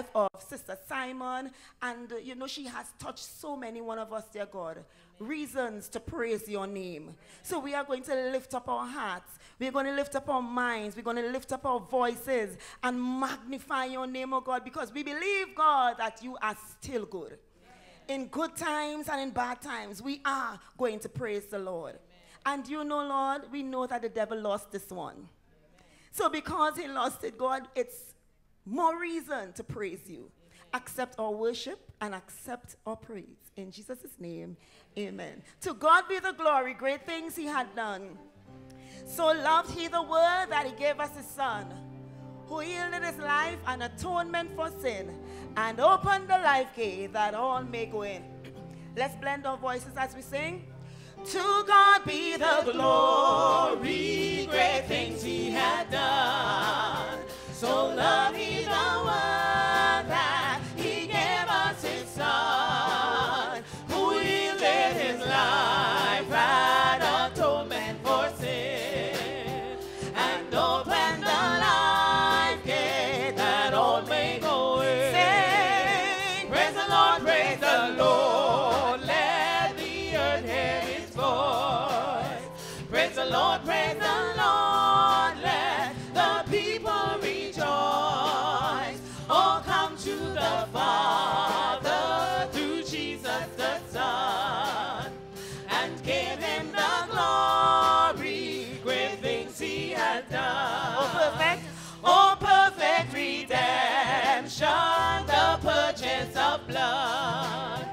life of Sister Simon. And, uh, you know, she has touched so many one of us, dear God. Amen. Reasons to praise your name. So we are going to lift up our hearts. We're going to lift up our minds. We're going to lift up our voices and magnify your name, oh God, because we believe, God, that you are still good. In good times and in bad times, we are going to praise the Lord. Amen. And you know, Lord, we know that the devil lost this one. So because he lost it, God, it's more reason to praise you. Accept our worship and accept our praise. In Jesus' name, amen. To God be the glory, great things he had done. So loved he the world that he gave us his son, who yielded his life an atonement for sin and opened the life gate that all may go in. Let's blend our voices as we sing. To God be the glory, great things he had done. So love is the one that he gave us his son, who he laid his life at atonement. blood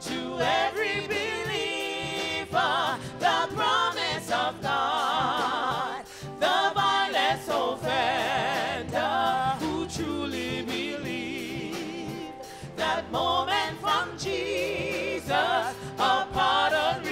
to every believer, the promise of God, the violence offender who truly believe that moment from Jesus, a pardon.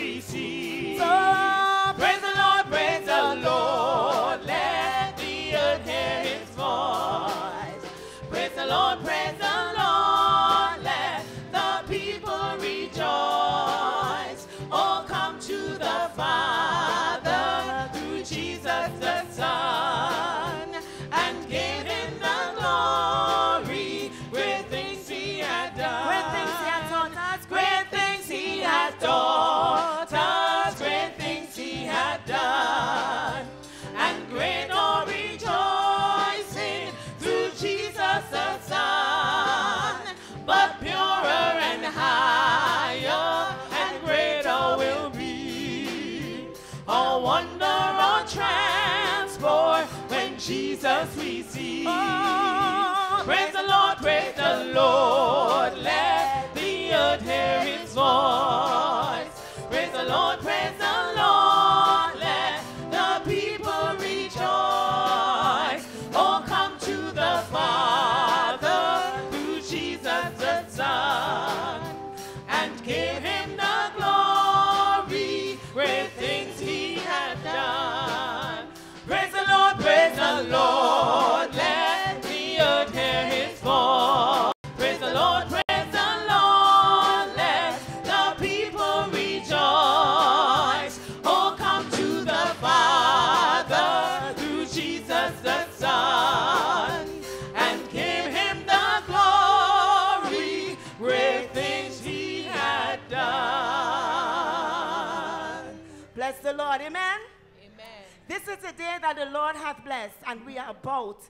the day that the Lord hath blessed, and we are about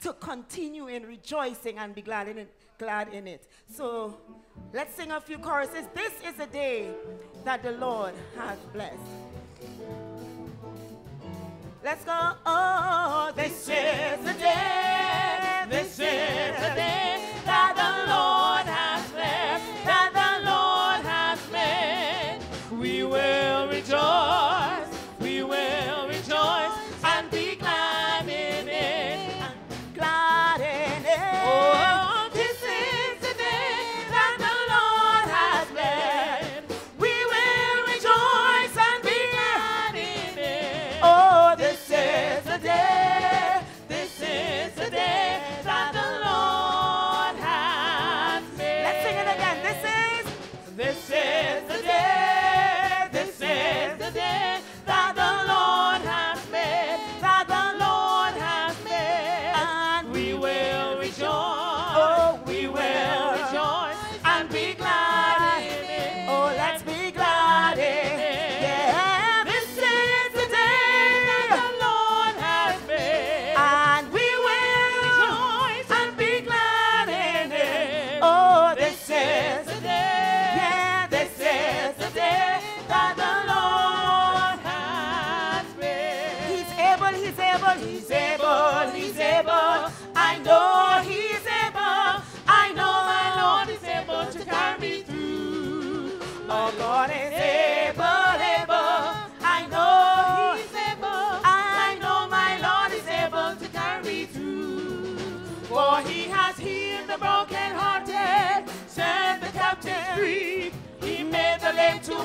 to continue in rejoicing and be glad in it. Glad in it. So let's sing a few choruses. This is the day that the Lord hath blessed. Let's go. Oh, this, this is the day. This is the day that the Lord has blessed.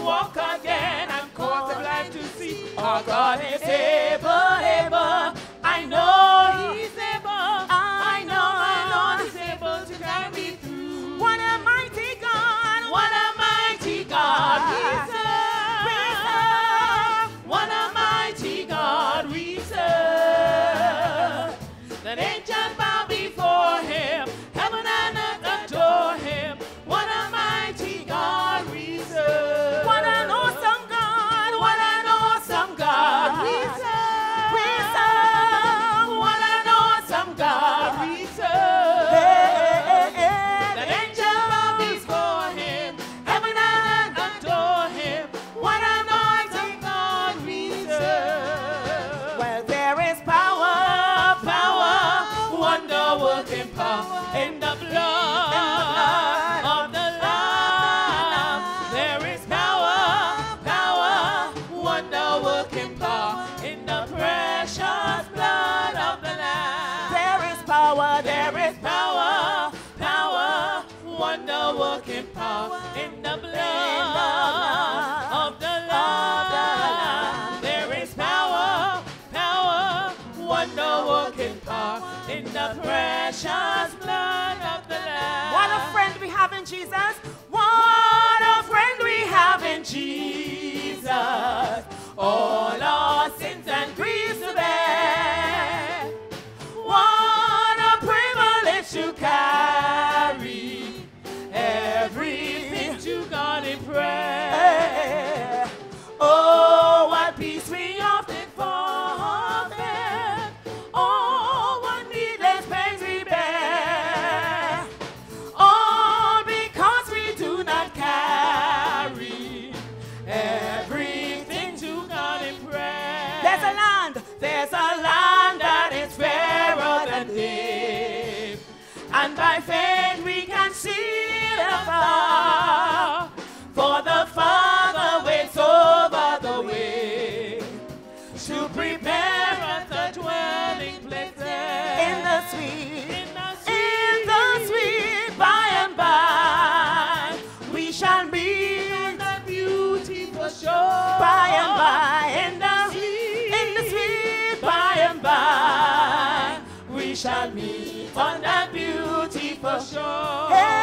walk again. I'm caught blind to see. Our God is able, able. I know He's able. Jesus, all our sins and griefs to bear. What a privilege to carry everything to God in prayer. Oh, what peace we often find. Hey!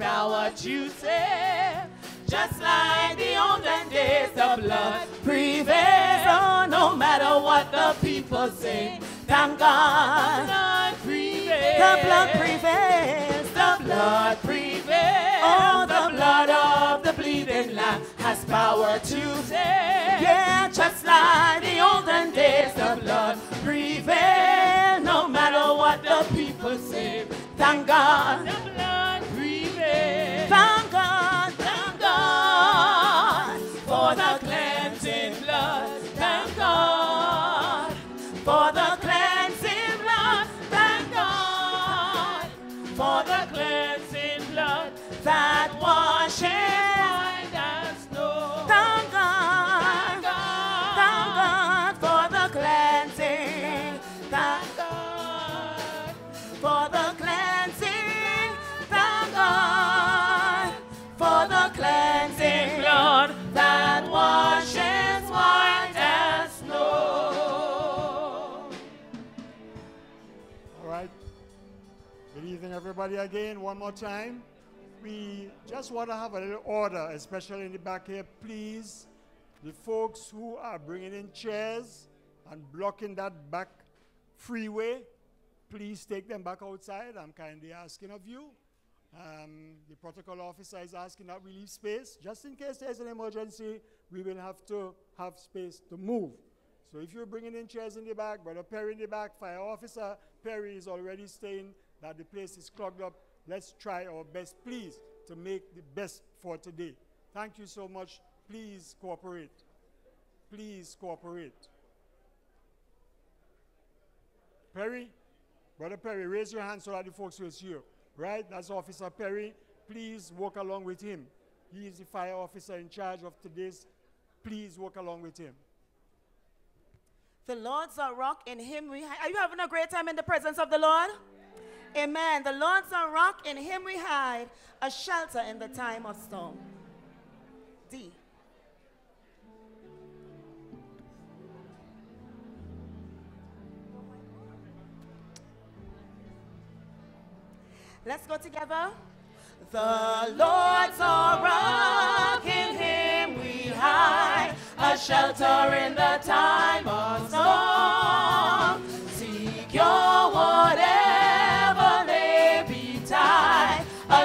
Has power to save. Just like the olden days, the blood prevails. Oh, no matter what the people say, thank God. The blood prevails. The blood prevails. The blood prevails. Oh, the blood of the bleeding lamb has power to save. Yeah, Just like the olden days, the blood prevails. No matter what the people say, thank God. Everybody, again, one more time. We just want to have a little order, especially in the back here. Please, the folks who are bringing in chairs and blocking that back freeway, please take them back outside. I'm kindly asking of you. Um, the protocol officer is asking that we leave space. Just in case there's an emergency, we will have to have space to move. So if you're bringing in chairs in the back, Brother Perry in the back, Fire Officer Perry is already saying that the place is clogged up. Let's try our best, please, to make the best for today. Thank you so much. Please cooperate. Please cooperate. Perry, Brother Perry, raise your hand so that the folks will see you. Right? That's Officer Perry. Please walk along with him. He is the fire officer in charge of today's. Please walk along with him. The Lord's a rock in him we. Are you having a great time in the presence of the Lord? Amen. The Lord's a rock in him we hide, a shelter in the time of storm. D. Let's go together. The Lord's a rock, in him we hide, a shelter in the time of storm.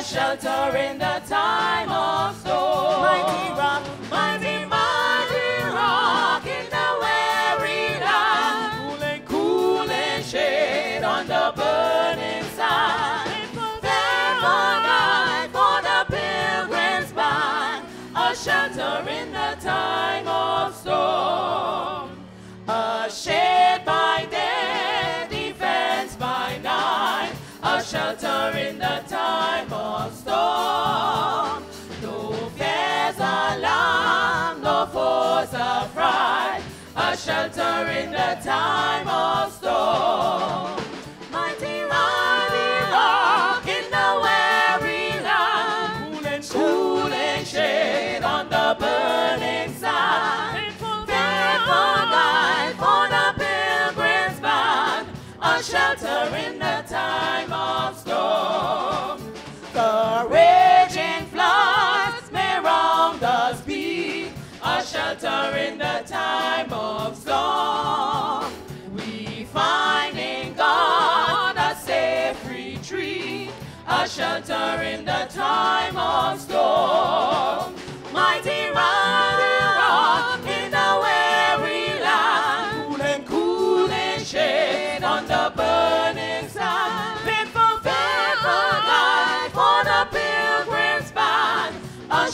Shelter in the time of storm. Mighty rock, mighty, mighty rock in the weary land, cool and cool and shade on the burning side. Faithful guide for the pilgrim's band, a shelter in the time of storm. A shelter in the time of storm. No fears alarm, no foes affright, a shelter in the time of storm. Mighty, rock in the weary land, cool and cool and shade on the burning side. Faithful guide for the pilgrim's band, a shelter in the time shelter in the time of storm. We find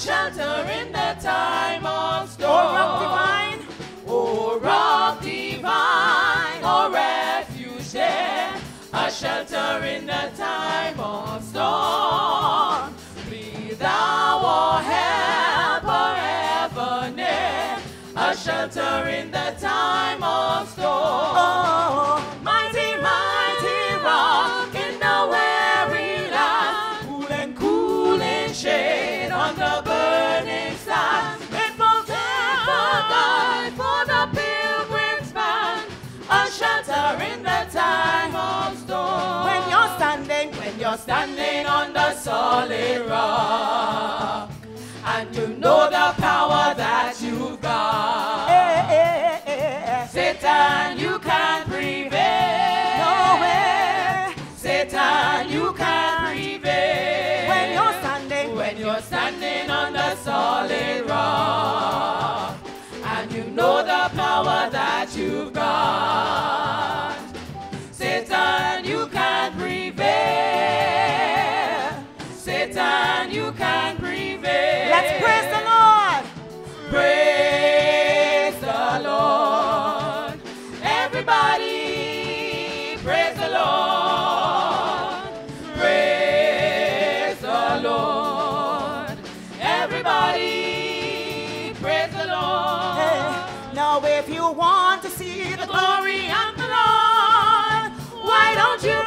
shelter in the time of storm. O rock divine, O rock divine, O refuge there, a shelter in the time of storm. Be thou our helper ever near, a shelter in the time of storm. oh, Mighty, mighty rock in the weary pilgrim's band, a shelter in the time of storm. when you're standing when you're standing on the solid rock, and you know the power that you've got. eh, eh, eh, eh. Satan, you can't prevail. no way. Satan, you can't prevail. When you're standing, when you're standing on the solid rock, and you know the power that you've got. Satan, you can't prevail. Satan, you can't prevail. let's praise the Lord. Praise the Lord. Everybody, praise the Lord. If you want to see the glory of the Lord, Why don't you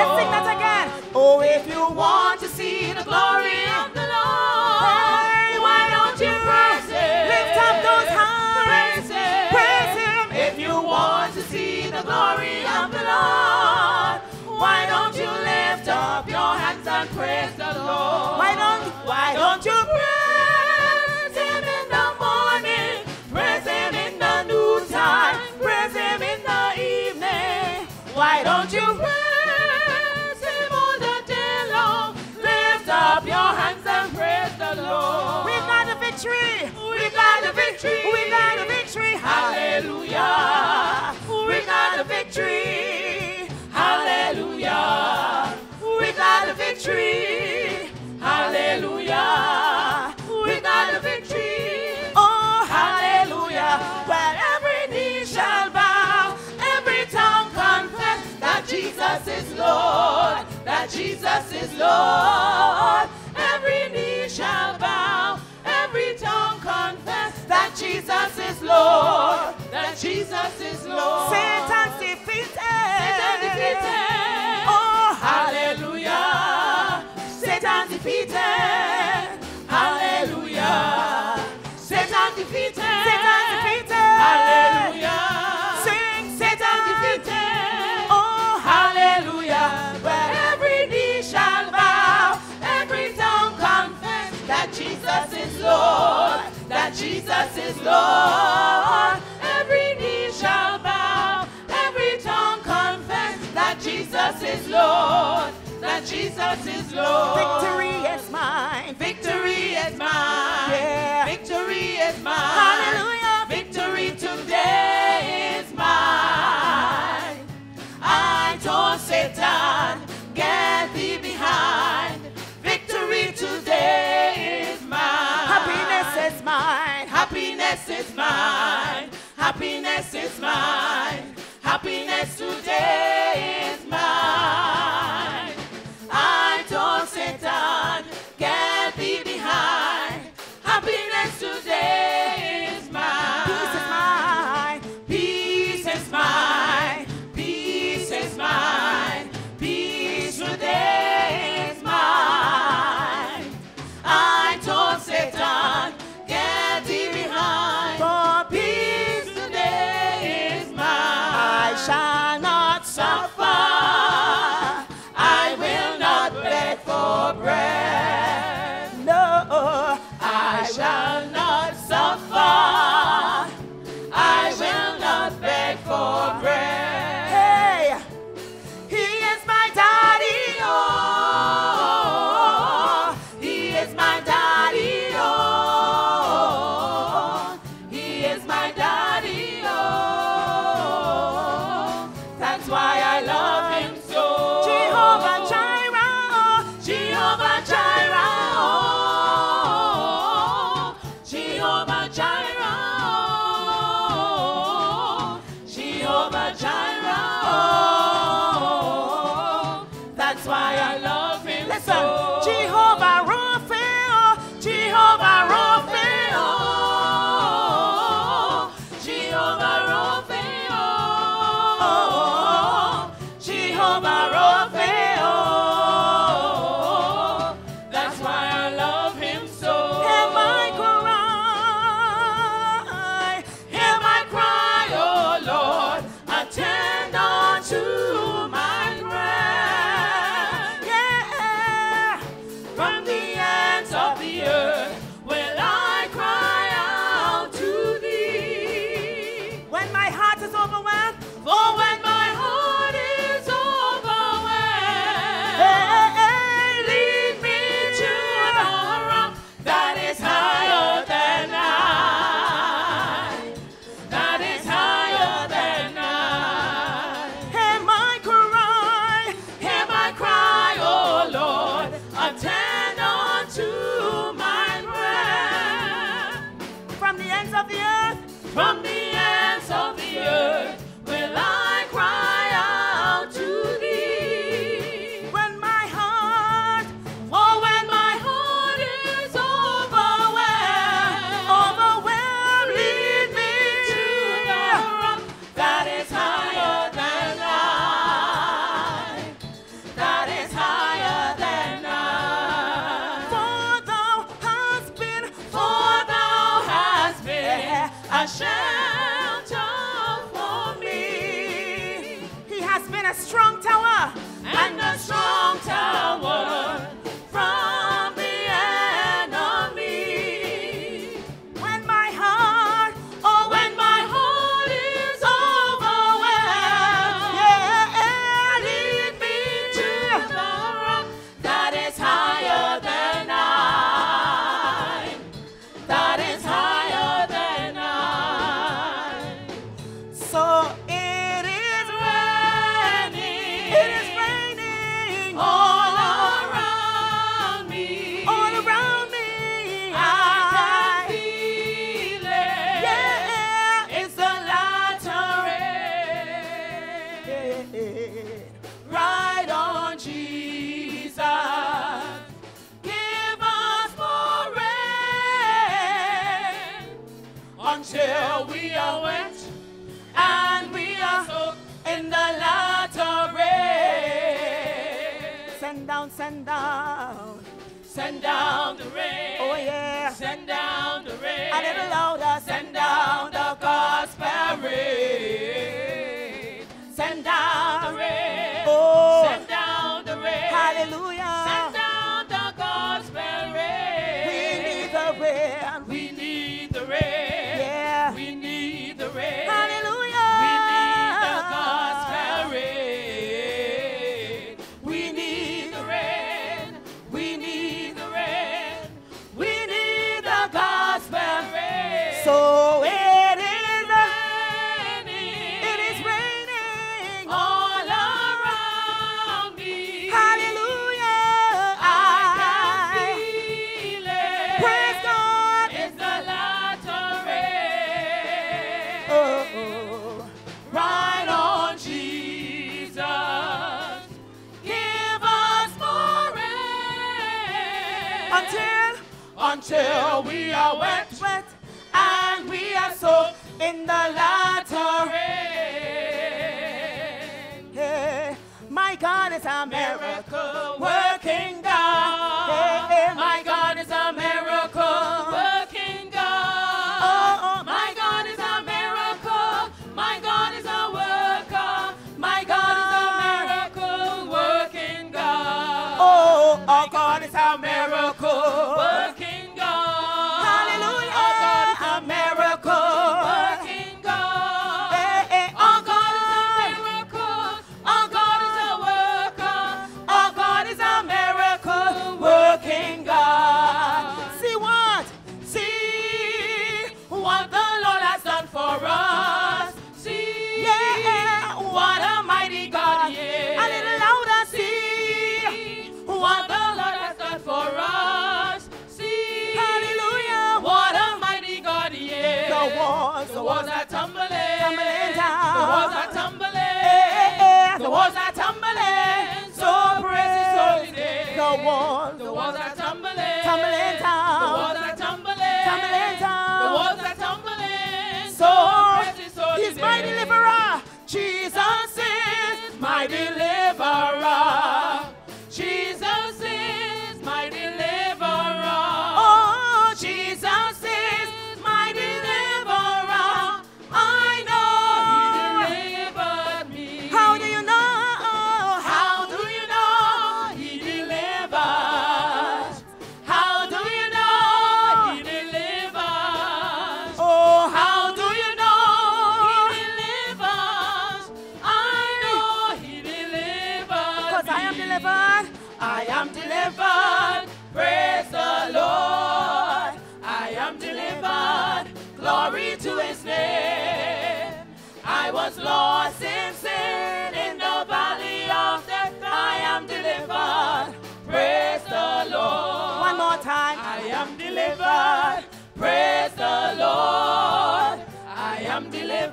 Let's sing that again. Oh, if you want to see the glory of the Lord, Hey, why don't you praise Him? Lift up those hands. Praise Him. Praise Him. If you want to see the glory of the Lord, why don't you lift up your hands and praise the Lord? Why don't why don't you praise Him in the morning? Praise Him in the noontime. Praise Him in the evening. Why don't you praise Up your hands and praise the Lord. We've got the victory. We got the victory. We got the victory. Hallelujah. Jesus is Lord, that Jesus is Lord. Every knee shall bow, every tongue confess that Jesus is Lord, that Jesus is Lord. Satan's defeated. Satan defeated. Oh, Hallelujah. Satan defeated. Hallelujah. Satan defeated. Satan defeated. Hallelujah. Lord, that Jesus is Lord. Every knee shall bow, every tongue confess that Jesus is Lord, that Jesus is Lord. victory is mine. Victory is mine. Yeah. Victory is mine. Hallelujah. Happiness is mine. Happiness today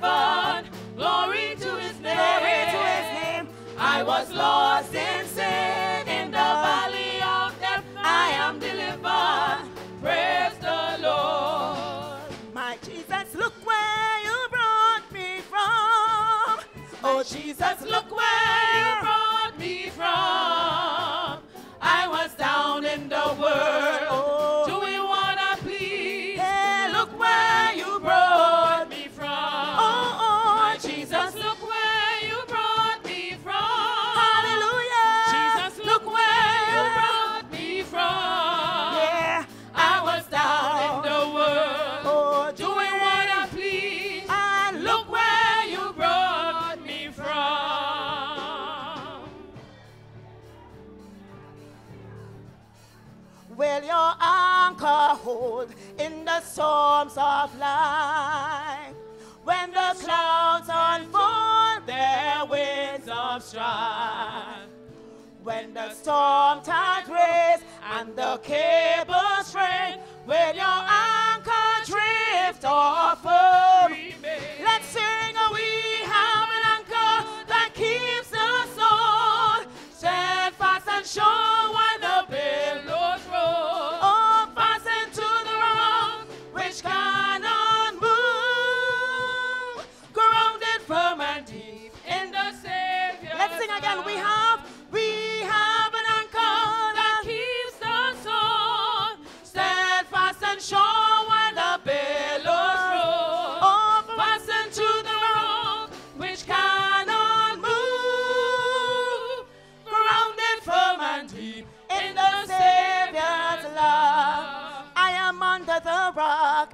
God. Glory to his name. Glory to his name. I was lost in sin in the valley of death. I am delivered. Praise the Lord. My Jesus, look where you brought me from. Oh, Jesus, look where you brought me from. hold in the storms of life. When the clouds unfold their winds of strife. When the storm tide rises and the cable strain, will your anchor drift or firm, let's sing.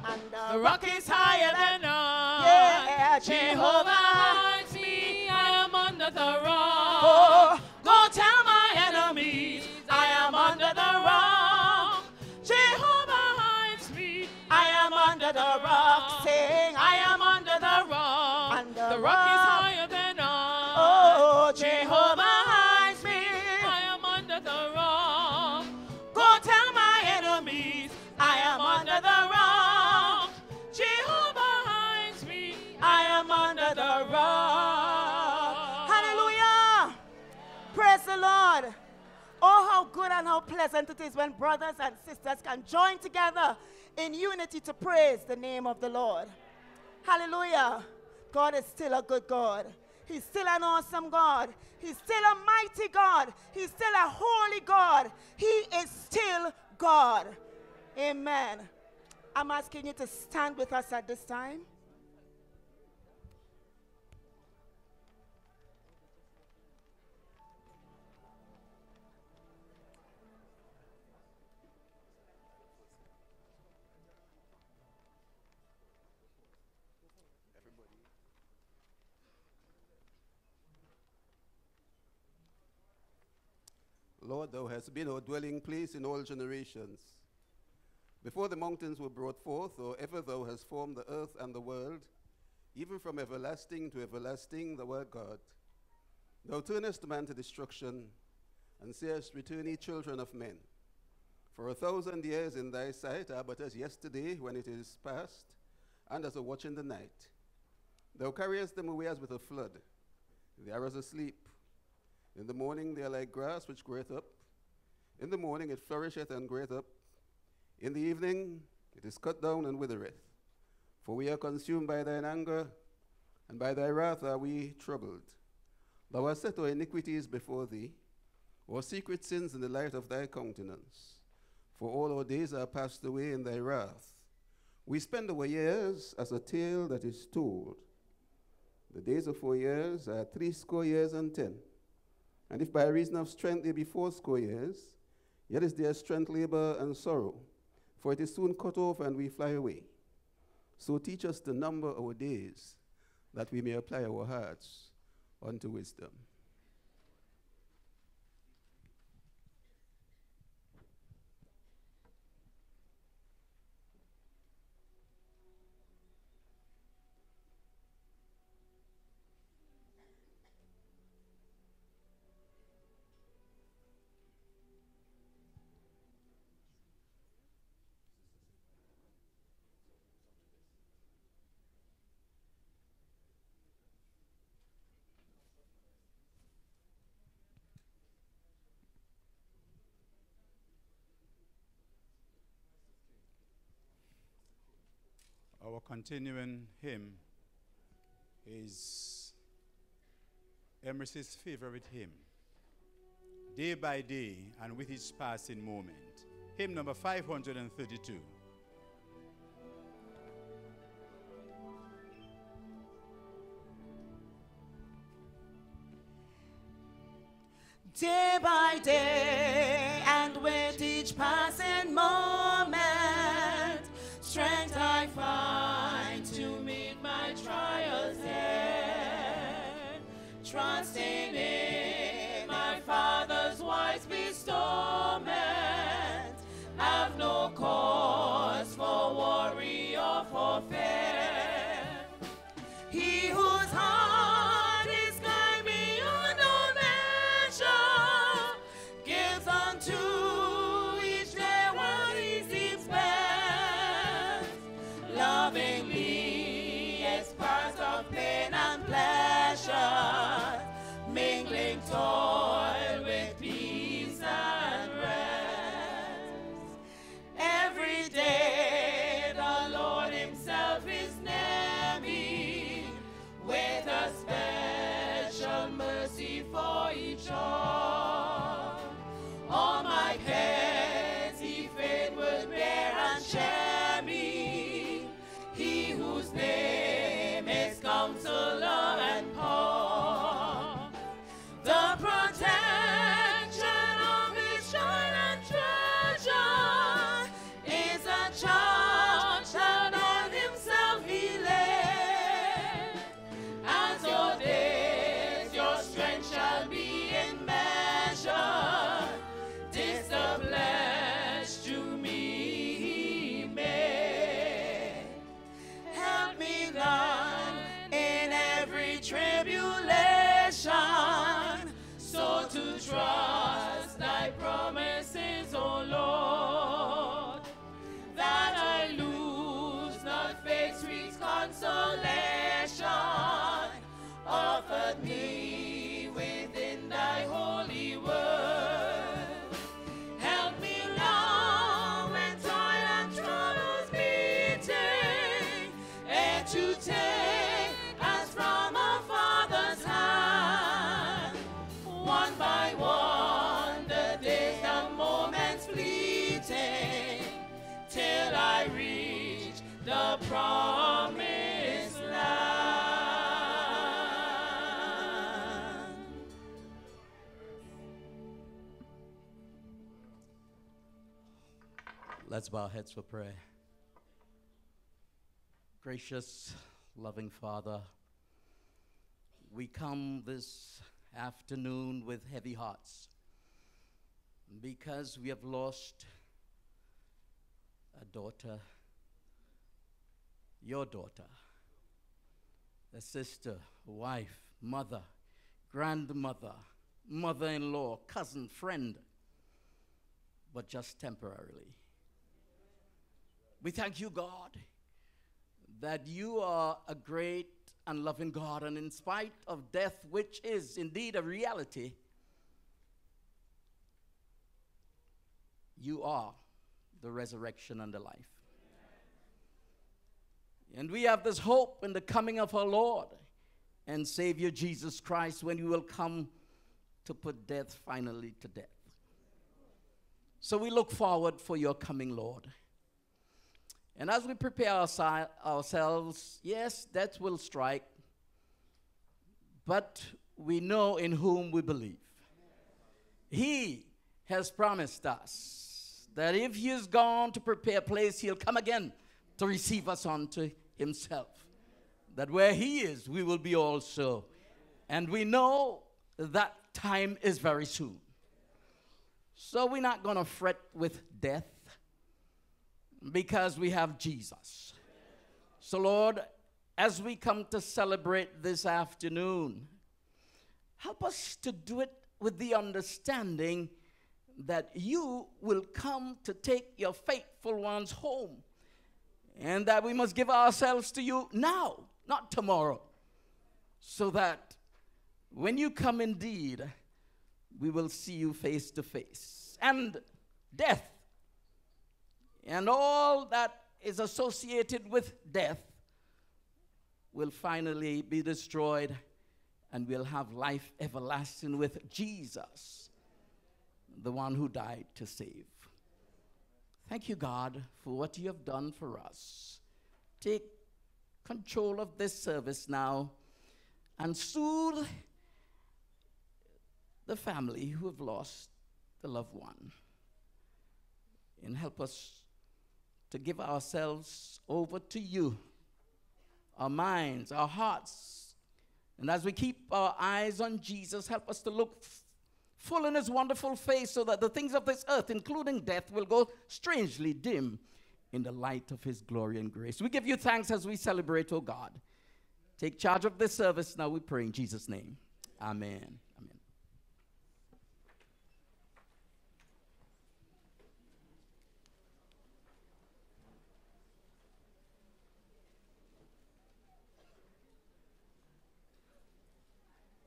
Rock, and The rock is higher than I. Yeah, Jehovah the Lord. Oh, how good and how pleasant it is when brothers and sisters can join together in unity to praise the name of the Lord. Hallelujah. God is still a good God. He's still an awesome God. He's still a mighty God. He's still a holy God. He is still God. Amen. I'm asking you to stand with us at this time. Lord, thou hast been our dwelling place in all generations. Before the mountains were brought forth, or ever thou hast formed the earth and the world, even from everlasting to everlasting, thou art God. Thou turnest man to destruction, and sayest, Return ye children of men. For a thousand years in thy sight are but as yesterday when it is past, and as a watch in the night. Thou carriest them away as with a flood. They are as asleep. In the morning they are like grass which groweth up. In the morning it flourisheth and groweth up. In the evening it is cut down and withereth. For we are consumed by thine anger, and by thy wrath are we troubled. Thou hast set our iniquities before thee, our secret sins in the light of thy countenance. For all our days are passed away in thy wrath. We spend our years as a tale that is told. The days of our years are threescore years and ten. And if by reason of strength they be fourscore years, yet is their strength labor and sorrow, for it is soon cut off and we fly away. So teach us to number our days, that we may apply our hearts unto wisdom. Our continuing hymn is Emris's favorite hymn, Day by Day and with each passing moment. Hymn number 532. day by day, and with each passing trusting in heads for prayer. Gracious, loving Father, we come this afternoon with heavy hearts because we have lost a daughter, your daughter, a sister, wife, mother, grandmother, mother in law, cousin, friend, but just temporarily. We thank you, God, that you are a great and loving God, and in spite of death, which is indeed a reality, you are the resurrection and the life. And we have this hope in the coming of our Lord and Savior Jesus Christ when He will come to put death finally to death. So we look forward for your coming, Lord. And as we prepare our ourselves, yes, death will strike, but we know in whom we believe. He has promised us that if he is gone to prepare a place, he'll come again to receive us unto himself. That where he is, we will be also. And we know that time is very soon. So we're not going to fret with death because we have Jesus. So, Lord, as we come to celebrate this afternoon, help us to do it with the understanding that you will come to take your faithful ones home and that we must give ourselves to you now, not tomorrow, so that when you come indeed, we will see you face to face. And death and all that is associated with death will finally be destroyed and we'll have life everlasting with Jesus, the one who died to save. Thank you, God, for what you have done for us. Take control of this service now and soothe the family who have lost the loved one. And help us to give ourselves over to you, our minds, our hearts. And as we keep our eyes on Jesus, help us to look full in his wonderful face so that the things of this earth, including death, will go strangely dim in the light of his glory and grace. We give you thanks as we celebrate, oh God. Take charge of this service now, we pray in Jesus' name. Amen.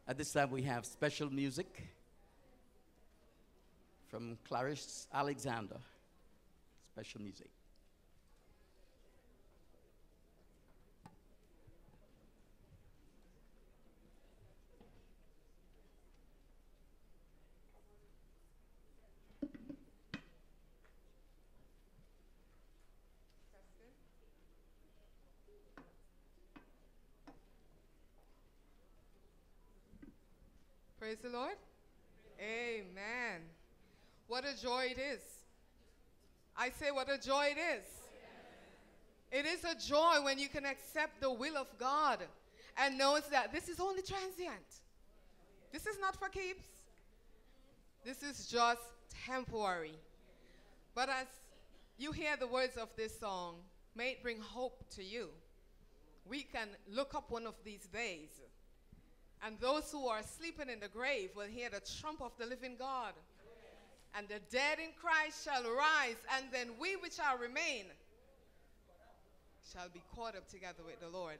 At this time, we have special music from Clarice Alexander. Special music. Praise the Lord. Amen. What a joy it is. I say, what a joy it is. It is a joy when you can accept the will of God and knows that this is only transient. This is not for keeps. This is just temporary. But as you hear the words of this song, may it bring hope to you. We can look up one of these days and those who are sleeping in the grave will hear the trump of the living God. And the dead in Christ shall rise, and then we which shall remain shall be caught up together with the Lord.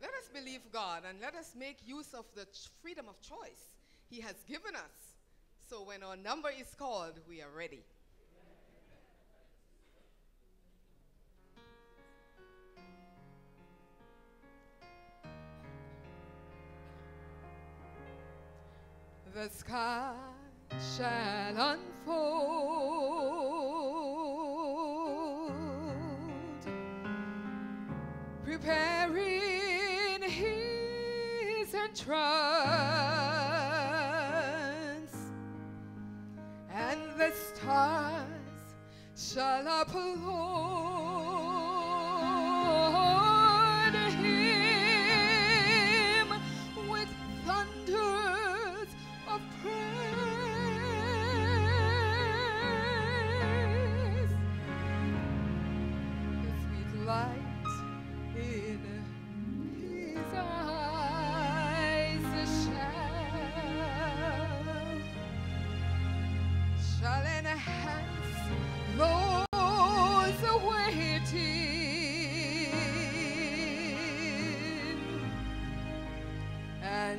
Let us believe God and let us make use of the freedom of choice He has given us. So when our number is called, we are ready. The sky shall unfold. Preparing his entrance, and the stars shall applaud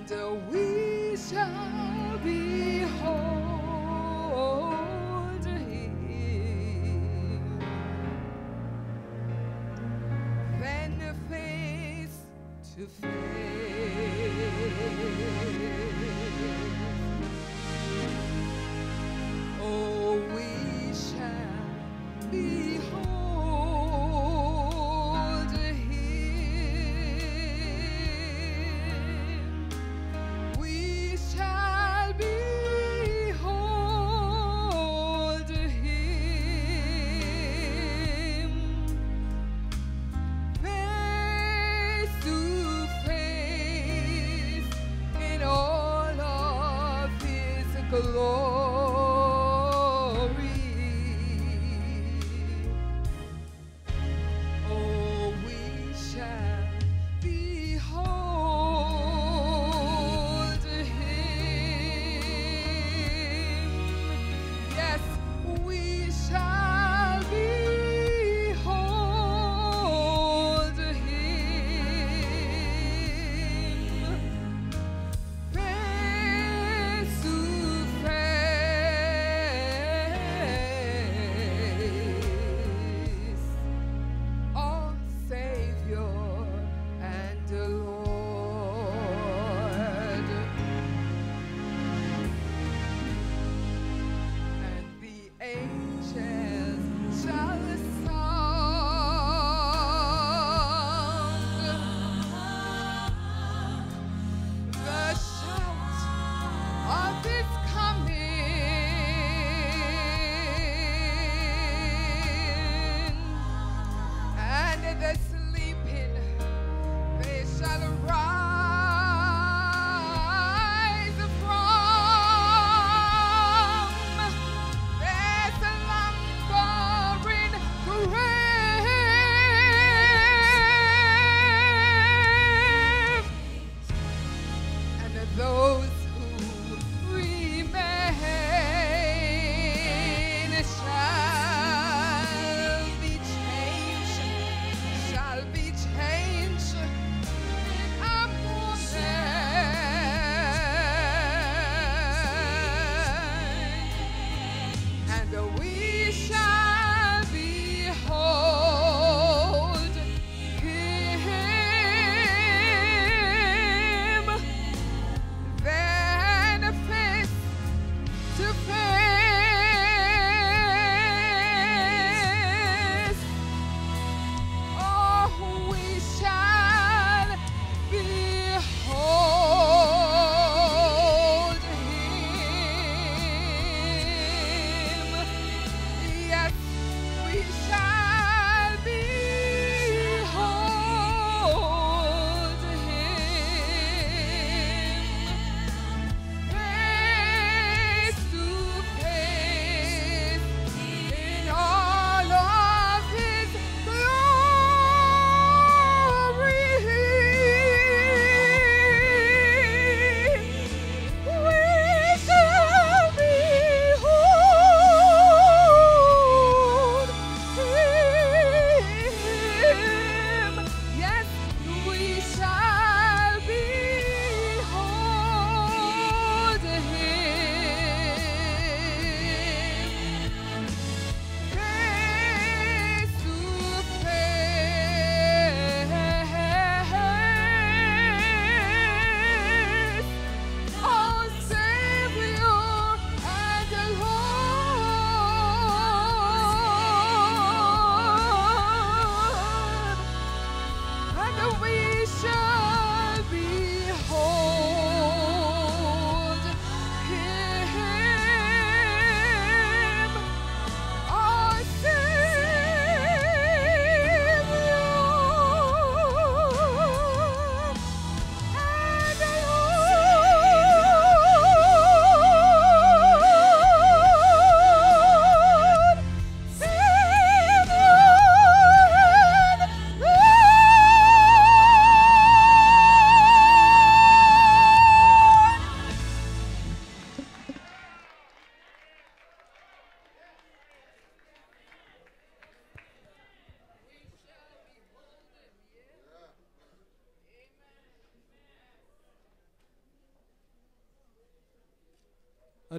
and uh, we shall behold him then face to face.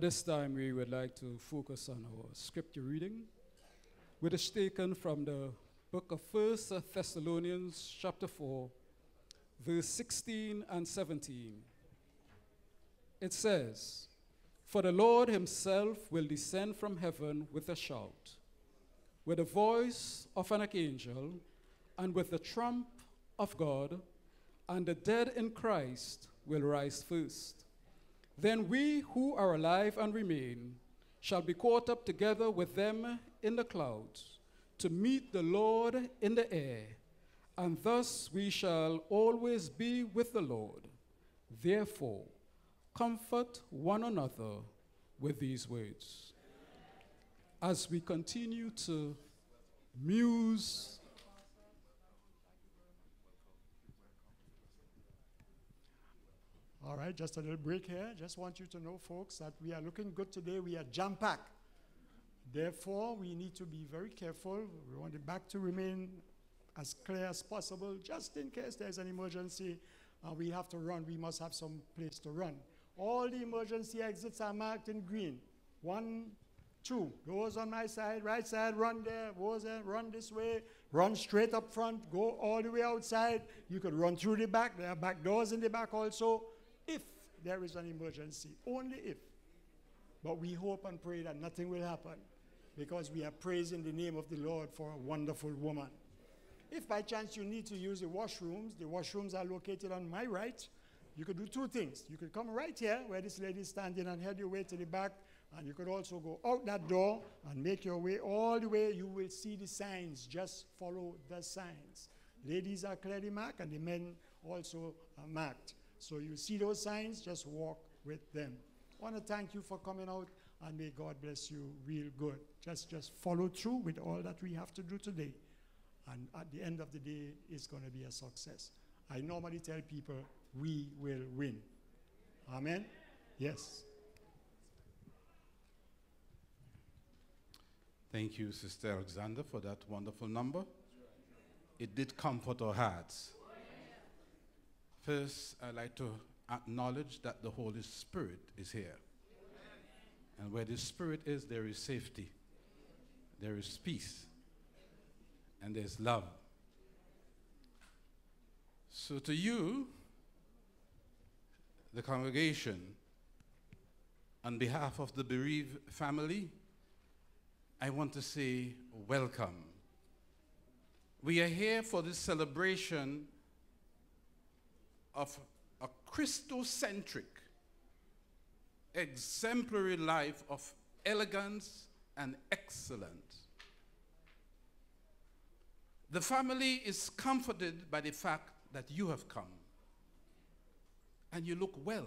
This time, we would like to focus on our scripture reading, which is taken from the book of First Thessalonians, chapter 4, verse 16 and 17. It says, For the Lord himself will descend from heaven with a shout, with the voice of an archangel, and with the trump of God, and the dead in Christ will rise first. Then we who are alive and remain shall be caught up together with them in the clouds to meet the Lord in the air, and thus we shall always be with the Lord. Therefore, comfort one another with these words. As we continue to muse All right, just a little break here. Just want you to know, folks, that we are looking good today. We are jam packed. Therefore, we need to be very careful. We want the back to remain as clear as possible, just in case there's an emergency and we have to run. We must have some place to run. All the emergency exits are marked in green. One, two. Those on my side, right side, run there. Those there, run this way. Run straight up front. Go all the way outside. You could run through the back. There are back doors in the back also if there is an emergency, only if. But we hope and pray that nothing will happen because we are praising the name of the Lord for a wonderful woman. If by chance you need to use the washrooms, the washrooms are located on my right. You could do two things. You could come right here where this lady is standing and head your way to the back, and you could also go out that door and make your way all the way. You will see the signs. Just follow the signs. Ladies are clearly marked, and the men also are marked. So you see those signs, just walk with them. I want to thank you for coming out and may God bless you real good. Just just follow through with all that we have to do today. And at the end of the day, it's going to be a success. I normally tell people, we will win. Amen? Yes. Thank you, Sister Alexander, for that wonderful number. It did comfort our hearts. First, I'd like to acknowledge that the Holy Spirit is here. And where the Spirit is, there is safety, there is peace, and there's love. So, to you, the congregation, on behalf of the bereaved family, I want to say welcome. We are here for this celebration of a Christocentric, exemplary life of elegance and excellence. The family is comforted by the fact that you have come. And you look well.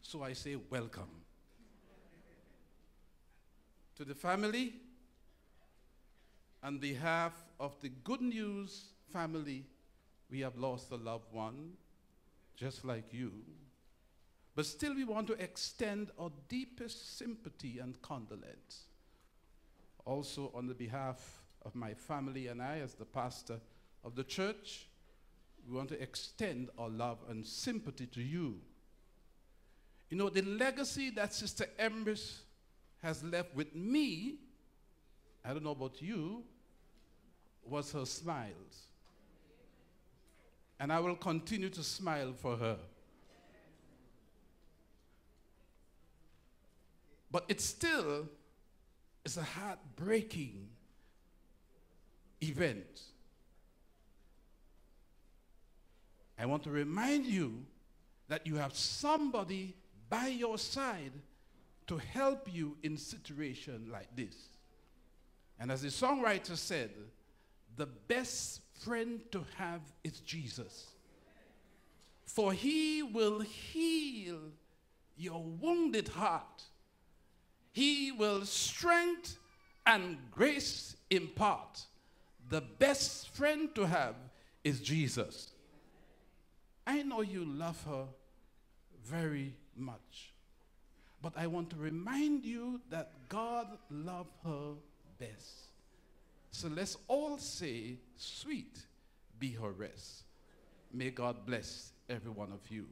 So I say, welcome. To the family, on behalf of the Good News family, we have lost a loved one, just like you. But still, we want to extend our deepest sympathy and condolence. Also, on the behalf of my family and I, as the pastor of the church, we want to extend our love and sympathy to you. You know, the legacy that Sister Emris has left with me, I don't know about you, was her smiles. And I will continue to smile for her. But it still is a heartbreaking event. I want to remind you that you have somebody by your side to help you in situation like this. And as the songwriter said, the best friend to have is Jesus. For he will heal your wounded heart. He will strength and grace impart. The best friend to have is Jesus. I know you love her very much. But I want to remind you that God loved her best. So let's all say, Sweet be her rest. May God bless every one of you.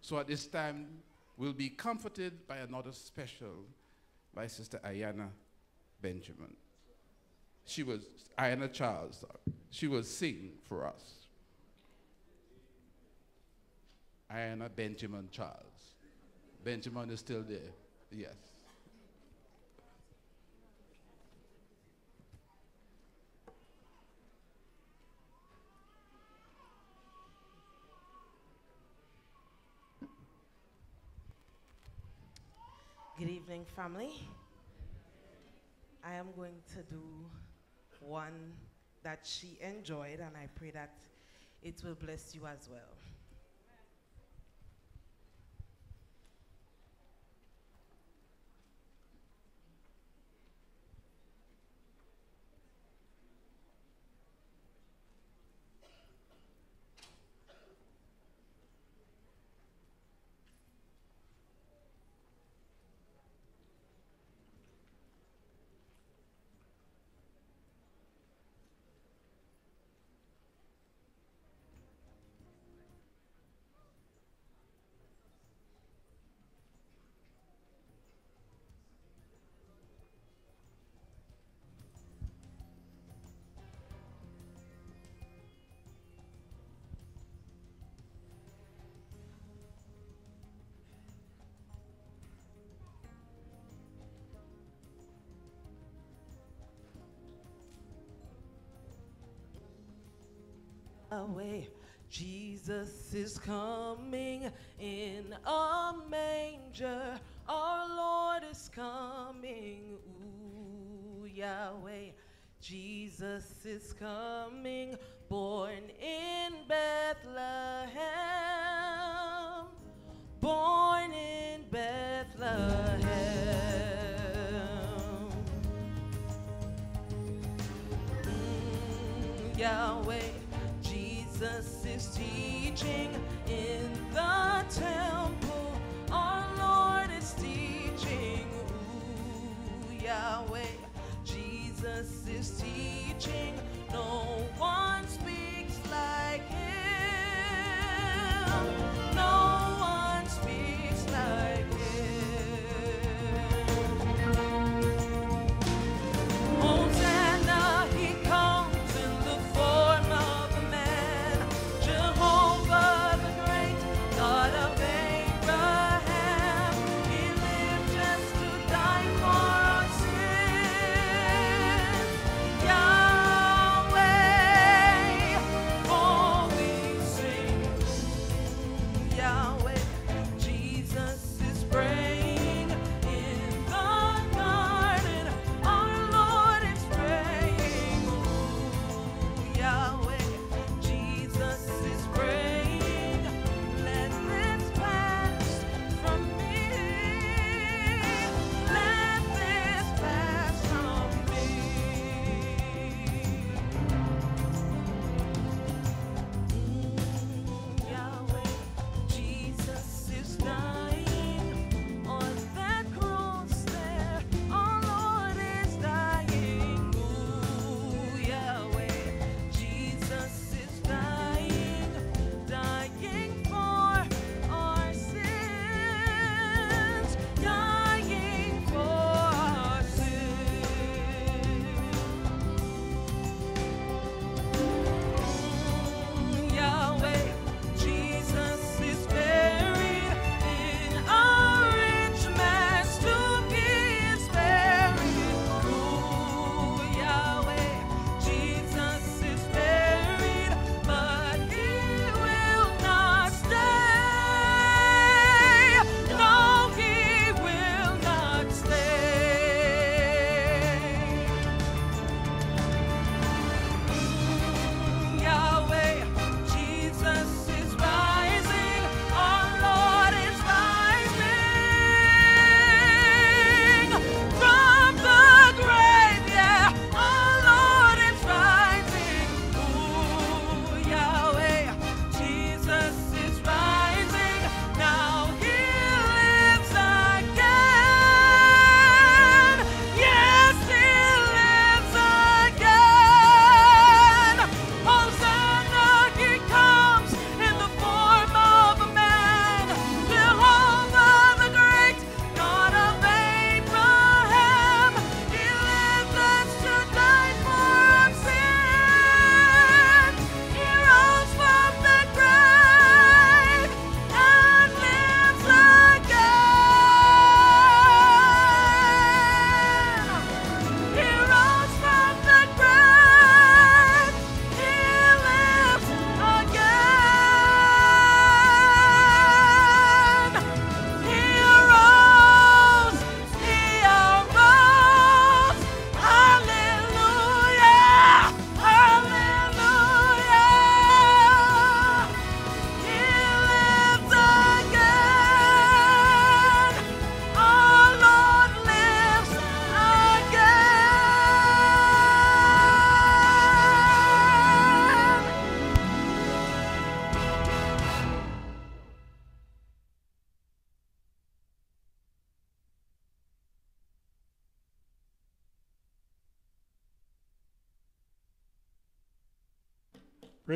So at this time, we'll be comforted by another special by Sister Ayana Benjamin. She was, Ayana Charles, she will sing for us. Ayana Benjamin Charles. Benjamin is still there, yes. Good evening, family. I am going to do one that she enjoyed, and I pray that it will bless you as well. Away. Jesus is coming in a manger. Our Lord is coming. Ooh, Yahweh. Jesus is coming, born in Bethlehem. Born in Bethlehem. Mm, Yahweh. In the temple. Our Lord is teaching. Yahweh. Jesus is teaching. No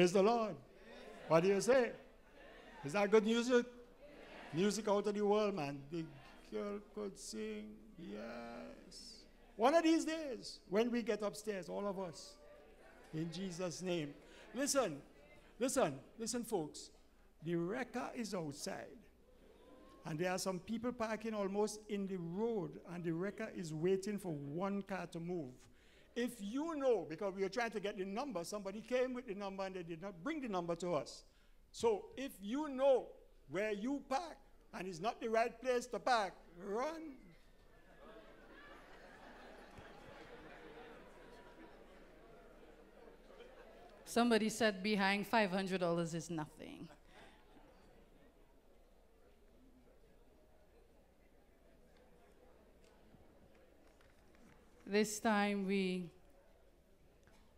Praise the Lord. What do you say? Is that good music? Music out of the world, man. The girl could sing. Yes. One of these days, when we get upstairs, all of us, in Jesus' name. Listen, listen, listen, folks. The wrecker is outside. And there are some people parking almost in the road, and the wrecker is waiting for one car to move. If you know, because we were trying to get the number, somebody came with the number and they did not bring the number to us. So if you know where you park and it's not the right place to park, run. Somebody said behind $500 is nothing. This time we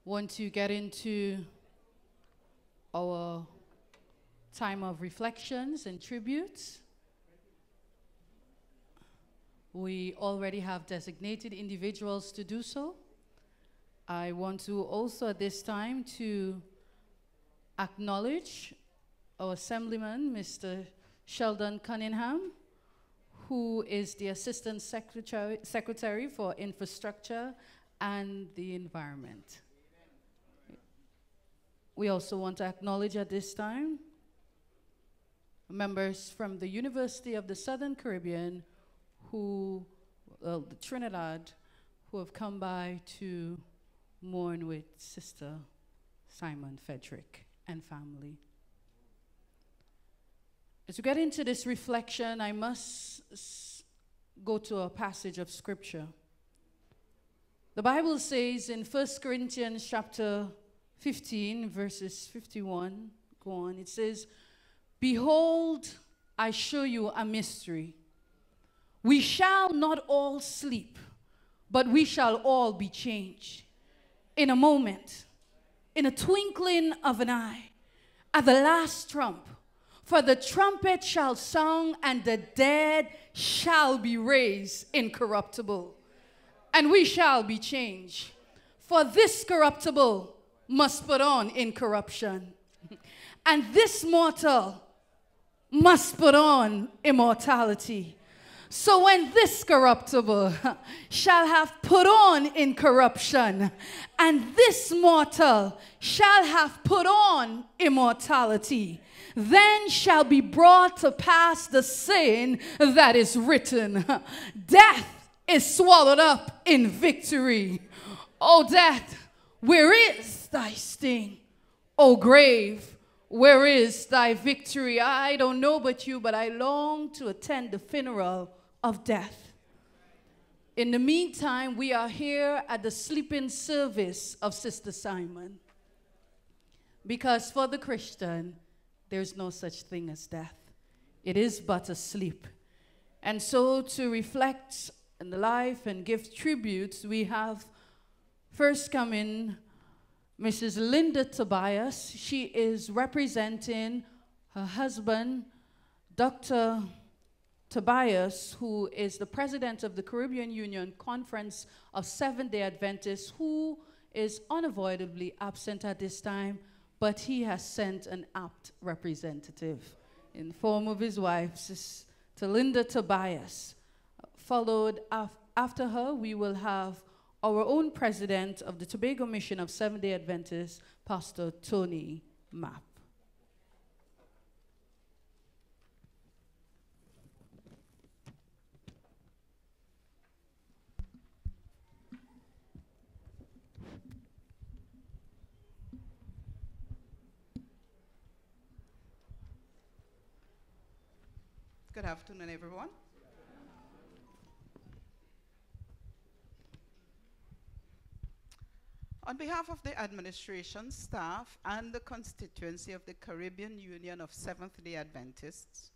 want to get into our time of reflections and tributes. We already have designated individuals to do so. I want to also at this time to acknowledge our Assemblyman, Mr. Sheldon Cunningham, who is the Assistant Secretary, Secretary for Infrastructure and the Environment. We also want to acknowledge at this time members from the University of the Southern Caribbean who, well, Trinidad, who have come by to mourn with Sister Simon Frederick and family. As we get into this reflection, I must go to a passage of scripture. The Bible says in 1 Corinthians chapter 15, verses 51, go on, it says, Behold, I show you a mystery. We shall not all sleep, but we shall all be changed. In a moment, in a twinkling of an eye, at the last trump, for the trumpet shall sound, and the dead shall be raised incorruptible, and we shall be changed. For this corruptible must put on incorruption, and this mortal must put on immortality. So when this corruptible shall have put on incorruption, and this mortal shall have put on immortality, then shall be brought to pass the saying that is written Death is swallowed up in victory. O death, where is thy sting? O grave, where is thy victory? I don't know about you, but I long to attend the funeral of death. In the meantime, we are here at the sleeping service of Sister Simon. Because for the Christian, there's no such thing as death, it is but a sleep. And so, to reflect on the life and give tributes, we have first come in Mrs. Linda Tobias. She is representing her husband, Dr. Tobias, who is the president of the Caribbean Union Conference of Seventh day Adventists, who is unavoidably absent at this time, but he has sent an apt representative in the form of his wife, Sister Linda Tobias. Followed af- after her, we will have our own president of the Tobago Mission of Seventh day Adventists, Pastor Tony Mapp. Good afternoon, everyone. On behalf of the administration, staff, and the constituency of the Caribbean Union of Seventh day Adventists,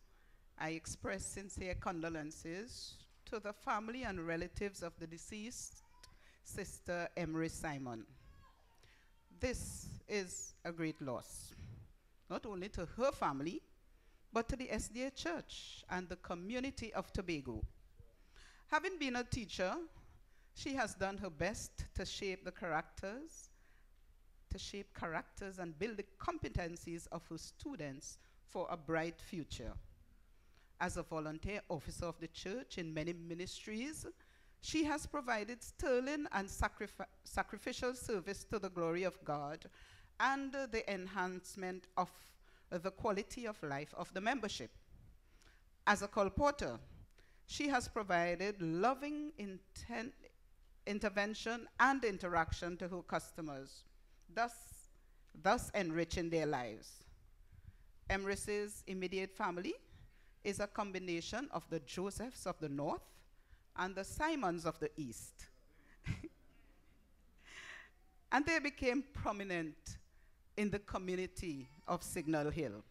I express sincere condolences to the family and relatives of the deceased Sister Emery Simon. This is a great loss, not only to her family, but to the SDA Church and the community of Tobago. Having been a teacher, she has done her best to shape the characters, to shape characters and build the competencies of her students for a bright future. As a volunteer officer of the church in many ministries, she has provided sterling and sacrifi- sacrificial service to the glory of God and uh, the enhancement of the quality of life of the membership. As a colporteur, she has provided loving intervention and interaction to her customers, thus, thus enriching their lives. Emris's immediate family is a combination of the Josephs of the north and the Simons of the east. and they became prominent in the community of Signal Hill,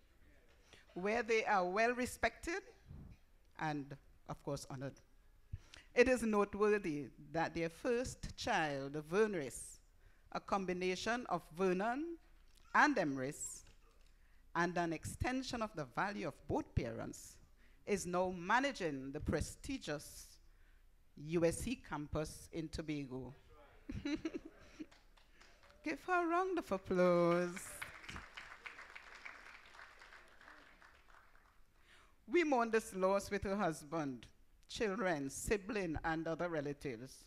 where they are well respected and, of course, honored. It is noteworthy that their first child, Vernris, a combination of Vernon and Emris, and an extension of the value of both parents, is now managing the prestigious USC campus in Tobago. Give her a round of applause. We mourn this loss with her husband, children, sibling, and other relatives.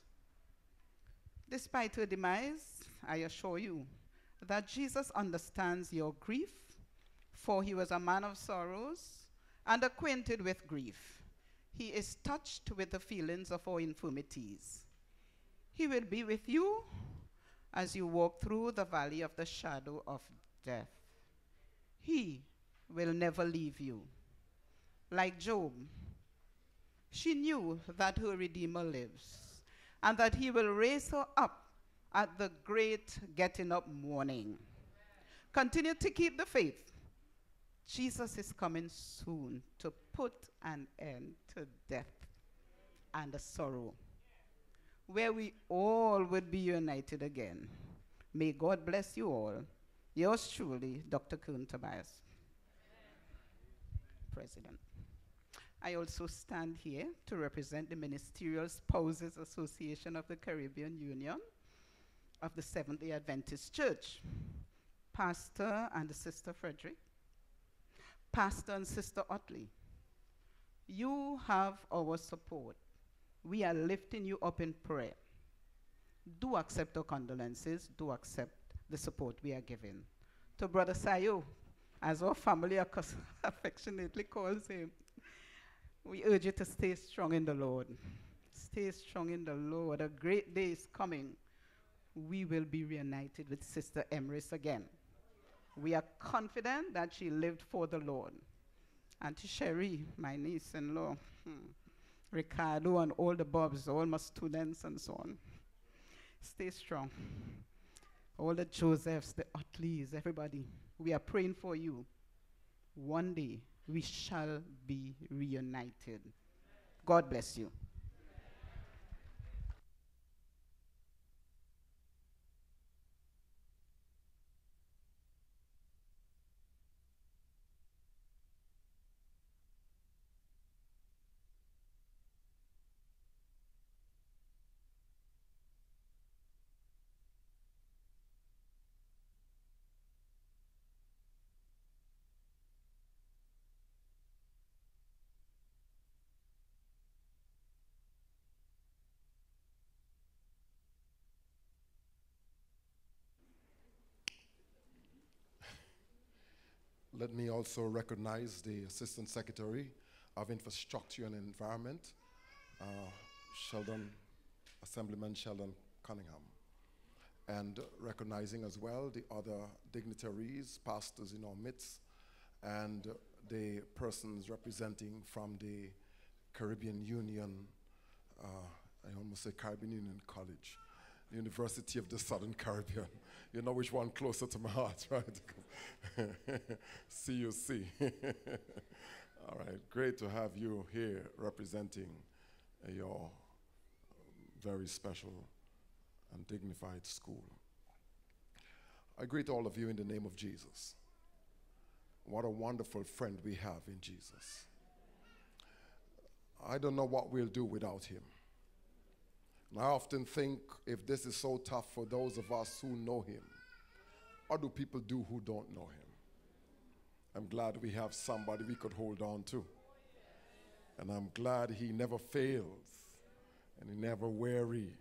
Despite her demise, I assure you that Jesus understands your grief, for he was a man of sorrows and acquainted with grief. He is touched with the feelings of our infirmities. He will be with you as you walk through the valley of the shadow of death. He will never leave you. Like Job, she knew that her Redeemer lives and that he will raise her up at the great getting up morning. Continue to keep the faith. Jesus is coming soon to put an end to death and the sorrow, where we all would be united again. May God bless you all. Yours truly, Dr. Kern Tobias. President. I also stand here to represent the Ministerial Spouses Association of the Caribbean Union of the Seventh day Adventist Church. Pastor and Sister Frederick, Pastor and Sister Otley, you have our support. We are lifting you up in prayer. Do accept our condolences, do accept the support we are giving. To Brother Sayo, as our family affectionately calls him, we urge you to stay strong in the Lord. Stay strong in the Lord. A great day is coming. We will be reunited with Sister Emris again. We are confident that she lived for the Lord. Auntie Sherry, my niece in law, hmm, Ricardo, and all the Bobs, all my students, and so on. Stay strong. All the Josephs, the Utleys, everybody, we are praying for you. One day we shall be reunited. God bless you. Let me also recognize the Assistant Secretary of Infrastructure and Environment, uh, Sheldon, Assemblyman Sheldon Cunningham. And recognizing as well the other dignitaries, pastors in our midst, and the persons representing from the Caribbean Union, uh, I almost say Caribbean Union College, University of the Southern Caribbean. You know which one closer to my heart, right? CUC. All right, great to have you here representing uh, your very special and dignified school. I greet all of you in the name of Jesus. What a wonderful friend we have in Jesus. I don't know what we'll do without him. And I often think if this is so tough for those of us who know him, what do people do who don't know him? I'm glad we have somebody we could hold on to. And I'm glad he never fails and he never weary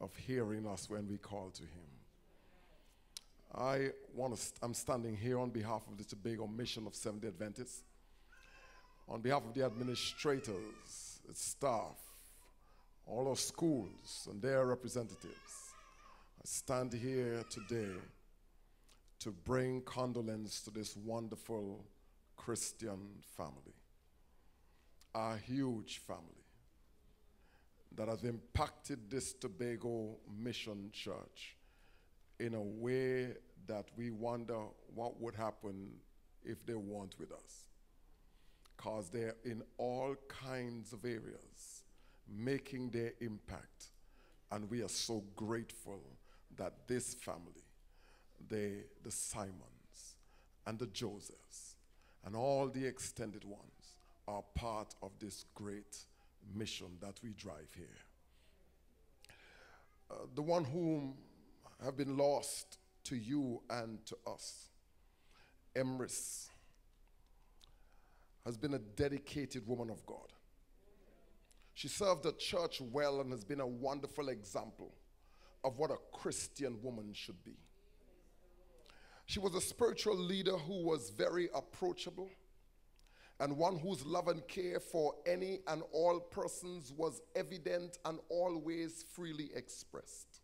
of hearing us when we call to him. I want to, st- I'm standing here on behalf of the Tobago Mission of Seventh day Adventists, on behalf of the administrators, its staff, all our schools and their representatives. I stand here today to bring condolence to this wonderful Christian family, a huge family that has impacted this Tobago Mission Church in a way that we wonder what would happen if they weren't with us. Because they're in all kinds of areas making their impact. And we are so grateful that this family, they, the Simons and the Josephs, and all the extended ones are part of this great mission that we drive here. Uh, the one whom have been lost to you and to us, Emris, has been a dedicated woman of God. She served the church well and has been a wonderful example of what a Christian woman should be. She was a spiritual leader who was very approachable and one whose love and care for any and all persons was evident and always freely expressed.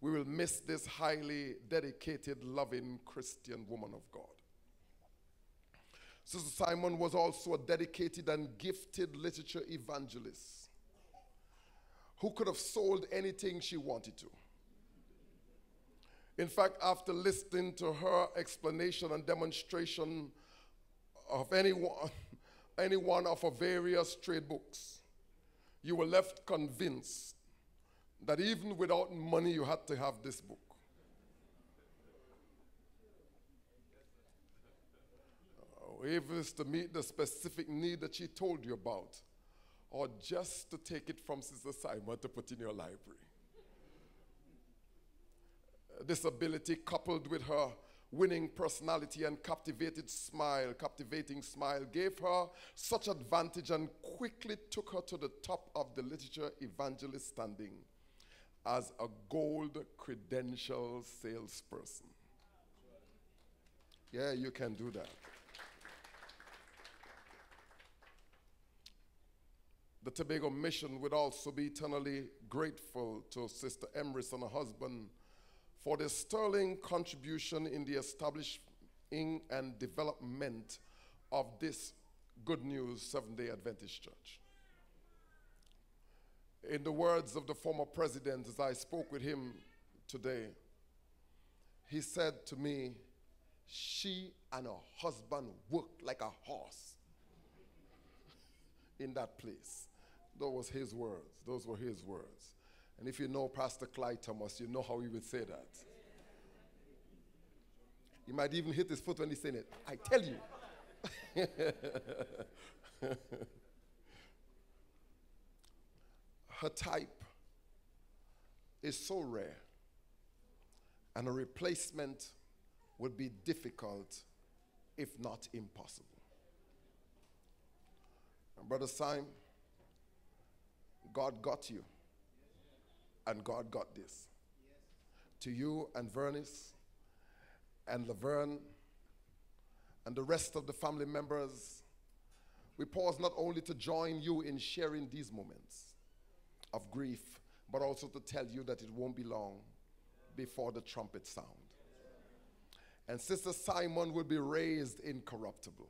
We will miss this highly dedicated, loving Christian woman of God. Sister Simon was also a dedicated and gifted literature evangelist who could have sold anything she wanted to. In fact, after listening to her explanation and demonstration of any one, any one of her various trade books, you were left convinced that even without money, you had to have this book. If it's to meet the specific need that she told you about, or just to take it from Sister Simon to put in your library. This ability, coupled with her winning personality and captivated smile, captivating smile, gave her such advantage and quickly took her to the top of the literature evangelist standing as a gold credential salesperson. Yeah, you can do that. The Tobago Mission would also be eternally grateful to Sister Emris and her husband for their sterling contribution in the establishing and development of this Good News Seventh day Adventist Church. In the words of the former president, as I spoke with him today, he said to me, She and her husband worked like a horse in that place. Those was his words. Those were his words. And if you know Pastor Clyde Thomas, you know how he would say that. He might even hit his foot when he's saying it. I tell you. Her type is so rare, and a replacement would be difficult, if not impossible. And Brother Simon, God got you, and God got this. To you and Vernice and Laverne and the rest of the family members, we pause not only to join you in sharing these moments of grief, but also to tell you that it won't be long before the trumpet sound. And Sister Simon will be raised incorruptible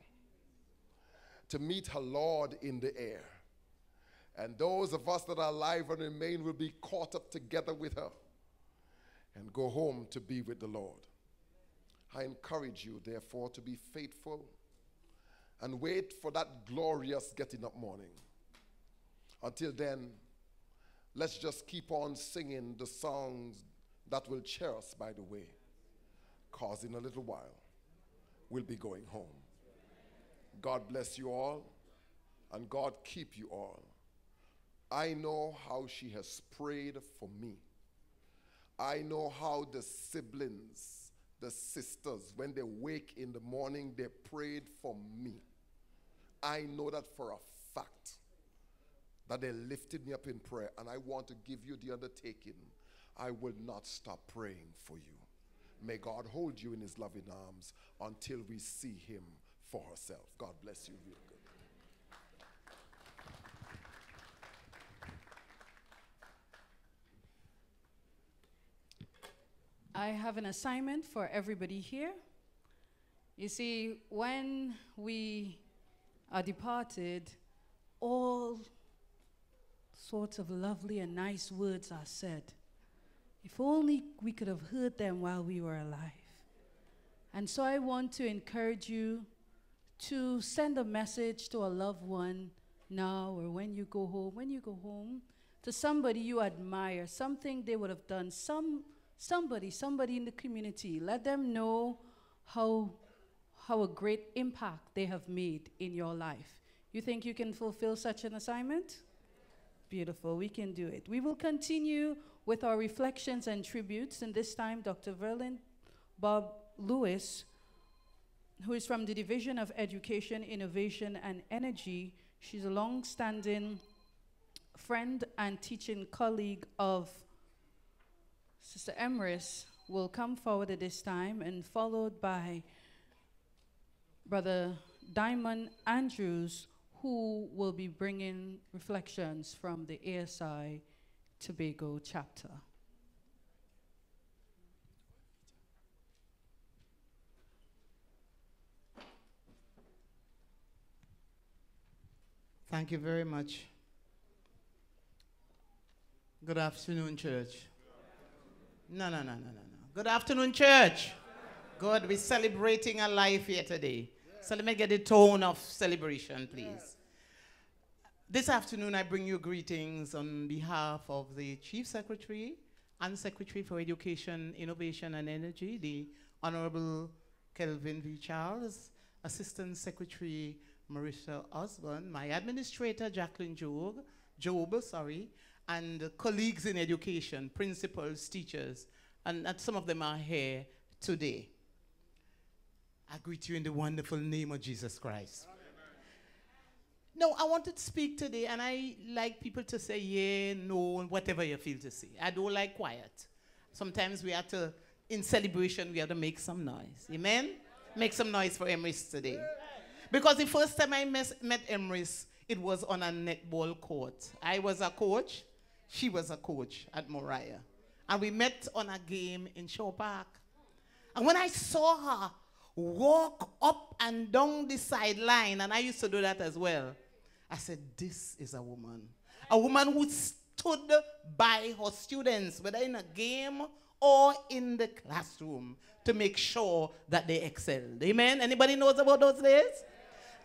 to meet her Lord in the air. And those of us that are alive and remain will be caught up together with her and go home to be with the Lord. I encourage you, therefore, to be faithful and wait for that glorious getting up morning. Until then, let's just keep on singing the songs that will cheer us by the way, because in a little while, we'll be going home. God bless you all, and God keep you all. I know how she has prayed for me. I know how the siblings, the sisters, when they wake in the morning, they prayed for me. I know that for a fact that they lifted me up in prayer, and I want to give you the undertaking. I will not stop praying for you. May God hold you in his loving arms until we see him for herself. God bless you I have an assignment for everybody here. You see, when we are departed, all sorts of lovely and nice words are said. If only we could have heard them while we were alive. And so I want to encourage you to send a message to a loved one now or when you go home, when you go home, to somebody you admire, something they would have done, some somebody, somebody in the community. Let them know how how a great impact they have made in your life. You think you can fulfill such an assignment? Beautiful, we can do it. We will continue with our reflections and tributes, and this time, Dr. Verlin Bob Lewis, who is from the Division of Education, Innovation, and Energy. She's a long standing friend and teaching colleague of Sister Emris, will come forward at this time, and followed by Brother Diamond Andrews, who will be bringing reflections from the ASI Tobago chapter. Thank you very much. Good afternoon, church. No, no, no, no, no, no. Good afternoon, church. Good. We're celebrating a life here today. So let me get the tone of celebration, please. This afternoon, I bring you greetings on behalf of the Chief Secretary and Secretary for Education, Innovation, and Energy, the Honorable Kelvin V. Charles, Assistant Secretary Marissa Osborne, my administrator Jacqueline Job, Job, sorry, and colleagues in education, principals, teachers, and, some of them are here today. I greet you in the wonderful name of Jesus Christ. No, I wanted to speak today, and I like people to say yeah, no, whatever you feel to say. I don't like quiet. Sometimes we have to, in celebration, we have to make some noise. Amen? Make some noise for Emris today. Because the first time I mes- met Emris, it was on a netball court. I was a coach, she was a coach at Moriah. And we met on a game in Shaw Park. And when I saw her walk up and down the sideline, and I used to do that as well, I said, This is a woman. A woman who stood by her students, whether in a game or in the classroom, to make sure that they excelled. Amen? Anybody knows about those days?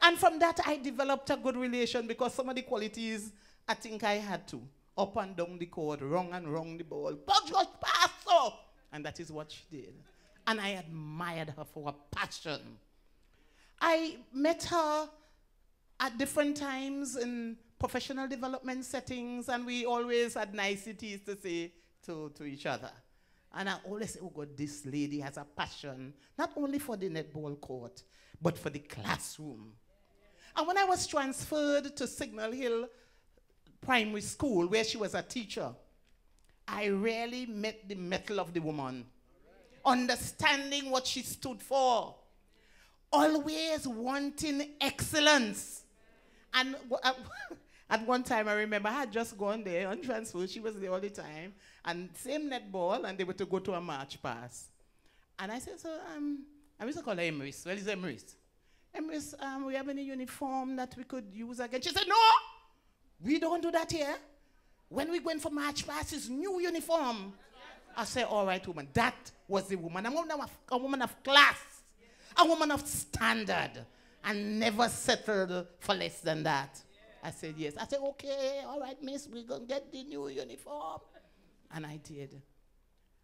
And from that, I developed a good relation because some of the qualities I think I had to. Up and down the court, wrong and wrong the ball. But just pass so. And that is what she did. And I admired her for her passion. I met her at different times in professional development settings, and we always had niceties to say to, to each other. And I always say, oh God, this lady has a passion, not only for the netball court, but for the classroom. And when I was transferred to Signal Hill Primary School, where she was a teacher, I really met the metal of the woman, understanding what she stood for, always wanting excellence. And at one time, I remember I had just gone there on transfer. She was there all the time, and same netball, and they were to go to a march pass. And I said, so um, I used to call her Emris. Where is Emris? Emris, um, we have any uniform that we could use again? She said, no, we don't do that here. When we went for march past, new uniform. I said, all right, woman. That was the woman. A woman of, a woman of class, a woman of standard, and never settled for less than that. I said, yes. I said, okay, all right, miss, we're going to get the new uniform. And I did.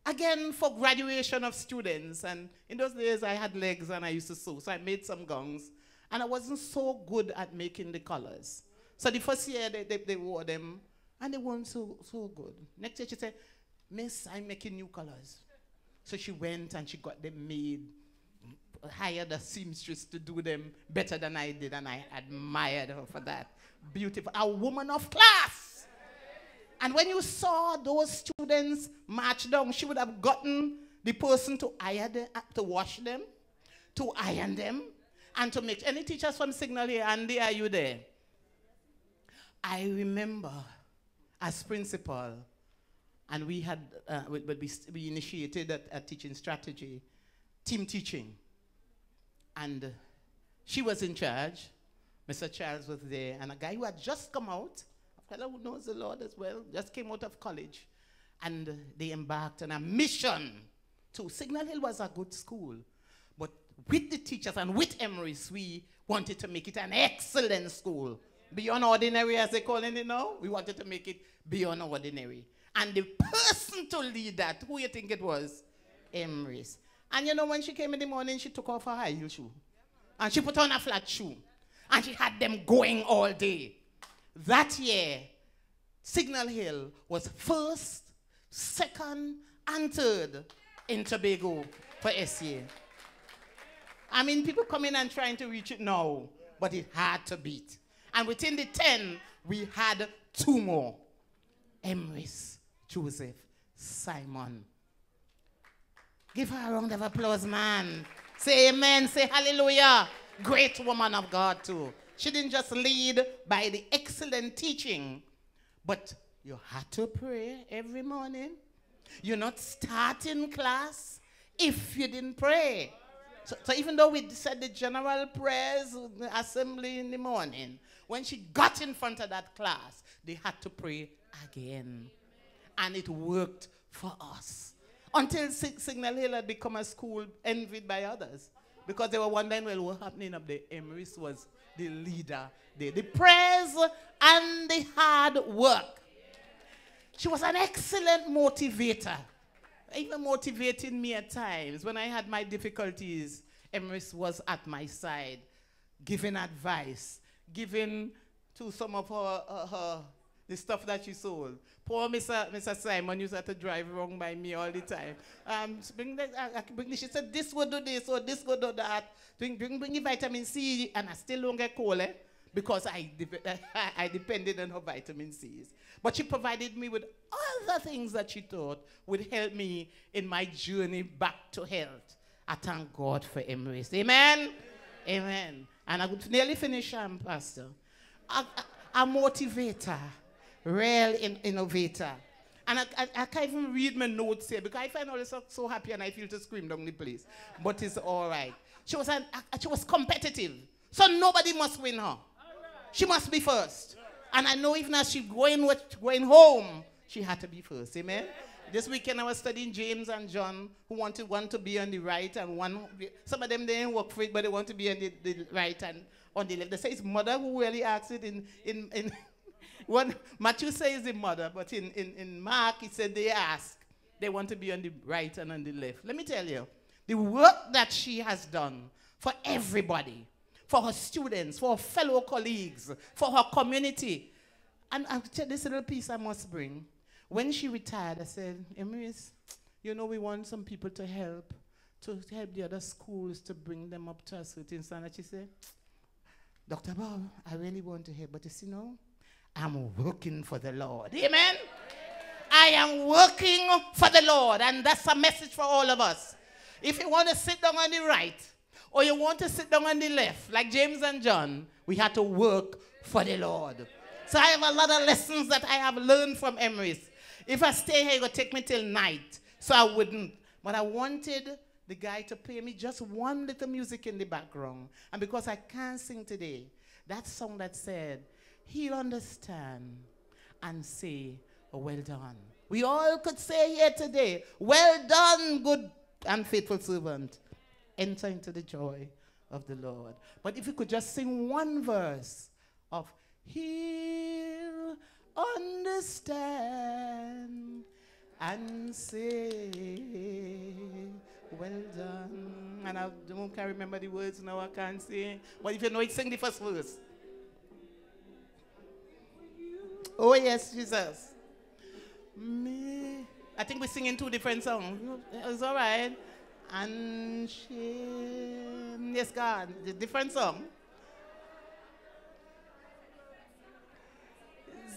Again, for graduation of students. And in those days, I had legs and I used to sew. So I made some gowns. And I wasn't so good at making the colors. So the first year, they, they, they wore them, and they weren't so, so good. Next year, she said, Miss, I'm making new colors. So she went and she got them made, hired a seamstress to do them better than I did, and I admired her for that. Beautiful. A woman of class. And when you saw those students march down, she would have gotten the person to iron them, uh, to wash them, to iron them, and to make any teachers from Signal here, Andy, are you there? I remember as principal, and we had, uh, we, we, we initiated a, a teaching strategy, team teaching. And she was in charge. Mr. Charles was there, and a guy who had just come out, a fellow who knows the Lord as well, just came out of college. And they embarked on a mission to Signal Hill was a good school, but with the teachers and with Emris, we wanted to make it an excellent school. Beyond ordinary, as they call it now. We wanted to make it beyond ordinary. And the person to lead that, who you think it was? Emris. And you know, when she came in the morning, she took off her high heel shoe. And she put on a flat shoe. And she had them going all day. That year, Signal Hill was first, second, and third in Tobago for SEA. I mean, people come in and trying to reach it now, but it had to beat. And within the 10, we had two more. Emris, Joseph, Simon. Give her a round of applause, man. Say amen, say hallelujah. Great woman of God, too. She didn't just lead by the excellent teaching, but you had to pray every morning. You're not starting class if you didn't pray. So, so, even though we said the general prayers, the assembly in the morning, when she got in front of that class, they had to pray again. And it worked for us. Until Signal Hill had become a school envied by others. Because they were wondering, well, what happening up there? Emris was the leader there. The prayers and the hard work. She was an excellent motivator. Even motivating me at times. When I had my difficulties, Emris was at my side, giving advice, giving to some of her, her, her the stuff that she sold. Poor Mr. Mr. Simon used to drive wrong by me all the time. Um, bring the, I, I bring the, she said, this will do this or this will do that. Bring, bring, bring the vitamin C, and I still don't get cold, eh? Because I, de I depended on her vitamin C's. But she provided me with other things that she thought would help me in my journey back to health. I thank God for Emris. Amen? Amen. Amen. And I would nearly finish, um, Pastor. A, a, a motivator, real in, innovator. And I, I, I, can't even read my notes here because I find always so, so happy and I feel to scream down the place. But it's all right. She was, an, she was competitive. So nobody must win her. She must be first. And I know even as she going, going home, she had to be first. Amen? This weekend I was studying James and John, who wanted one to be on the right and one. Some of them they didn't work for it, but they want to be on the, the right and on the left. They say it's mother who really asks it in in in. one Matthew says the mother, but in, in in Mark he said they ask. They want to be on the right and on the left. Let me tell you, the work that she has done for everybody, for her students, for her fellow colleagues, for her community. And I'll this little piece I must bring. When she retired, I said, Emris, you know, we want some people to help, to help the other schools to bring them up to a certain standard. She said, Dr. Bob, I really want to help, but you see, no, I'm working for the Lord. Amen? I am working for the Lord, and that's a message for all of us. If you want to sit down on the right, or you want to sit down on the left, like James and John, we had to work for the Lord. So I have a lot of lessons that I have learned from Emris. If I stay here, would take me till night. So I wouldn't. But I wanted the guy to play me just one little music in the background. And because I can't sing today, that song that said, He'll understand and say, oh, Well done. We all could say here today, Well done, good and faithful servant. Enter into the joy of the Lord. But if you could just sing one verse of He'll understand and say, Well done. And I don't can't remember the words now, I can't say. But if you know it, sing the first verse. Oh, yes, Jesus. Me. I think we're singing two different songs. It's all right. And she, yes, God, the different song.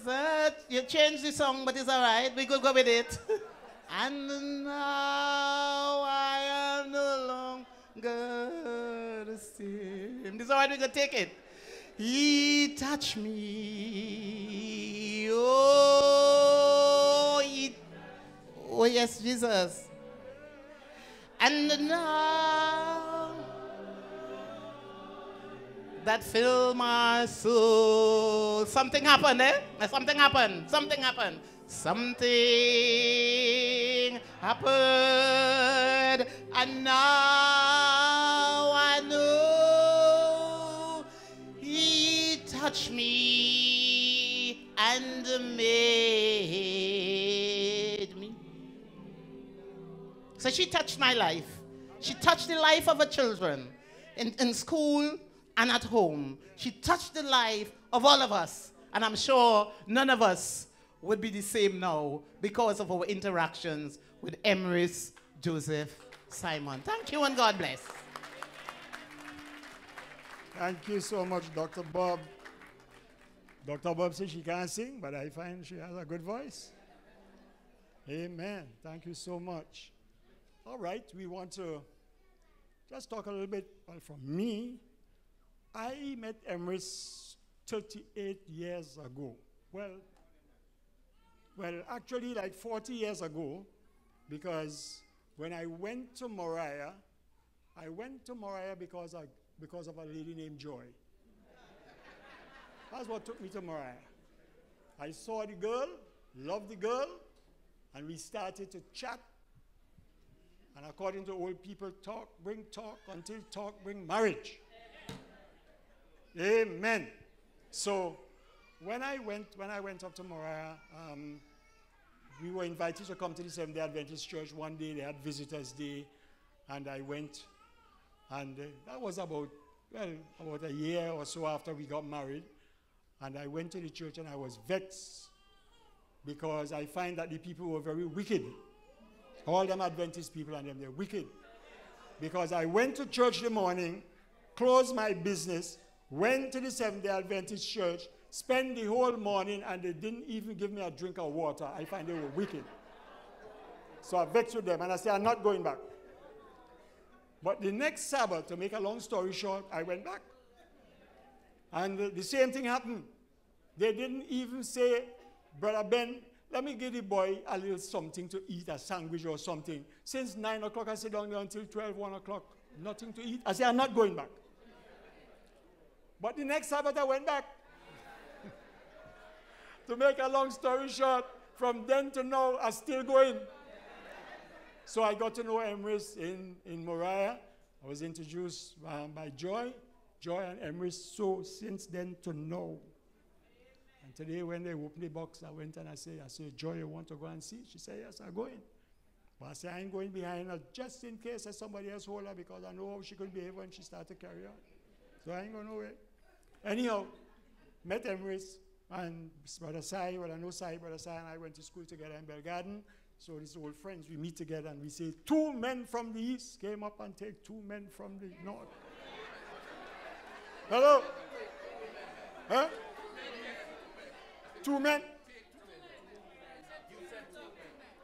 That you changed the song, but it's all right. We could go with it. and now I am no longer the same. This is all right. We could take it. He touched me. Oh, he, oh yes, Jesus. And now that fill my soul. Something happened, eh? Something happened. Something happened. Something happened. And now I know He touched me and made me. So she touched my life. She touched the life of her children in, in school and at home. She touched the life of all of us. And I'm sure none of us would be the same now because of our interactions with Emris Joseph Simon. Thank you and God bless. Thank you so much, Dr. Bob. Dr. Bob says she can't sing, but I find she has a good voice. Amen. Thank you so much. All right, we want to just talk a little bit well, from me. I met Emris 38 years ago. Well, well, actually, like 40 years ago, because when I went to Moriah, I went to Moriah because, because of a lady named Joy. That's what took me to Moriah. I saw the girl, loved the girl, and we started to chat. And according to old people, talk, bring talk, until talk, bring marriage. Amen. So when I went, when I went up to Moriah, um, we were invited to come to the Seventh Day Adventist Church one day. They had visitors' day, and I went, and uh, that was about well about a year or so after we got married, and I went to the church and I was vexed because I find that the people were very wicked. All them Adventist people and them they're wicked because I went to church the morning, closed my business, went to the Seventh day Adventist church, spent the whole morning, and they didn't even give me a drink of water. I find they were wicked. So I vexed with them and I said, I'm not going back. But the next Sabbath, to make a long story short, I went back. And the, same thing happened. They didn't even say, Brother Ben, let me give the boy a little something to eat, a sandwich or something. Since 9 o'clock, I sit down there until 12, 1 o'clock, nothing to eat. I said, I'm not going back. But the next Sabbath, I went back. to make a long story short, from then to now, I'm still going. So I got to know Emris in, in Moriah. I was introduced by Joy. Joy and Emris, so since then to now. And today, when they opened the box, I went and I said, I said, Joy, you want to go and see? She said, Yes, I'm going. But I said, I ain't going behind her just in case there's somebody else hold her because I know how she could behave when she started to carry on. So I ain't going nowhere. Anyhow, met Emris and Brother Sai, well, I know Sai, Brother Sai and I went to school together in Belle Garden. So these old friends, we meet together and we say, two men from the east came up and take two men from the north. Hello? Huh? Two men?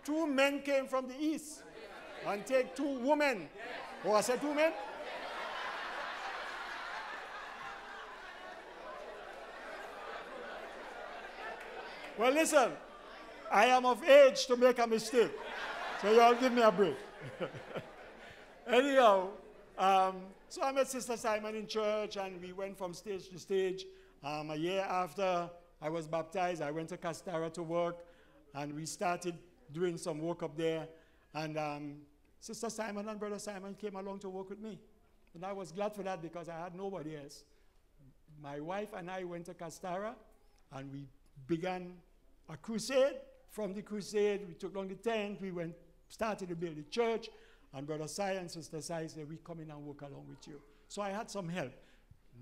Two men came from the east and take two women. Oh, I said two men? Well, listen, I am of age to make a mistake. So y'all give me a break. Anyhow, um, so I met Sister Simon in church and we went from stage to stage. Um, a year after I was baptized, I went to Castara to work and we started doing some work up there. And um, Sister Simon and Brother Simon came along to work with me. And I was glad for that because I had nobody else. My wife and I went to Castara and we began a crusade. From the crusade, we took down the tent, we went, started to build the church, and Brother Sai and Sister Sai said, we come in and work along with you. So I had some help.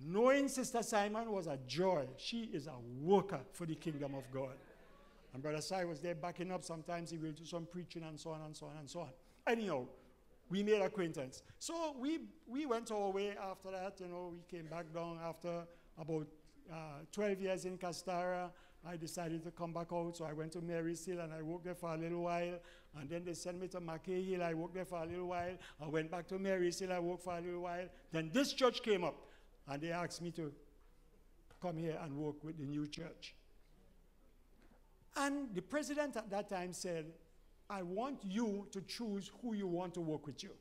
Knowing Sister Simon was a joy. She is a worker for the kingdom of God. And Brother Sai was there backing up. Sometimes he will do some preaching and so on and so on and so on. Anyhow, we made acquaintance. So we, we went our way after that. You know, we came back down after about uh, 12 years in Castara. I decided to come back out, so I went to Mary's Hill and I worked there for a little while. And then they sent me to Mackay Hill. I worked there for a little while. I went back to Mary's Hill. I worked for a little while. Then this church came up, and they asked me to come here and work with the new church. And the president at that time said, I want you to choose who you want to work with you.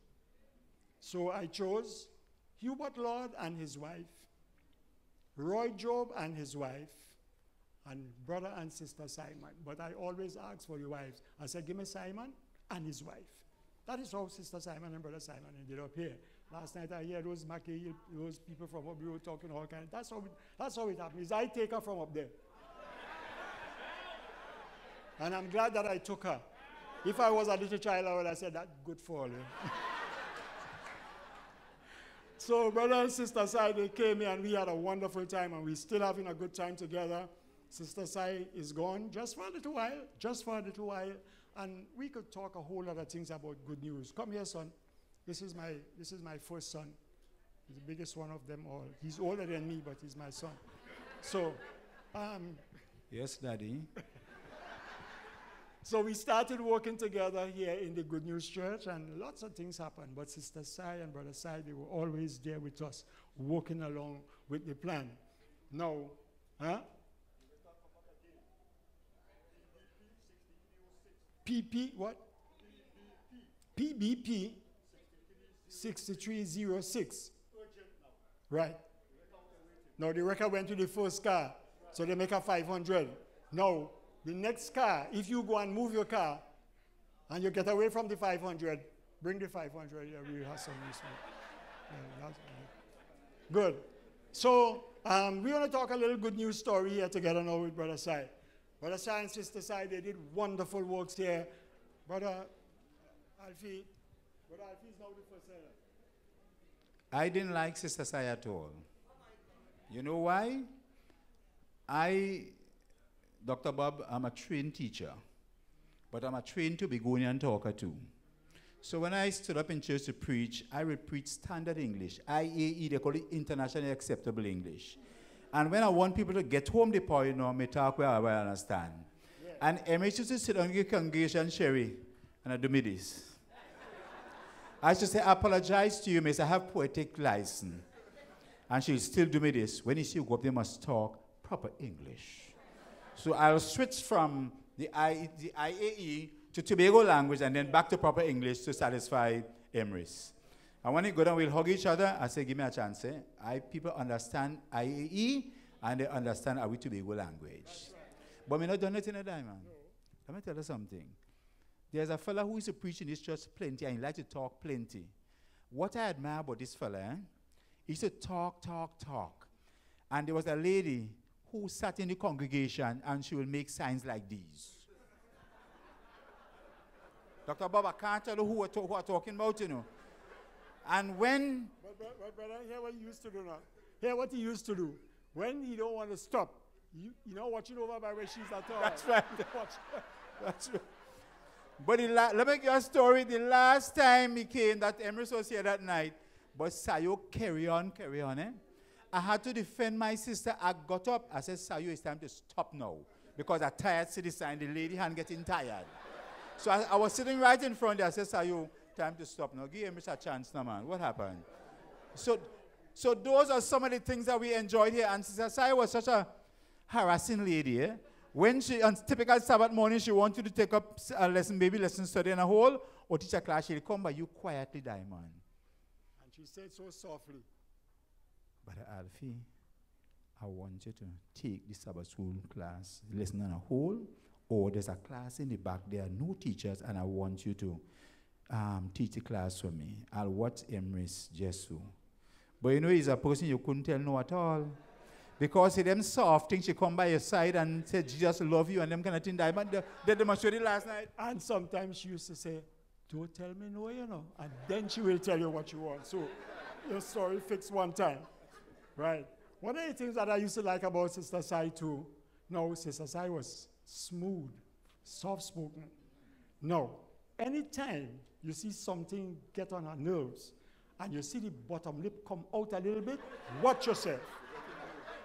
So I chose Hubert Lord and his wife, Roy Job and his wife, and brother and sister Simon. But I always ask for your wives. I said, give me Simon and his wife. That is how Sister Simon and Brother Simon ended up here. Last night I hear those Mackay, those people from up here talking all kinds. That's how it, that's how it happens. I take her from up there. and I'm glad that I took her. If I was a little child, I would have said, that good for you. so brother and sister Simon came here and we had a wonderful time and we're still having a good time together. Sister Sai is gone just for a little while, just for a little while. And we could talk a whole lot of things about good news. Come here, son. This is my, this is my first son. He's the biggest one of them all. He's older than me, but he's my son. So, um, Yes, Daddy. so we started working together here in the Good News Church, and lots of things happened. But Sister Sai and Brother Sai, they were always there with us, working along with the plan. Now, huh? PP, what? PBP 6306. Right. Now the record went to the first car, so they make a 500. Now, the next car, if you go and move your car and you get away from the 500, bring the 500 here. We have some use good. So, um, we want to talk a little good news story here together now with Brother Sai. Brother Sister Sai, they did wonderful works here. Brother Alfie, Brother Alfie is now the first seller. I didn't like Sister Sai at all. You know why? I, Dr. Bob, I'm a trained teacher, but I'm a trained Tobagonian talker too. So when I stood up in church to preach, I would preach standard English, IAE, they call it Internationally Acceptable English. And when I want people to get home the point, you know, me talk where I understand. And Emma used to sit on the congregation, Sherry, and I do me this. I to say, I apologize to you, miss, I have poetic license. And she'll still do me this. When you see you go up, they must talk proper English. So I'll switch from the, I, the IAE to Tobago language and then back to proper English to satisfy Emris. And when we go down, we'll hug each other. I say, give me a chance. Eh? I, people understand IAE and they understand our Tobago language. But we're not done it in a diamond. Let me tell you something. There's a fella who is used to preach in this church plenty and he likes to talk plenty. What I admire about this fella, eh? he to talk, talk, talk. And there was a lady who sat in the congregation and she will make signs like these. Dr. Bob, I can't tell you who, are who are talking about, you know. And when But, but, but, but I hear what he used to do now. Hear what he used to do. When he don't want to stop, you, you know, watching over by where she's at all. That's right. That's right. But the la- let me give you a story. The last time he came, that Emris was here that night, but Sayo, carry on, carry on, eh? I had to defend my sister. I got up. I said, Sayo, it's time to stop now. Because I tired citizen. The lady hand getting tired. so I, I was sitting right in front there. I said, Sayo, time to stop now. Give him a chance now, man. What happened? So, so those are some of the things that we enjoyed here. And Sister Sayo was such a harassing lady, eh? When she, on typical Sabbath morning, she wanted to take up a lesson, baby lesson study in a hall, or teach a class, she'll come by you quietly, Diamond. And she said so softly. But Alfie, I want you to take the Sabbath school class, lesson in a whole, or there's a class in the back, there are no teachers, and I want you to um, teach the class for me. I'll watch Emris Jesu. But you know, he's a person you couldn't tell no at all. Because he them soft things, she come by your side and say, Jesus love you, and them kind of thing. Diamond, they, they demonstrated last night. And sometimes she used to say, Don't tell me no, you know. And then she will tell you what you want. So your story fixed one time. Right. One of the things that I used to like about Sister Sai too, no, Sister Sai was smooth, soft spoken. No, anytime you see something get on her nerves and you see the bottom lip come out a little bit, watch yourself.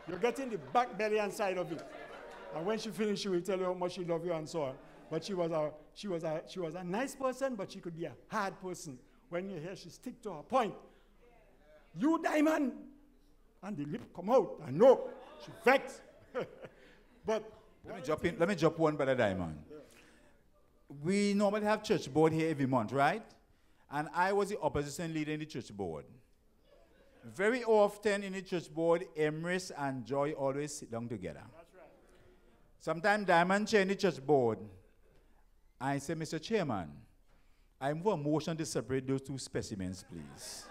You're getting the back belly and side of it. And when she finished, she will tell you how much she loves you and so on. But she was a she was a she was a nice person, but she could be a hard person. When you hear she stick to her point. You diamond! And the lip come out. I know. She vexed. but Let me jump in. Let me jump one, by the Diamond. We normally have church board here every month, right? And I was the opposition leader in the church board. Very often in the church board, Emris and Joy always sit down together. Sometimes Diamond chair in the church board. I say, Mr. Chairman, I move a motion to separate those two specimens, please.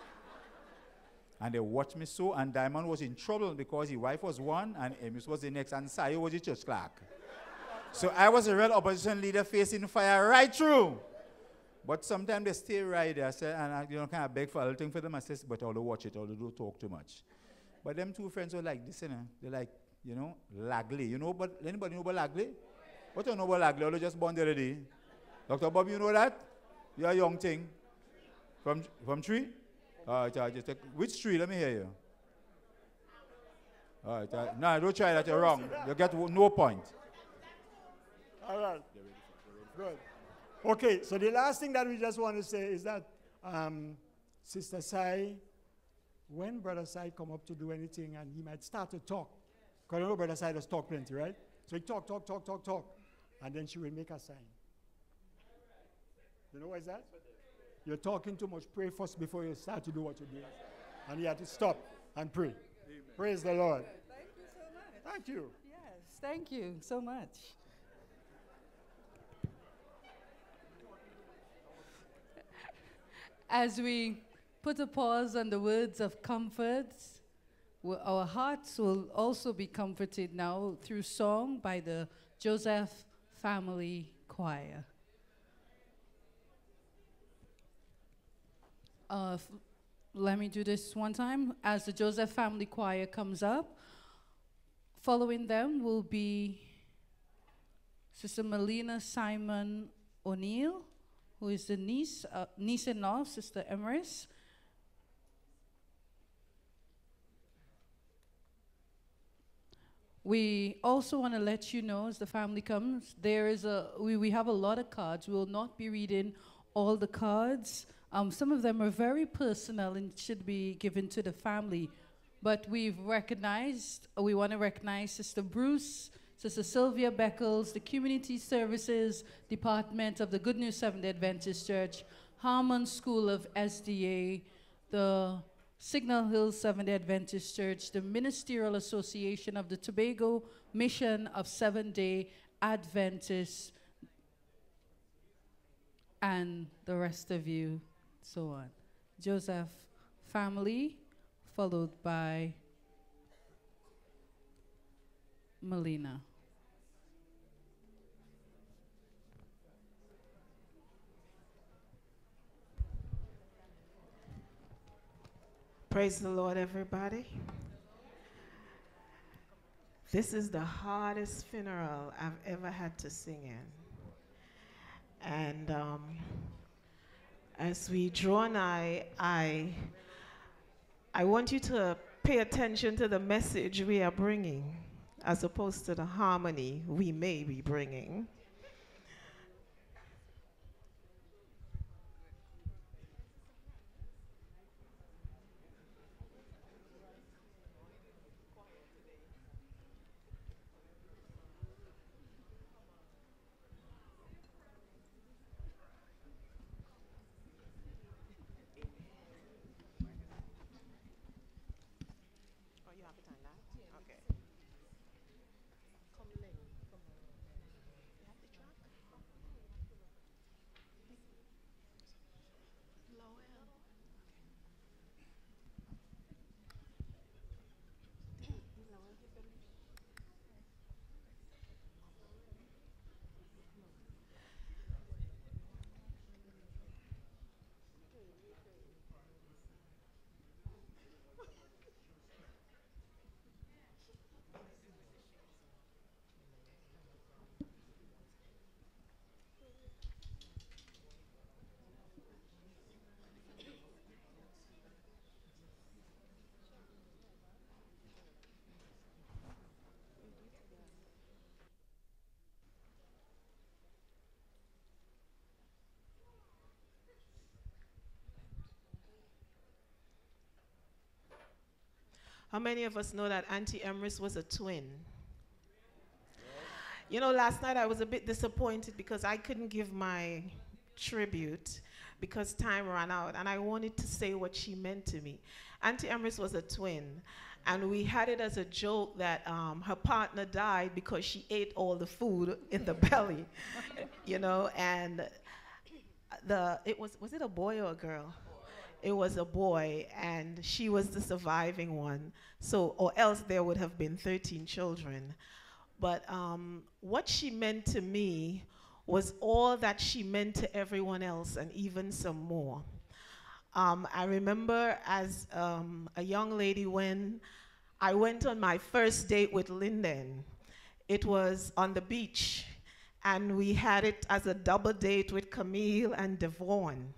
and they watched me so, and Diamond was in trouble because his wife was one and Emris was the next, and Sayo was the church clerk. So I was a real opposition leader facing fire right through. But sometimes they stay right there. I and I you know, kind of beg for a little thing for them. I say, but although watch it, although don't talk too much. But them two friends were like this, you know. They're like, you know, Lagley. You know, but anybody know about Lagley? What you know about Lagley? Although just born the other. Dr. Bob, you know that? You're a young thing. From from tree? All right, right, just take, which tree? Let me hear you. All right, right. No, don't try that. You're wrong. You get no point. All right. Good. Okay, so the last thing that we just want to say is that um, Sister Sai, when Brother Sai come up to do anything and he might start to talk, because you know Brother Sai does talk plenty, right? So he talk, talk, talk, talk, talk, and then she will make a sign. You know what is that? You're talking too much. Pray first before you start to do what you do. And you have to stop and pray. Praise the Lord. Thank you so much. Thank you. Yes, thank you so much. As we put a pause on the words of comfort, our hearts will also be comforted now through song by the Joseph Family Choir. Uh, let me do this one time. As the Joseph Family Choir comes up, following them will be Sister Melina Simon O'Neill, who is the niece, uh, niece-in-law Sister Emrys. We also want to let you know as the family comes, there is a we, we have a lot of cards. We will not be reading all the cards. Um, some of them are very personal and should be given to the family. But we've recognized, we want to recognize Sister Bruce, Sister Sylvia Beckles, the Community Services Department of the Good News Seventh-day Adventist Church, Harmon School of SDA, the Signal Hill Seventh-day Adventist Church, the Ministerial Association of the Tobago Mission of Seventh-day Adventists, and the rest of you, so on. Joseph family, followed by Melina. Praise the Lord, everybody. This is the hardest funeral I've ever had to sing in. And um, as we draw nigh, I, I want you to pay attention to the message we are bringing as opposed to the harmony we may be bringing. How many of us know that Auntie Emris was a twin? You know, last night I was a bit disappointed because I couldn't give my tribute because time ran out and I wanted to say what she meant to me. Auntie Emris was a twin and we had it as a joke that um, her partner died because she ate all the food in the belly, you know, and the, it was, was it a boy or a girl? It was a boy, and she was the surviving one. So, or else there would have been 13 children. But um, what she meant to me was all that she meant to everyone else, and even some more. Um, I remember as um, a young lady when I went on my first date with Linden. It was on the beach, and we had it as a double date with Camille and Devon.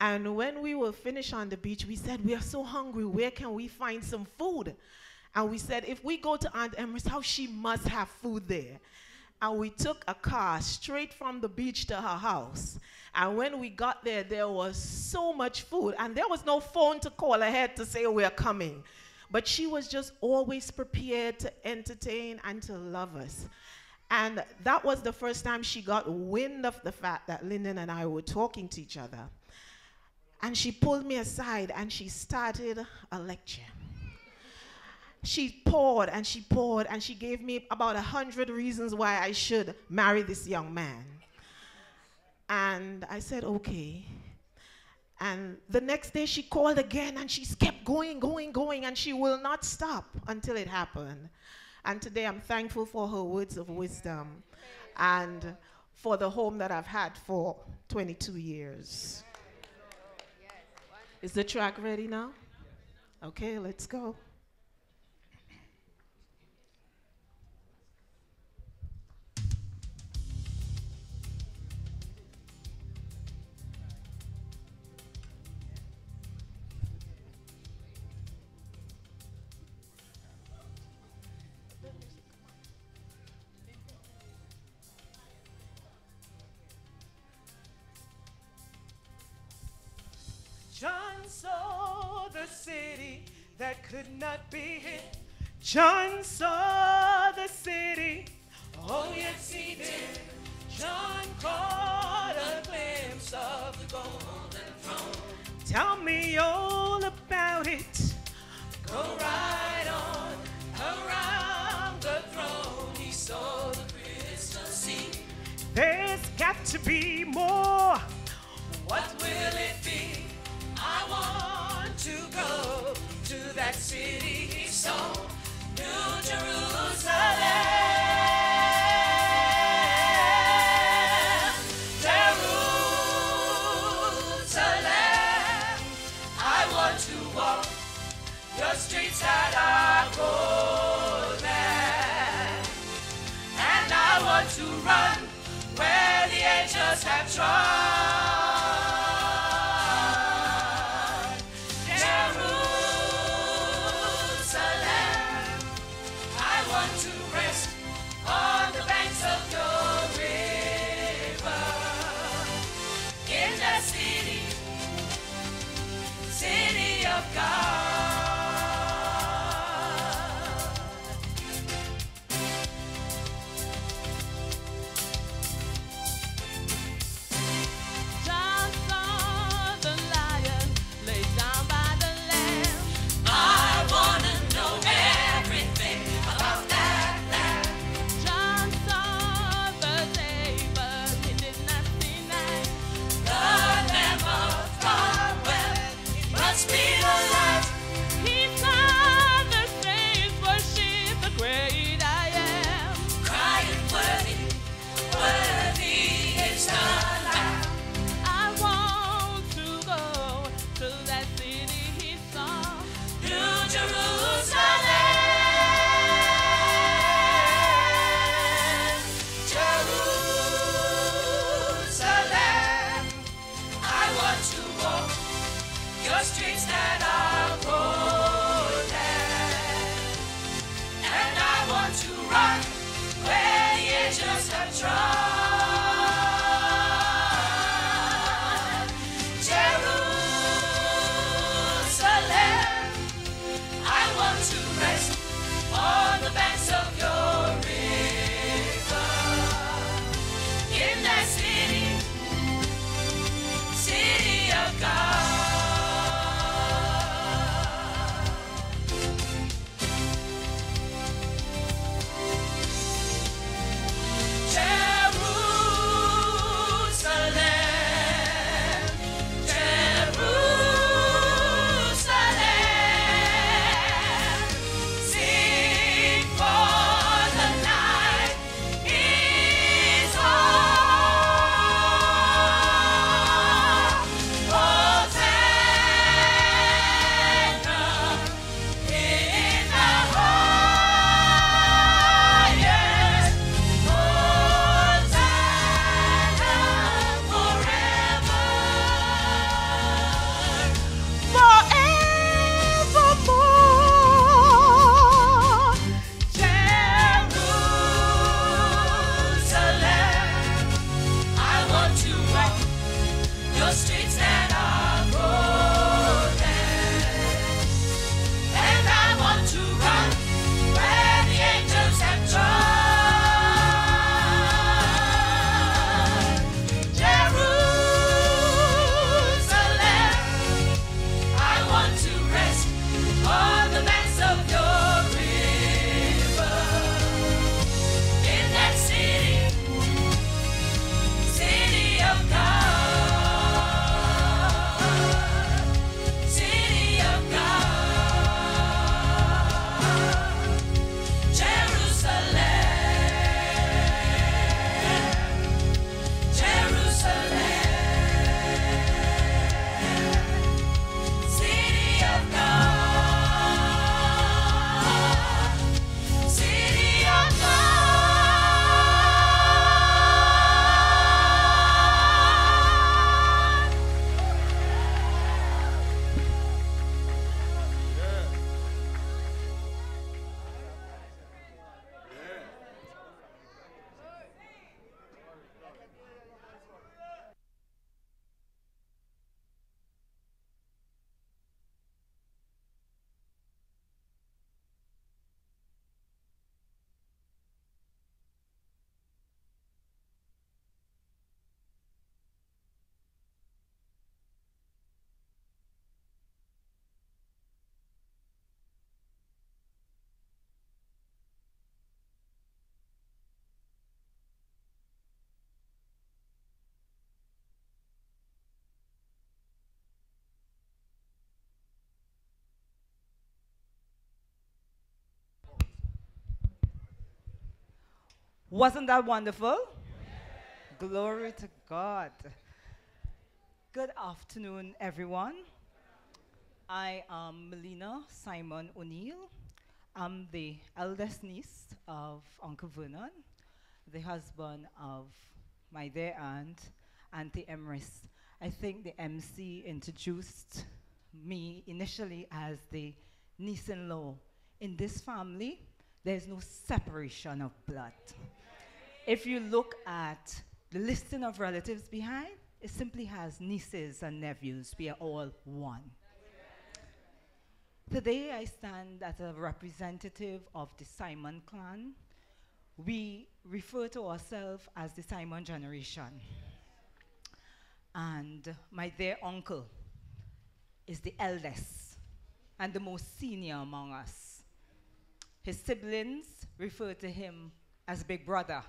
And when we were finished on the beach, we said, We are so hungry, where can we find some food? And we said, If we go to Aunt Emma's house, she must have food there. And we took a car straight from the beach to her house. And when we got there, there was so much food, and there was no phone to call ahead to say we're coming. But she was just always prepared to entertain and to love us. And that was the first time she got wind of the fact that Lyndon and I were talking to each other. And she pulled me aside and she started a lecture. She poured and she poured and she gave me about a hundred reasons why I should marry this young man. And I said, okay. And the next day she called again and she's kept going, going, going, and she will not stop until it happened. And today I'm thankful for her words of wisdom and for the home that I've had for 22 years. Is the track ready now? Okay, let's go. John saw the city that could not be hid. John saw the city. Oh, yes, he did. John caught a glimpse of the golden throne. Tell me all about it. Go right on around the throne. He saw the crystal sea. There's got to be more. City he saw, New Jerusalem. Wasn't that wonderful? Glory to God. Good afternoon, everyone. I am Melina Simon O'Neill. I'm the eldest niece of Uncle Vernon, the husband of my dear aunt, Auntie Emris. I think the MC introduced me initially as the niece-in-law. In this family, there's no separation of blood. If you look at the listing of relatives behind, it simply has nieces and nephews. We are all one. Today, I stand as a representative of the Simon clan. We refer to ourselves as the Simon generation. And my dear uncle is the eldest and the most senior among us. His siblings refer to him as big brother.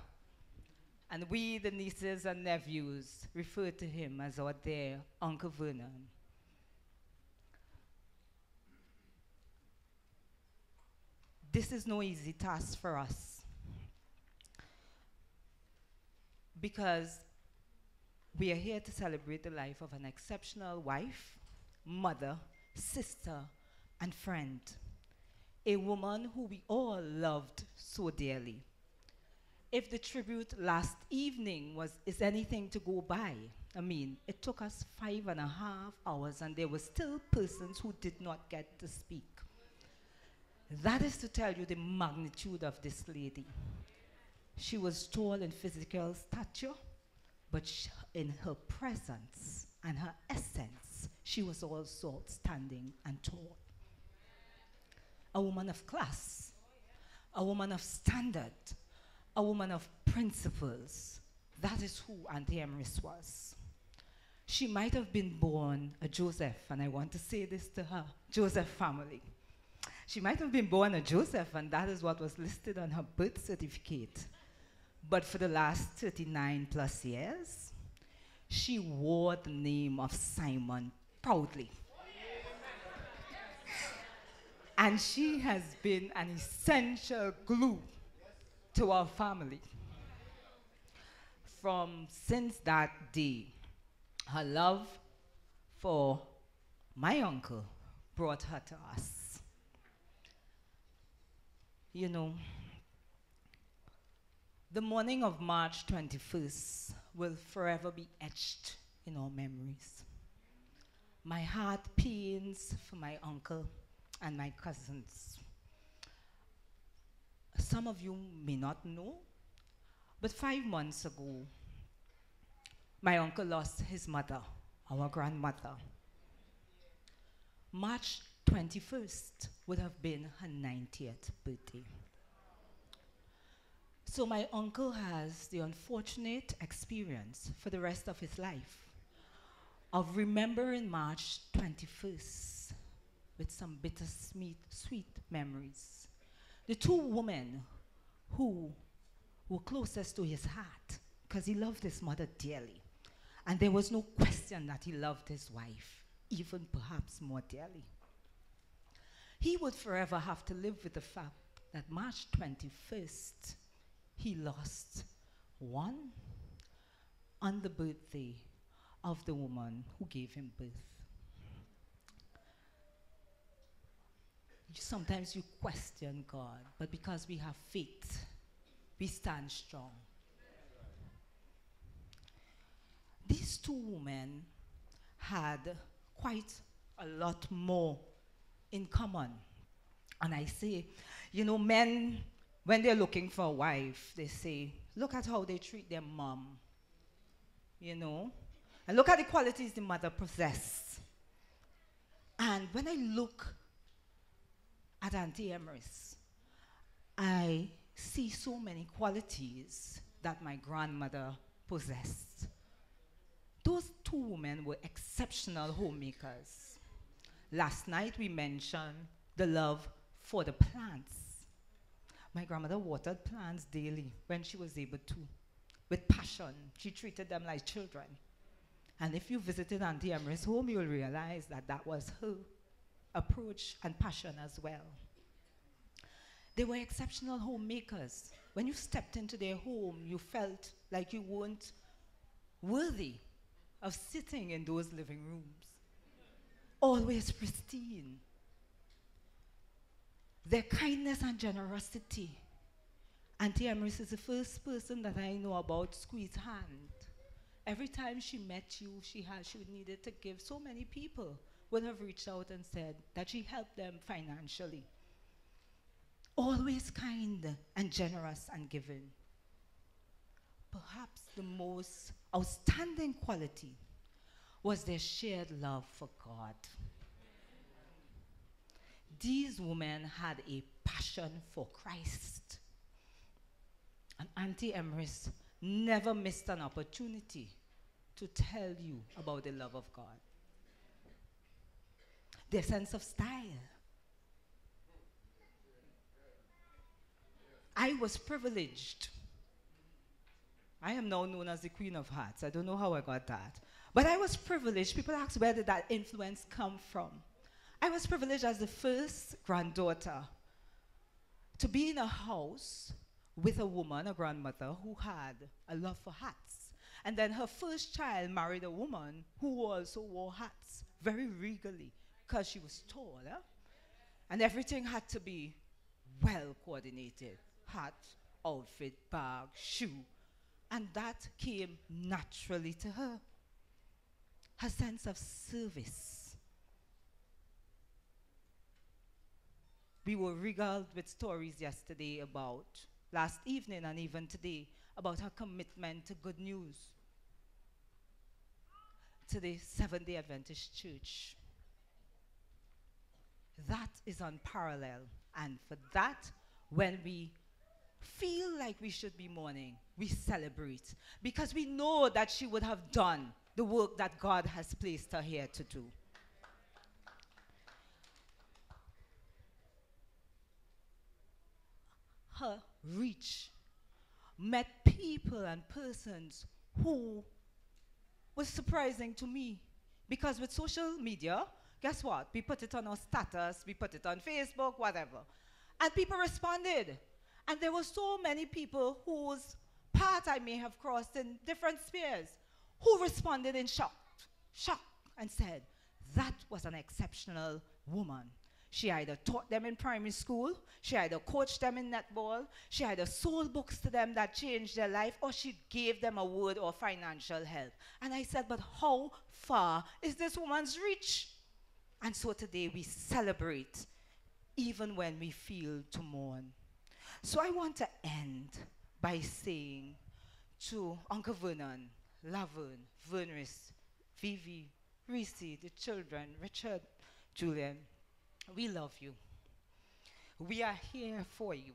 And we, the nieces and nephews, refer to him as our dear Uncle Vernon. This is no easy task for us because we are here to celebrate the life of an exceptional wife, mother, sister, and friend. A woman who we all loved so dearly. If the tribute last evening was is anything to go by, I mean, it took us five and a half hours and there were still persons who did not get to speak. That is to tell you the magnitude of this lady. She was tall in physical stature, but in her presence and her essence, she was also standing and tall. A woman of class, a woman of standard, a woman of principles. That is who Auntie Emris was. She might have been born a Joseph, and I want to say this to her Joseph family. She might have been born a Joseph, and that is what was listed on her birth certificate. But for the last 39 plus years, she wore the name of Simon proudly. and she has been an essential glue to our family. From since that day, her love for my uncle brought her to us. You know, the morning of March 21st will forever be etched in our memories. My heart pains for my uncle and my cousins. Some of you may not know, but five months ago, my uncle lost his mother, our grandmother. March 21st would have been her 90th birthday. So my uncle has the unfortunate experience for the rest of his life of remembering March 21st with some bittersweet sweet memories. The two women who were closest to his heart, because he loved his mother dearly. And there was no question that he loved his wife, even perhaps more dearly. He would forever have to live with the fact that March 21st, he lost one on the birthday of the woman who gave him birth. Sometimes you question God, but because we have faith, we stand strong. These two women had quite a lot more in common. And I say, you know, men, when they're looking for a wife, they say, look at how they treat their mom, you know, and look at the qualities the mother possesses. And when I look at Auntie Emris, I see so many qualities that my grandmother possessed. Those two women were exceptional homemakers. Last night we mentioned the love for the plants. My grandmother watered plants daily when she was able to, with passion. She treated them like children. And if you visited Auntie Emris's home, you will realize that that was her approach and passion as well. They were exceptional homemakers. when you stepped into their home, you felt like you weren't worthy of sitting in those living rooms. Always pristine. Their kindness and generosity. Auntie Emris is the first person that I know about squeeze hand. Every time she met you, she had she needed to give so many people would have reached out and said that she helped them financially. Always kind and generous and giving. Perhaps the most outstanding quality was their shared love for God. These women had a passion for Christ. And Auntie Emris never missed an opportunity to tell you about the love of God. Their sense of style. I was privileged. I am now known as the Queen of Hearts. I don't know how I got that. But I was privileged. People ask where did that influence come from? I was privileged as the first granddaughter to be in a house with a woman, a grandmother, who had a love for hats. And then her first child married a woman who also wore hats very regally because she was tall. eh? And everything had to be well coordinated hat, outfit, bag, shoe. And that came naturally to her. Her sense of service. We were regaled with stories yesterday about, last evening and even today, about her commitment to good news to the Seventh day Adventist Church. That is unparalleled. And for that, when we feel like we should be mourning, we celebrate because we know that she would have done the work that God has placed her here to do. Her reach met people and persons who was surprising to me because with social media, guess what? We put it on our status, we put it on Facebook, whatever. And people responded. And there were so many people whose path I may have crossed in different spheres who responded in shock, shock, and said, that was an exceptional woman. She either taught them in primary school, she either coached them in netball, she either sold books to them that changed their life, or she gave them a word or financial help. And I said, but how far is this woman's reach? And so today we celebrate even when we feel to mourn. So I want to end by saying to Uncle Vernon, Laverne, Vernris, Vivi, Reese, the children, Richard, Julian, we love you. We are here for you.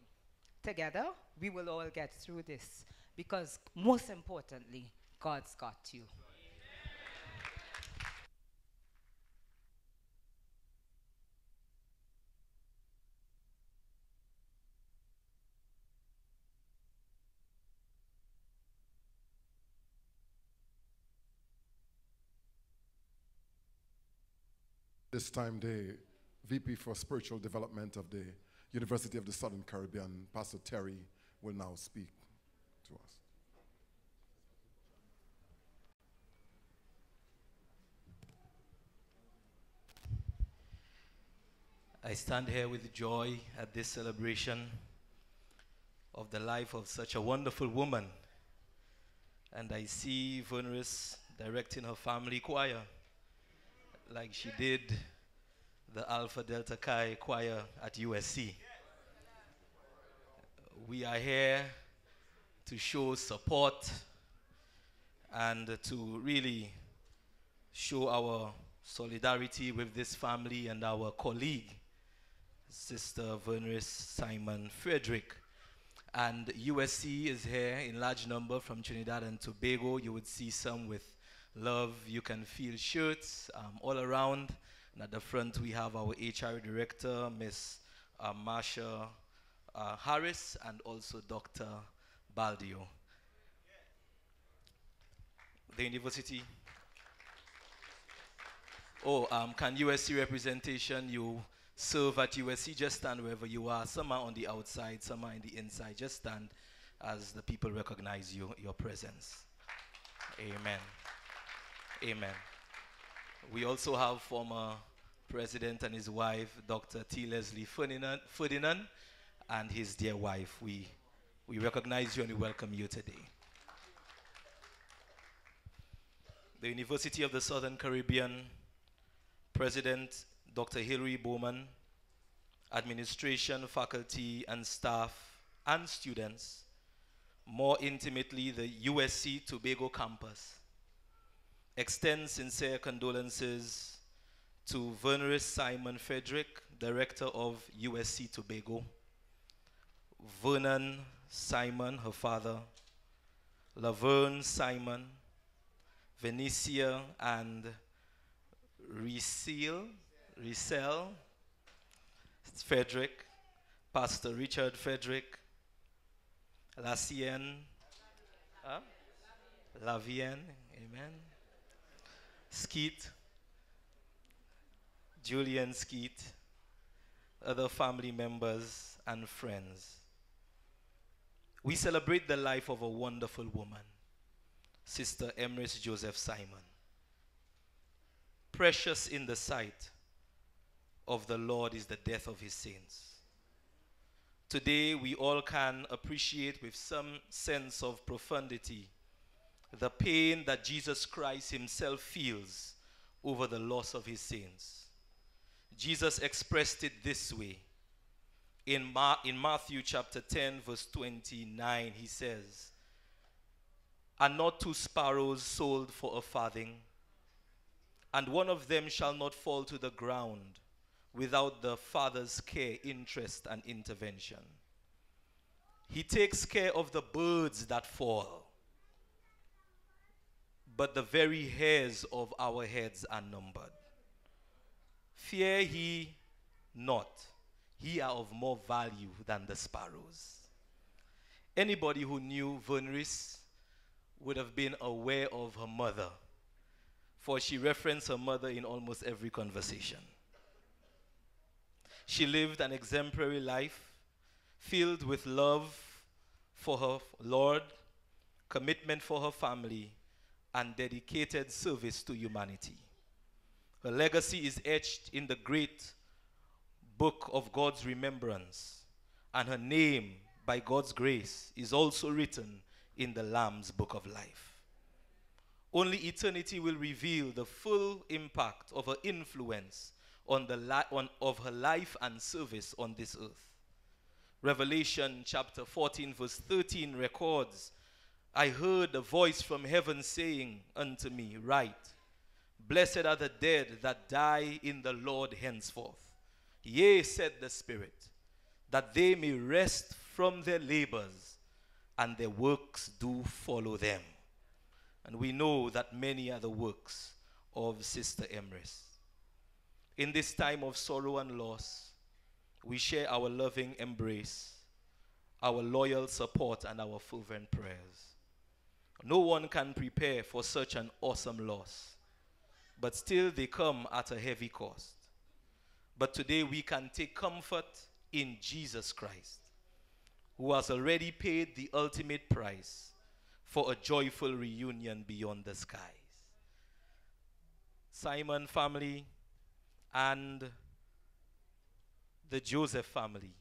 Together, we will all get through this because, most importantly, God's got you. This time, the VP for Spiritual Development of the University of the Southern Caribbean, Pastor Terry, will now speak to us. I stand here with joy at this celebration of the life of such a wonderful woman. And I see Vernris directing her family choir like she did the Alpha Delta Chi choir at USC. We are here to show support and to really show our solidarity with this family and our colleague, Sister Vernris Simon Frederick. And USC is here in large number from Trinidad and Tobago. You would see some with love. You can feel shirts um, all around. And at the front, we have our HR director, Miss uh, Marsha uh, Harris, and also Dr. Baldio. The university. Oh, um, can USC representation, you serve at USC, just stand wherever you are. Some are on the outside, some are in the inside. Just stand as the people recognize you, your presence. Amen. Amen. We also have former president and his wife, Dr. T. Leslie Ferdinand, Ferdinand and his dear wife. We, we recognize you and we welcome you today. The University of the Southern Caribbean President Dr. Hilary Bowman, administration, faculty, and staff, and students, more intimately the USC Tobago campus, extend sincere condolences to Verneris Simon Frederick, director of USC Tobago, Vernon Simon, her father, Laverne Simon, Venetia and Reseal, Resell, Frederick, Pastor Richard Frederick, Lacienne, huh? Lavienne, amen. Skeet, Julian Skeet, other family members and friends. We celebrate the life of a wonderful woman, Sister Emris Joseph Simon. Precious in the sight of the Lord is the death of his saints. Today, we all can appreciate with some sense of profundity the pain that Jesus Christ himself feels over the loss of his saints. Jesus expressed it this way. In, Ma- in Matthew chapter 10, verse 29, he says, Are not two sparrows sold for a farthing? And one of them shall not fall to the ground without the Father's care, interest, and intervention. He takes care of the birds that fall, but the very hairs of our heads are numbered. Fear he not, he are of more value than the sparrows. Anybody who knew Verneris would have been aware of her mother, for she referenced her mother in almost every conversation. She lived an exemplary life filled with love for her Lord, commitment for her family, and dedicated service to humanity. Her legacy is etched in the great book of God's remembrance, and her name, by God's grace, is also written in the Lamb's book of life. Only eternity will reveal the full impact of her influence on the li- on, of her life and service on this earth. Revelation chapter 14, verse 13 records I heard a voice from heaven saying unto me, Write, Blessed are the dead that die in the Lord henceforth. Yea, said the Spirit, that they may rest from their labors, and their works do follow them. And we know that many are the works of Sister Emris. In this time of sorrow and loss, we share our loving embrace, our loyal support, and our fervent prayers. No one can prepare for such an awesome loss, but still they come at a heavy cost. But today we can take comfort in Jesus Christ, who has already paid the ultimate price for a joyful reunion beyond the skies. Simon family and the Joseph family,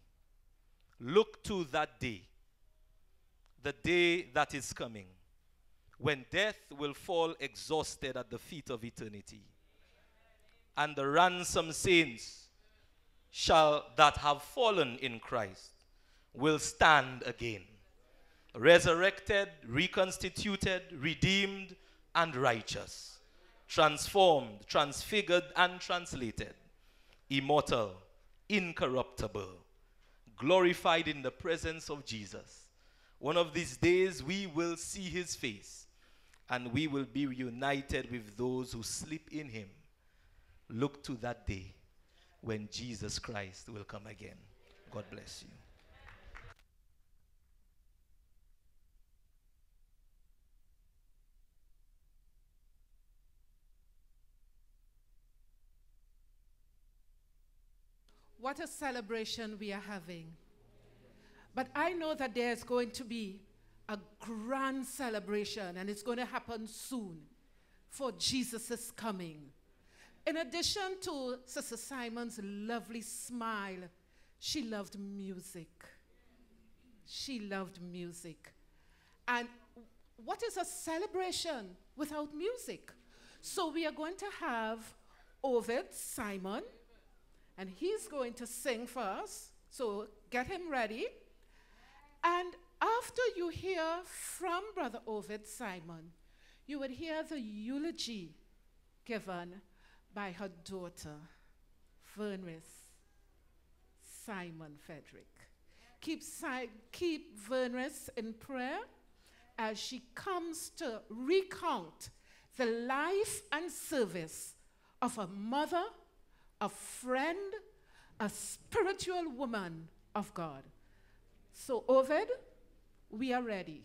look to that day, the day that is coming, when death will fall exhausted at the feet of eternity, and the ransom saints shall that have fallen in Christ will stand again, resurrected, reconstituted, redeemed, and righteous, transformed, transfigured, and translated, immortal, incorruptible, glorified in the presence of Jesus. One of these days we will see his face and we will be reunited with those who sleep in him. Look to that day when Jesus Christ will come again. God bless you. What a celebration we are having. But I know that there's going to be a grand celebration and it's going to happen soon for Jesus' coming. In addition to Sister Simon's lovely smile, she loved music. She loved music. And what is a celebration without music? So we are going to have Ovid Simon, and he's going to sing for us. So get him ready. And after you hear from Brother Ovid Simon, you would hear the eulogy given by her daughter, Vernis Simon Frederick. Keep, si- keep Vernis in prayer as she comes to recount the life and service of a mother, a friend, a spiritual woman of God. So, Ovid, we are ready.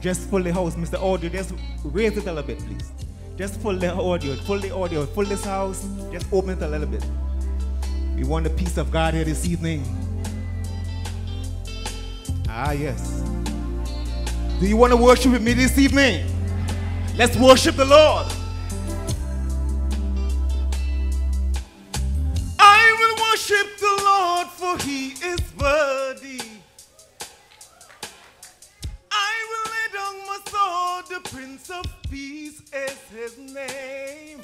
Just pull the house, Mr. Audio. Just raise it a little bit, please. Just pull the audio, pull the audio, pull this house. Just open it a little bit. We want the peace of God here this evening. Ah, yes. Do you want to worship with me this evening? Let's worship the Lord. I will worship the Lord for he is worthy. I will lay down my sword, the Prince of Peace is his name.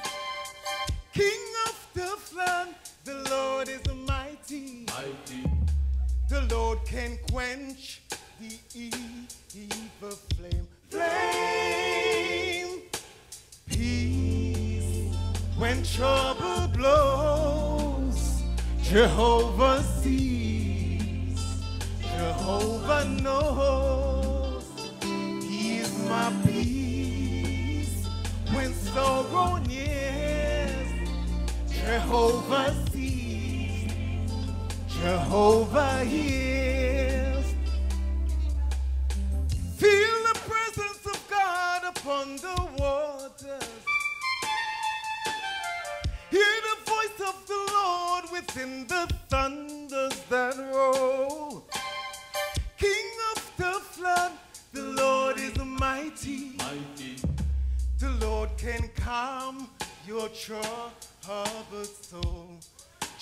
King of the flood, the Lord is mighty. Mighty. The Lord can quench the e- evil flame. Flame. Peace when trouble blows. Jehovah sees. Jehovah knows. He is my peace when sorrow nears. Jehovah sees. Jehovah hears. Upon the waters. Hear the voice of the Lord within the thunders that roll. King of the flood, the Lord is mighty. Mighty. The Lord can calm your troubled soul.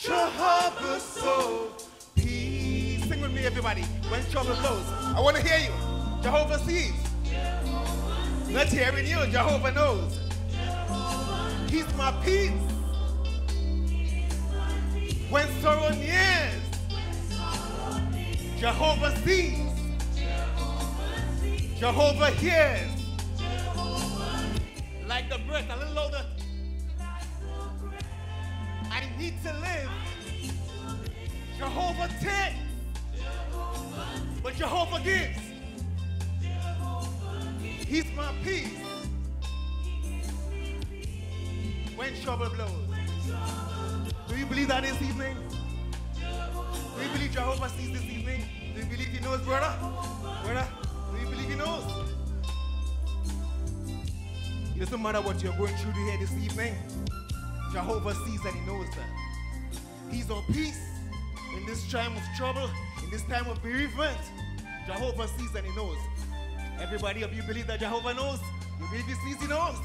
Troubled soul. Peace. Sing with me, everybody. When trouble blows. I want to hear you. Jehovah sees. Not hearing you. Jehovah knows. He's my peace. When sorrow nears, Jehovah sees. Jehovah hears. Like the breath, a little louder. I need to live. Jehovah takes, but Jehovah gives. He's my peace. When trouble blows. Do you believe that this evening? Do you believe Jehovah sees this evening? Do you believe he knows, brother? Brother, do you believe he knows? It doesn't matter what you're going through here this evening. Jehovah sees and he knows that. He's our peace in this time of trouble, in this time of bereavement. Jehovah sees and he knows. Everybody of you believe that Jehovah knows? You believe he sees, he knows?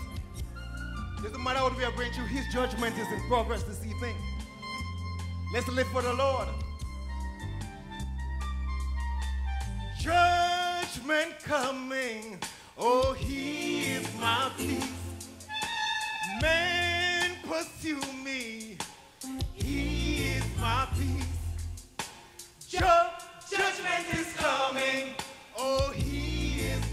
Doesn't matter what we are going through, his judgment is in progress this evening. Let's live for the Lord. Judgment coming, oh, he is my peace. Men pursue me, he is my peace. Ju- judgment is coming, oh, he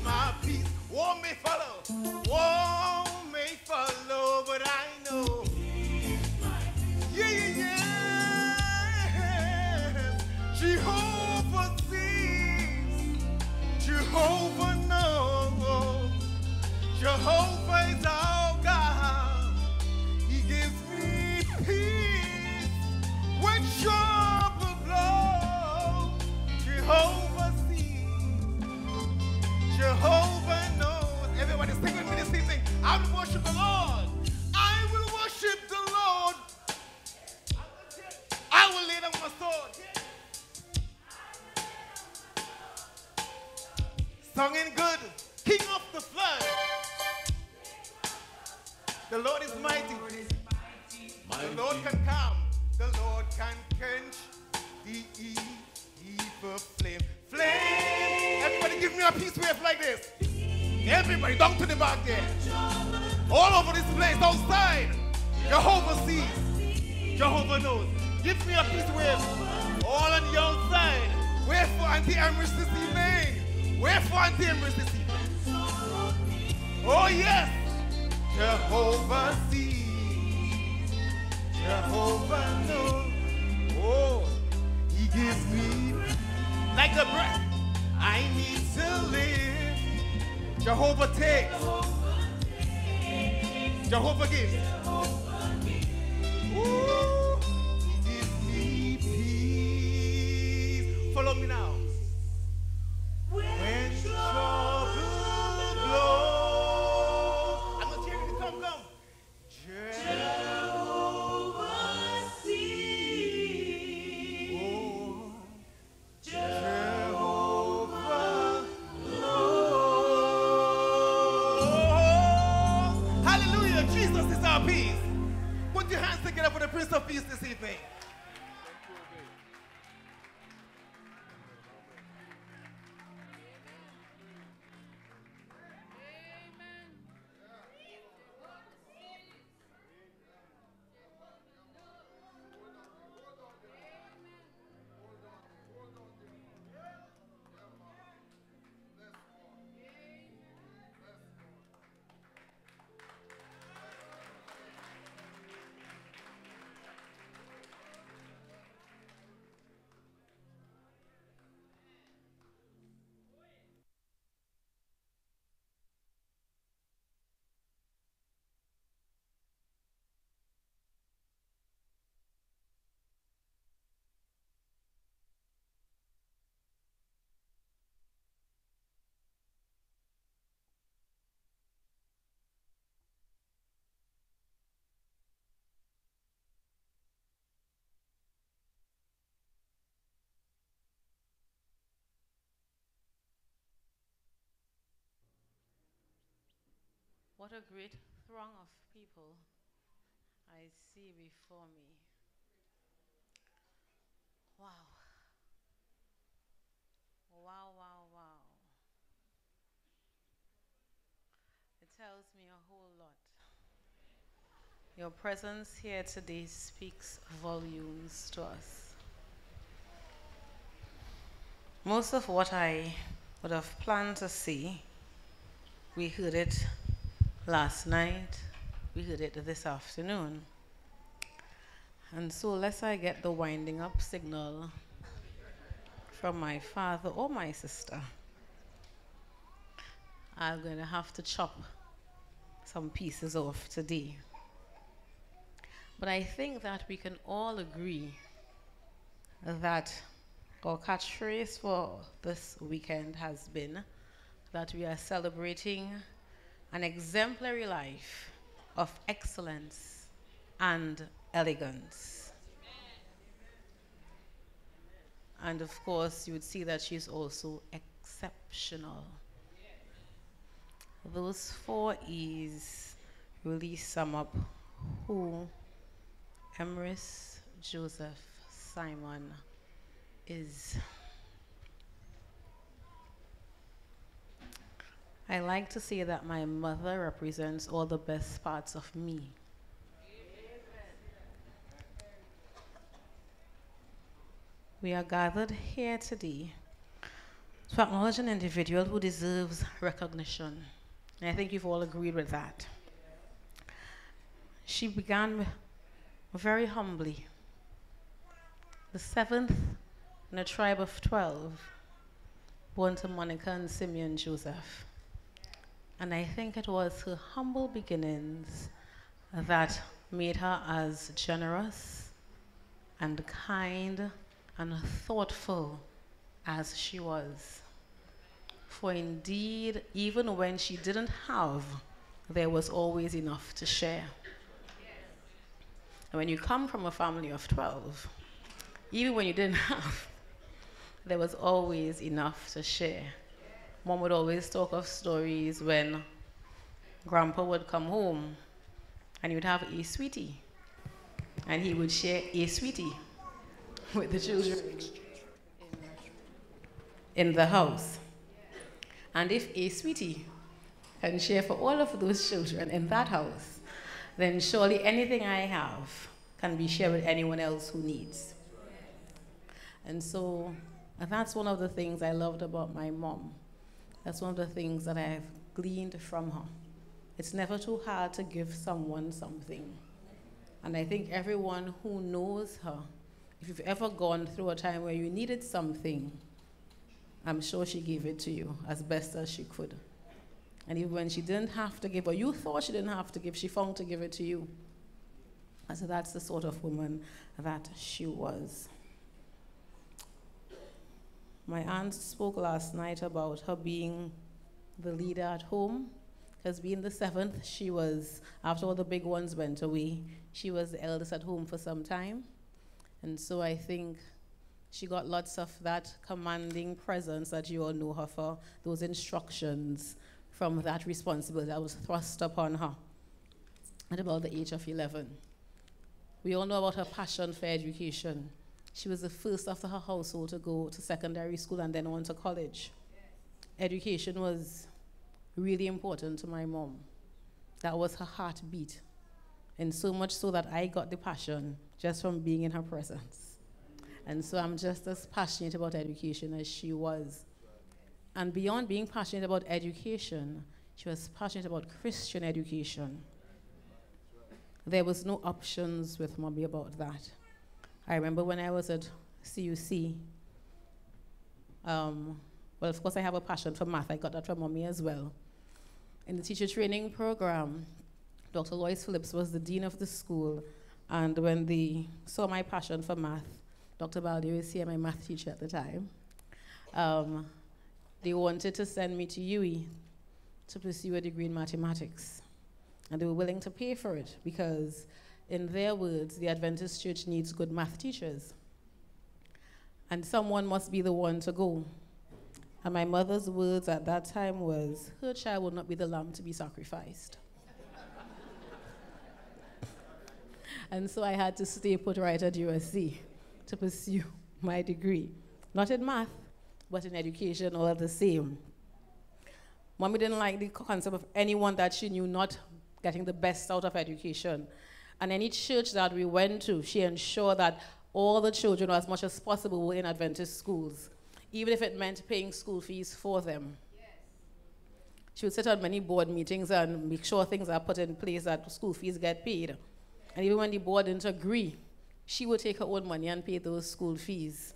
my peace. War may follow, war may follow, but I know. Yeah, yeah, yeah. Jehovah sees, Jehovah knows, Jehovah is our God. He gives me peace when trouble blows. Jehovah. Jehovah knows. Everybody sing with me this evening. I will worship the Lord. I will worship the Lord. I will lay down my sword. Sung in good, King of the flood. The Lord is mighty. The Lord can calm. The Lord can quench the evil flame. Flame! Everybody give me a peace wave like this. Everybody, down to the back there. All over this place, outside. Jehovah sees. Jehovah knows. Give me a peace wave. All on the outside. Wherefore Auntie Emris this evening? Wherefore Auntie Emris this evening? Oh yes. Jehovah sees. Jehovah knows. Oh, he gives me like the breath I need to live. Jehovah takes. Jehovah gives. Ooh, he gives me peace. Follow me now. When trouble blows, of What a great throng of people I see before me. Wow. Wow, wow, wow. It tells me a whole lot. Your presence here today speaks volumes to us. Most of what I would have planned to see, we heard it last night, we heard it this afternoon. And so, lest I get the winding up signal from my father or my sister, I'm going to have to chop some pieces off today. But I think that we can all agree that our catchphrase for this weekend has been that we are celebrating an exemplary life of excellence and elegance. And of course, you would see that she's also exceptional. Those four E's really sum up who Emris Joseph Simon is. I like to say that my mother represents all the best parts of me. We are gathered here today to acknowledge an individual who deserves recognition. And I think you've all agreed with that. She began very humbly, the seventh in a tribe of 12, born to Monica and Simeon Joseph. And I think it was her humble beginnings that made her as generous and kind and thoughtful as she was. For indeed, even when she didn't have, there was always enough to share. And when you come from a family of 12, even when you didn't have, there was always enough to share. Mom would always talk of stories when grandpa would come home and you'd have a sweetie, and he would share a sweetie with the children in the house. And if a sweetie can share for all of those children in that house, then surely anything I have can be shared with anyone else who needs. And so that's one of the things I loved about my mom. That's one of the things that I've gleaned from her. It's never too hard to give someone something. And I think everyone who knows her, if you've ever gone through a time where you needed something, I'm sure she gave it to you as best as she could. And even when she didn't have to give, or you thought she didn't have to give, she found to give it to you. And so that's the sort of woman that she was. My aunt spoke last night about her being the leader at home. Because being the seventh, she was, after all the big ones went away, she was the eldest at home for some time. And so I think she got lots of that commanding presence that you all know her for, those instructions from that responsibility that was thrust upon her at about the age of 11. We all know about her passion for education. She was the first after her household to go to secondary school and then on to college. Education was really important to my mom. That was her heartbeat. And so much so that I got the passion just from being in her presence. And so I'm just as passionate about education as she was. And beyond being passionate about education, she was passionate about Christian education. There was no options with mommy about that. I remember when I was at CUC, um, well, of course, I have a passion for math. I got that from mommy as well. In the teacher training program, Dr. Lois Phillips was the dean of the school, and when they saw my passion for math, Dr. Baldi was here, my math teacher at the time, um, they wanted to send me to UWI to pursue a degree in mathematics. And they were willing to pay for it because, in their words, the Adventist church needs good math teachers. And someone must be the one to go. And my mother's words at that time was, her child will not be the lamb to be sacrificed. and so I had to stay put right at USC to pursue my degree. Not in math, but in education all the same. Mommy didn't like the concept of anyone that she knew not getting the best out of education. And any church that we went to, she ensured that all the children, as much as possible, were in Adventist schools, even if it meant paying school fees for them. She would sit on many board meetings and make sure things are put in place that school fees get paid. And even when the board didn't agree, she would take her own money and pay those school fees.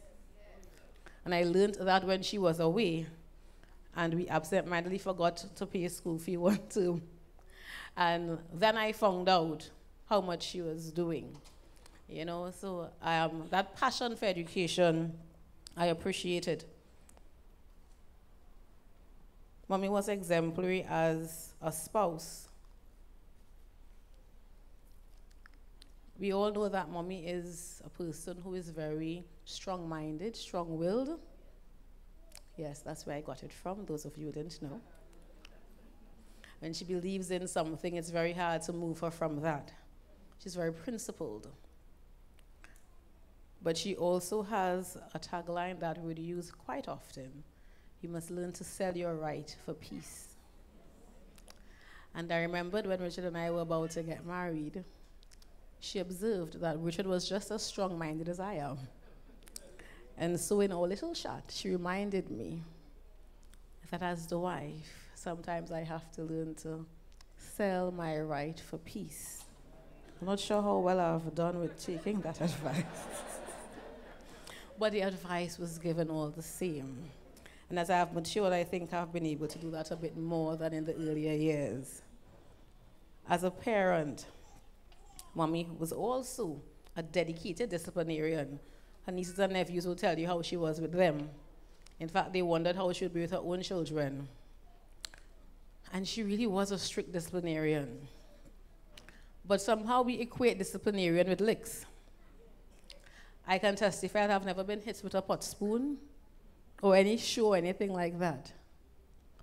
And I learned that when she was away, and we absent-mindedly forgot to pay school fee one term. And then I found out how much she was doing. You know, so um, that passion for education, I appreciated. Mommy was exemplary as a spouse. We all know that mommy is a person who is very strong minded, strong willed. Yes, that's where I got it from, those of you who didn't know. When she believes in something, it's very hard to move her from that. She's very principled. But she also has a tagline that we would use quite often. You must learn to sell your right for peace. And I remembered when Richard and I were about to get married, she observed that Richard was just as strong minded as I am. And so, in our little chat, she reminded me that as the wife, sometimes I have to learn to sell my right for peace. I'm not sure how well I've done with taking that advice. but the advice was given all the same. And as I've matured, I think I've been able to do that a bit more than in the earlier years. As a parent, mommy was also a dedicated disciplinarian. Her nieces and nephews will tell you how she was with them. In fact, they wondered how she would be with her own children. And she really was a strict disciplinarian. But somehow we equate disciplinarian with licks. I can testify that I've never been hit with a pot spoon or any shoe or anything like that.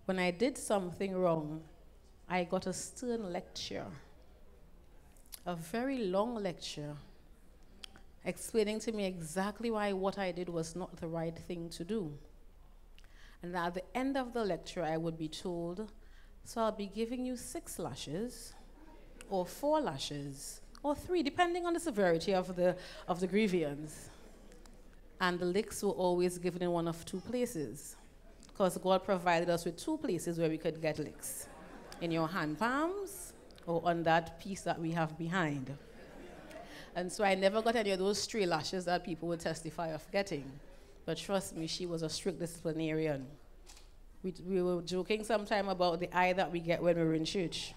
When I did something wrong, I got a stern lecture, a very long lecture, explaining to me exactly why what I did was not the right thing to do. And at the end of the lecture, I would be told, so I'll be giving you six lashes, or four lashes, or three, depending on the severity of the, of the grievance. And the licks were always given in one of two places, because God provided us with two places where we could get licks in your hand palms or on that piece that we have behind. And so I never got any of those stray lashes that people would testify of getting. But trust me, she was a strict disciplinarian. We, we were joking sometime about the eye that we get when we were in church.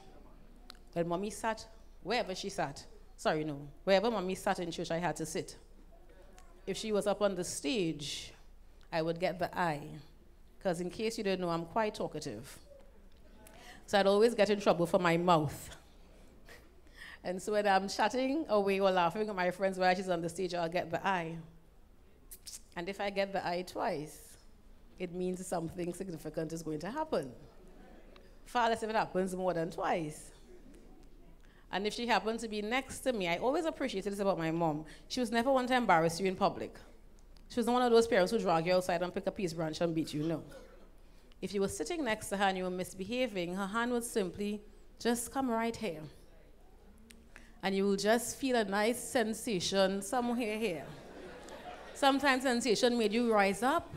When mommy sat, wherever she sat, sorry, no, wherever mommy sat in church, I had to sit. If she was up on the stage, I would get the eye. Because in case you didn't know, I'm quite talkative. So I'd always get in trouble for my mouth. And so when I'm chatting away or laughing with my friends while she's on the stage, I'll get the eye. And if I get the eye twice, it means something significant is going to happen. Far less if it happens more than twice. And if she happened to be next to me, I always appreciated this about my mom. She was never one to embarrass you in public. She was not one of those parents who drag you outside and pick a peace branch and beat you, no. If you were sitting next to her and you were misbehaving, her hand would simply just come right here. And you will just feel a nice sensation somewhere here. Sometimes sensation made you rise up.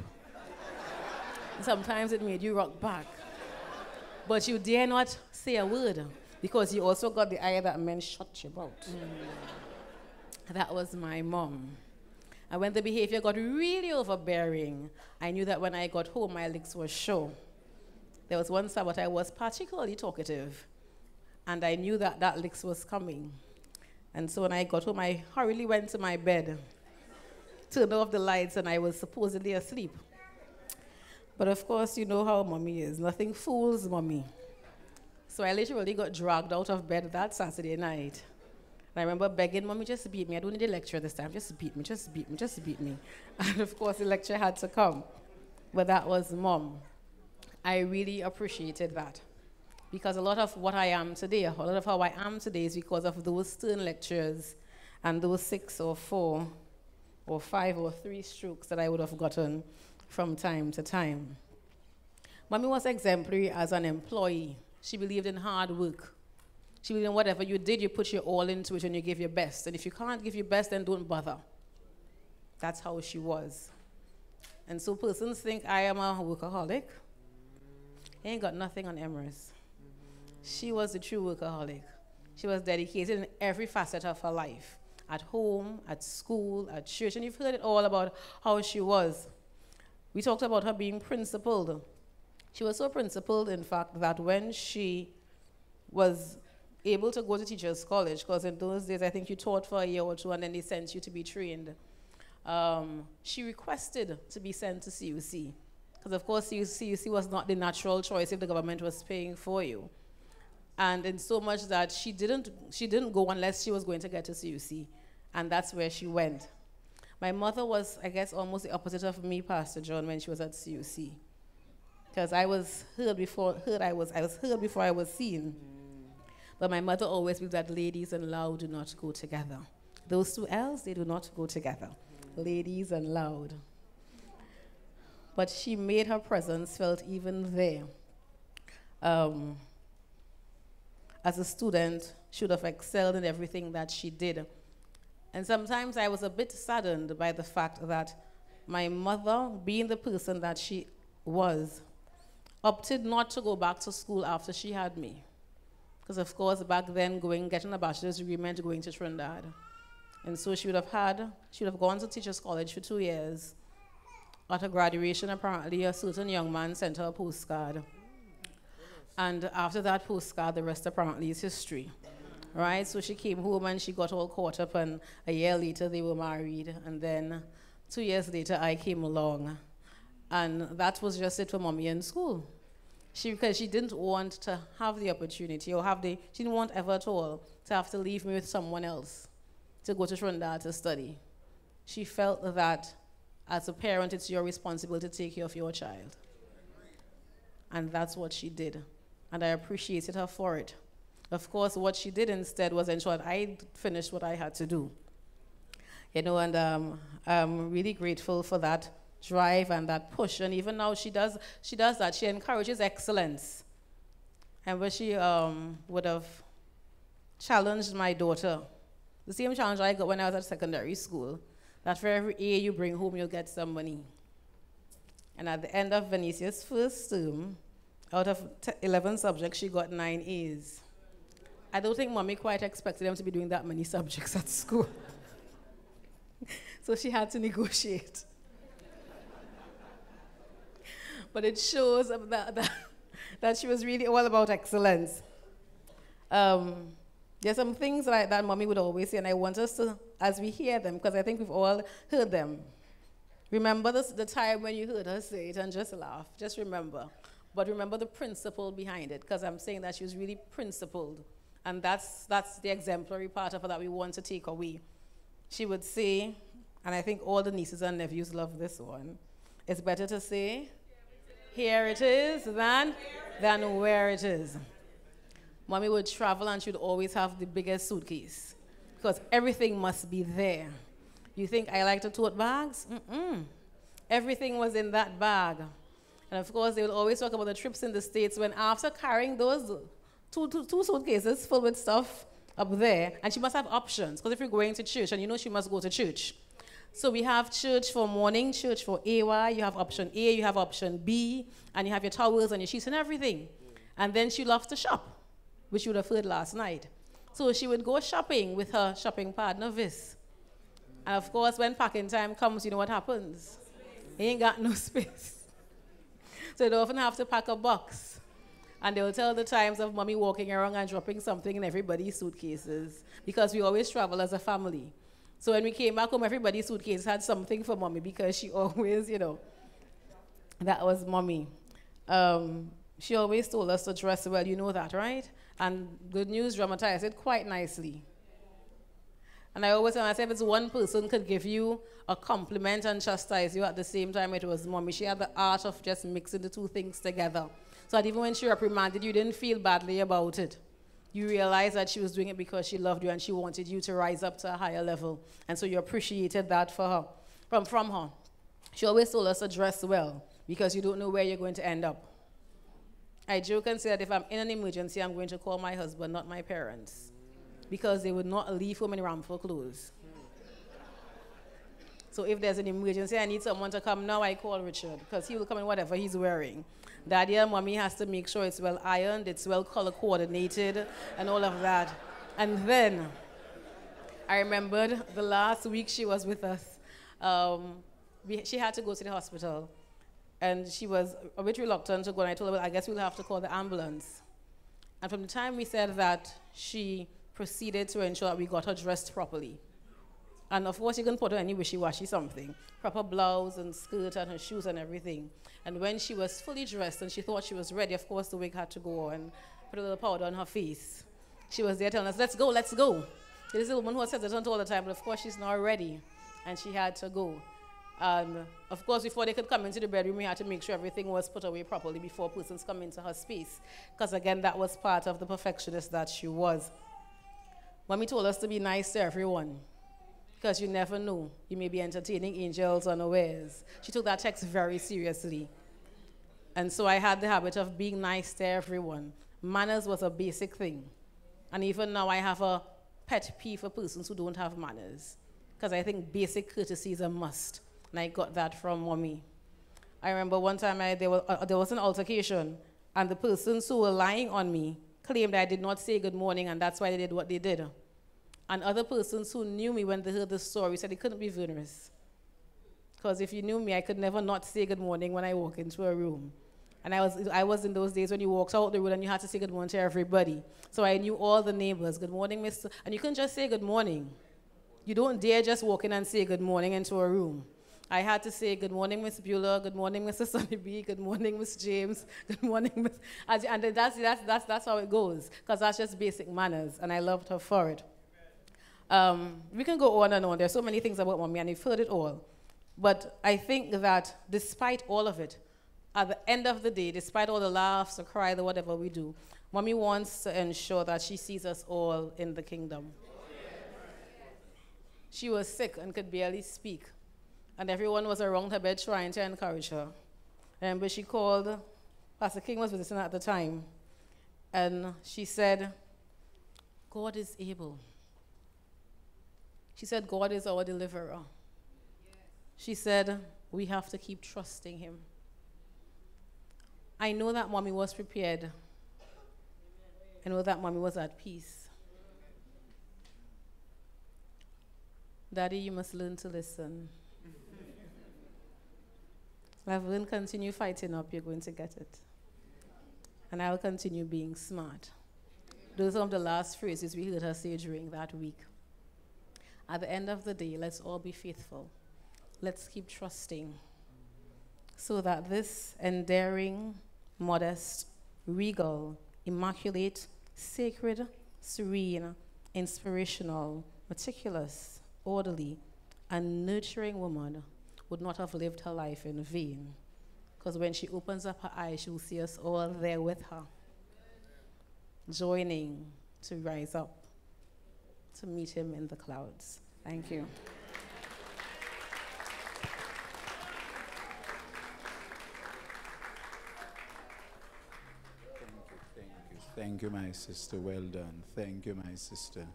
Sometimes it made you rock back. But you dare not say a word because you also got the eye that men shut you about. Mm. That was my mom. And when the behavior got really overbearing, I knew that when I got home, my legs were sure. There was one Sabbath I was particularly talkative, and I knew that that licks was coming. And so when I got home, I hurriedly went to my bed, turned off the lights, and I was supposedly asleep. But of course, you know how mommy is. Nothing fools mommy. So I literally got dragged out of bed that Saturday night. And I remember begging, Mommy, just beat me. I don't need a lecture this time. Just beat me, just beat me, just beat me. And of course, the lecture had to come. But that was mom. I really appreciated that. Because a lot of what I am today, a lot of how I am today is because of those stern lectures and those six or four or five or three strokes that I would have gotten from time to time. Mommy was exemplary as an employee. She believed in hard work. She believed in whatever you did, you put your all into it and you give your best. And if you can't give your best, then don't bother. That's how she was. And so persons think I am a workaholic. Ain't got nothing on Emris. She was a true workaholic. She was dedicated in every facet of her life at home, at school, at church. And you've heard it all about how she was. We talked about her being principled. She was so principled, in fact, that when she was able to go to teachers' college, because in those days I think you taught for a year or two and then they sent you to be trained, um, she requested to be sent to CUC. Because, of course, CUC was not the natural choice if the government was paying for you. And in so much that she didn't, she didn't go unless she was going to get to CUC. And that's where she went. My mother was, I guess, almost the opposite of me, Pastor John, when she was at CUC. Because I was heard before, heard I was, I was heard before I was seen. But my mother always believed that ladies and loud do not go together. Those two L's, they do not go together. Ladies and loud. But she made her presence felt even there. Um, as a student, she should have excelled in everything that she did. And sometimes I was a bit saddened by the fact that my mother, being the person that she was, opted not to go back to school after she had me. Because of course, back then, going getting a bachelor's degree meant going to Trinidad. And so she would have had, she would have gone to teacher's college for two years. At her graduation, apparently, a certain young man sent her a postcard. And after that postcard, the rest apparently is history. Right? So she came home and she got all caught up, and a year later, they were married. And then two years later, I came along. And that was just it for mommy in school. She, because she didn't want to have the opportunity or have the, she didn't want ever at all to have to leave me with someone else to go to Trinidad to study. She felt that as a parent, it's your responsibility to take care of your child. And that's what she did. And I appreciated her for it. Of course, what she did instead was ensure that I finished what I had to do. You know, and um, I'm really grateful for that drive and that push. And even now, she does, she does that. She encourages excellence. And where she um, would have challenged my daughter, the same challenge I got when I was at secondary school, that for every A you bring home, you'll get some money. And at the end of Venetia's first term, out of t- 11 subjects, she got nine A's. I don't think mommy quite expected them to be doing that many subjects at school. so she had to negotiate. But it shows that, that, that she was really all about excellence. Um, there's some things like that mommy would always say, and I want us to, as we hear them, because I think we've all heard them. Remember this, the time when you heard her say it and just laugh. Just remember. But remember the principle behind it, because I'm saying that she was really principled. And that's, that's the exemplary part of her that we want to take away. She would say, and I think all the nieces and nephews love this one, it's better to say, here it is, than, than where it is. Mommy would travel and she'd always have the biggest suitcase because everything must be there. You think I like to tote bags? Mm-mm. Everything was in that bag. And of course, they would always talk about the trips in the States when after carrying those two, two, two suitcases full with stuff up there, and she must have options because if you're going to church, and you know she must go to church. So we have church for morning, church for AY, you have option A, you have option B, and you have your towels and your sheets and everything. And then she loves to shop which you would have heard last night. So she would go shopping with her shopping partner, Vis. And of course, when packing time comes, you know what happens? He ain't got no space. So they often have to pack a box. And they'll tell the times of mommy walking around and dropping something in everybody's suitcases because we always travel as a family. So when we came back home, everybody's suitcase had something for mommy because she always, you know, that was mommy. Um, she always told us to dress well, you know that, right? And Good News dramatized it quite nicely. And I always tell myself, it's one person could give you a compliment and chastise you at the same time, it was mommy. She had the art of just mixing the two things together. So that even when she reprimanded you, you, didn't feel badly about it. You realized that she was doing it because she loved you and she wanted you to rise up to a higher level. And so you appreciated that for her, from, from her. She always told us to dress well because you don't know where you're going to end up. I joke and say that if I'm in an emergency, I'm going to call my husband, not my parents, because they would not leave home in ramful clothes. So if there's an emergency, I need someone to come now, I call Richard, because he will come in whatever he's wearing. Daddy and mommy has to make sure it's well ironed, it's well color coordinated, and all of that. And then I remembered the last week she was with us, um, we, she had to go to the hospital and she was a bit reluctant to go. And I told her, well, I guess we'll have to call the ambulance. And from the time we said that, she proceeded to ensure that we got her dressed properly. And of course, you can put her any wishy-washy something. Proper blouse and skirt and her shoes and everything. And when she was fully dressed and she thought she was ready, of course, the wig had to go and put a little powder on her face. She was there telling us, let's go, let's go. This is a woman who has hesitant all the time, but of course, she's not ready. And she had to go. And of course, before they could come into the bedroom, we had to make sure everything was put away properly before persons come into her space. Because again, that was part of the perfectionist that she was. Mommy told us to be nice to everyone. Because you never know. You may be entertaining angels unawares. She took that text very seriously. And so I had the habit of being nice to everyone. Manners was a basic thing. And even now I have a pet peeve for persons who don't have manners. Because I think basic courtesy is a must. And I got that from mommy. I remember one time I, there, was, uh, there was an altercation, and the persons who were lying on me claimed I did not say good morning, and that's why they did what they did. And other persons who knew me when they heard the story said it couldn't be vulnerous. Because if you knew me, I could never not say good morning when I walk into a room. And I was, I was in those days when you walked out the road and you had to say good morning to everybody. So I knew all the neighbors. Good morning, Mr. And you couldn't just say good morning. You don't dare just walk in and say good morning into a room. I had to say, Good morning, Miss Bueller. Good morning, Mr. Sonny B. Good morning, Miss James. Good morning, Miss. And that's, that's, that's, that's how it goes, because that's just basic manners, and I loved her for it. Um, we can go on and on. There's so many things about mommy, and you've heard it all. But I think that despite all of it, at the end of the day, despite all the laughs, the cry, the whatever we do, mommy wants to ensure that she sees us all in the kingdom. She was sick and could barely speak, and everyone was around her bed trying to encourage her. And when she called, Pastor King was visiting at the time, and she said, God is able. She said, God is our deliverer. She said, we have to keep trusting him. I know that mommy was prepared. I know that mommy was at peace. Daddy, you must learn to listen. If we continue fighting up, you're going to get it. And I will continue being smart. Those are the last phrases we heard her say during that week. At the end of the day, let's all be faithful. Let's keep trusting so that this endearing, modest, regal, immaculate, sacred, serene, inspirational, meticulous, orderly, and nurturing woman would not have lived her life in vain. Because when she opens up her eyes, she will see us all there with her, joining to rise up to meet him in the clouds. Thank you. Thank you, Thank you my sister. Well done. Thank you, my sister.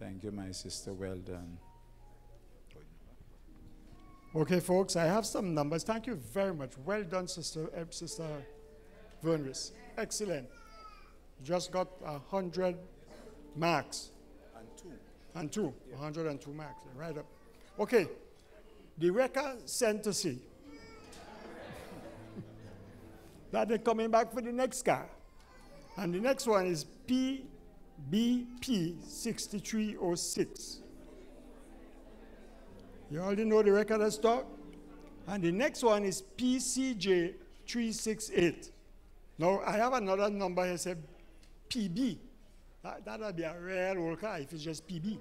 Thank you, my sister. Well done. Okay, folks, I have some numbers. Thank you very much. Well done, Sister, uh, Sister Vernris. Excellent. Just got a hundred marks. And two. And two. A hundred and two marks. Right up. Okay. The record sent to see that they're coming back for the next car. And the next one is PBP 6306. You already know the record of stock. And the next one is PCJ 368. Now, I have another number here, said PB. That, that'll be a rare old car if it's just PB.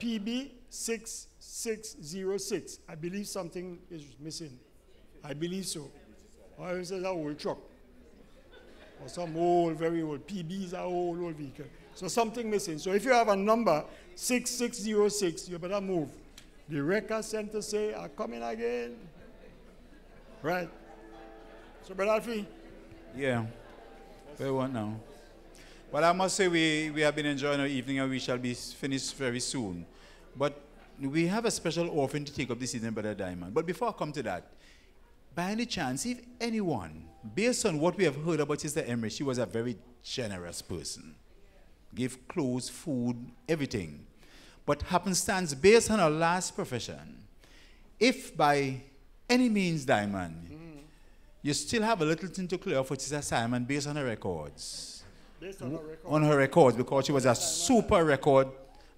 PB 6606. I believe something is missing. I believe so. Or it's an old truck. Or some old, very old. PBs are old, old vehicle. So something missing. So if you have a number 6606, you better move. The record center say ah, are coming again. Right. So, Brother Alfie, Yeah. Where what now? Well, I must say we, we have been enjoying our evening and we shall be finished very soon. But we have a special offering to take up this evening, Brother Diamond. But before I come to that, by any chance, if anyone, based on what we have heard about Sister Emris, she was a very generous person. Give clothes, food, everything. But happenstance, based on her last profession, if by any means, Diamond, mm. you still have a little thing to clear up for Sister Simon based on her records. On record, On her records, because she was a super record,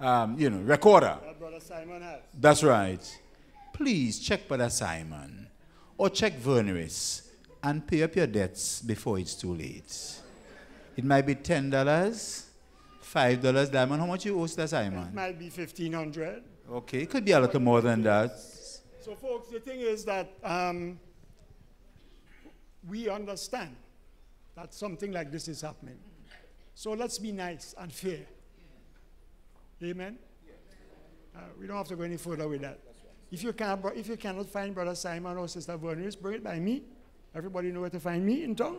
um, you know, recorder. that Brother Simon has. That's right. Please check Brother Simon or check Verneris and pay up your debts before it's too late. It might be ten dollars, five dollars, Diamond. How much you owe It Simon? might be 1500 Okay, it could be a little more than that. So, folks, the thing is that um, we understand that something like this is happening. So let's be nice and fair. Amen. Uh, we don't have to go any further with that. If you can't, if you cannot find Brother Simon or Sister Vernius, bring it by me. Everybody know where to find me in town,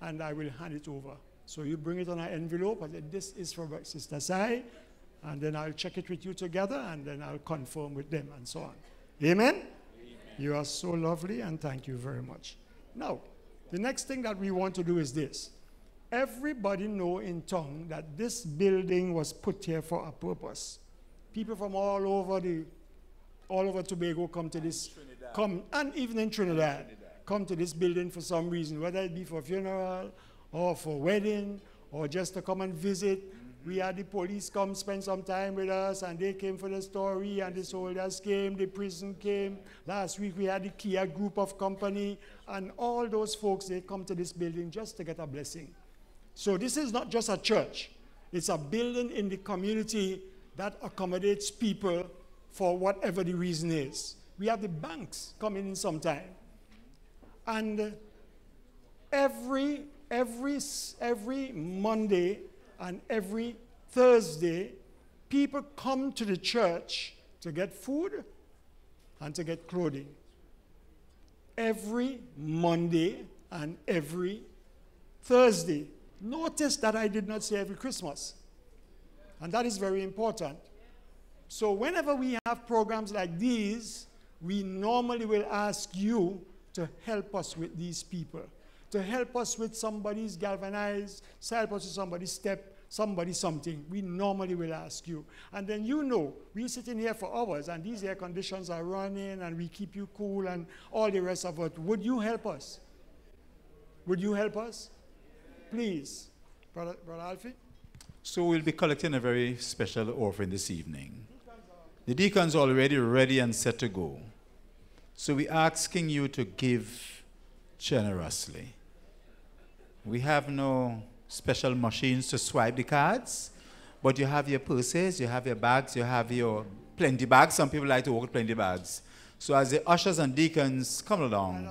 and I will hand it over. So you bring it on an envelope, and this is for Sister Sai, and then I'll check it with you together, and then I'll confirm with them, and so on. Amen? You are so lovely, and thank you very much. Now, the next thing that we want to do is this. Everybody know in tongue that this building was put here for a purpose. People from all over the, all over Tobago come to this, come, and even in Trinidad, come to this building for some reason, whether it be for funeral or for wedding or just to come and visit. We had the police come spend some time with us, and they came for the story, and the soldiers came, the prison came. Last week we had the Kia group of company, and all those folks, they come to this building just to get a blessing. So this is not just a church. It's a building in the community that accommodates people for whatever the reason is. We have the banks coming in sometime. And every, every, every Monday and every Thursday, people come to the church to get food and to get clothing. Every Monday and every Thursday. Notice that I did not say every Christmas. And that is very important. So, whenever we have programs like these, we normally will ask you to help us with these people, to help us with somebody's galvanized, help us with somebody's step, somebody something. We normally will ask you. And then you know, we're sitting here for hours and these air conditions are running and we keep you cool and all the rest of it. Would you help us? Would you help us? Please. Brother, Brother Alfie? So we'll be collecting a very special offering this evening. The deacons are already ready and set to go. So we're asking you to give generously. We have no special machines to swipe the cards, but you have your purses, you have your bags, you have your plenty bags. Some people like to walk with plenty bags. So as the ushers and deacons come along,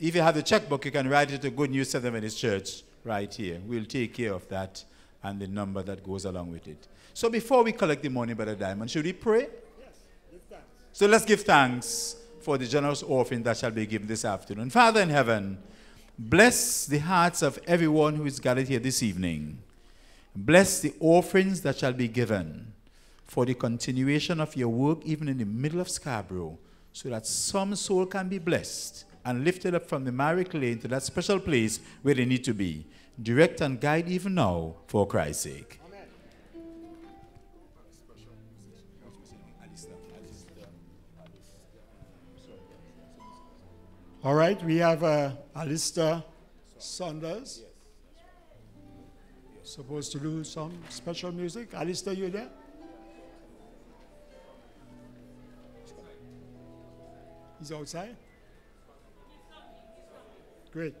if you have the checkbook, you can write it to Good News Seven Minutes Church right here. We'll take care of that and the number that goes along with it. So before we collect the money, Brother Diamond, should we pray? Yes. So let's give thanks for the generous offering that shall be given this afternoon. Father in heaven, bless the hearts of everyone who is gathered here this evening. Bless the offerings that shall be given for the continuation of your work, even in the middle of Scarborough, so that some soul can be blessed and lifted up from the miry clay to that special place where they need to be. Direct and guide even now for Christ's sake. All right, we have uh, Alistair Saunders. Supposed to do some special music. Alistair, you there? He's outside? Great.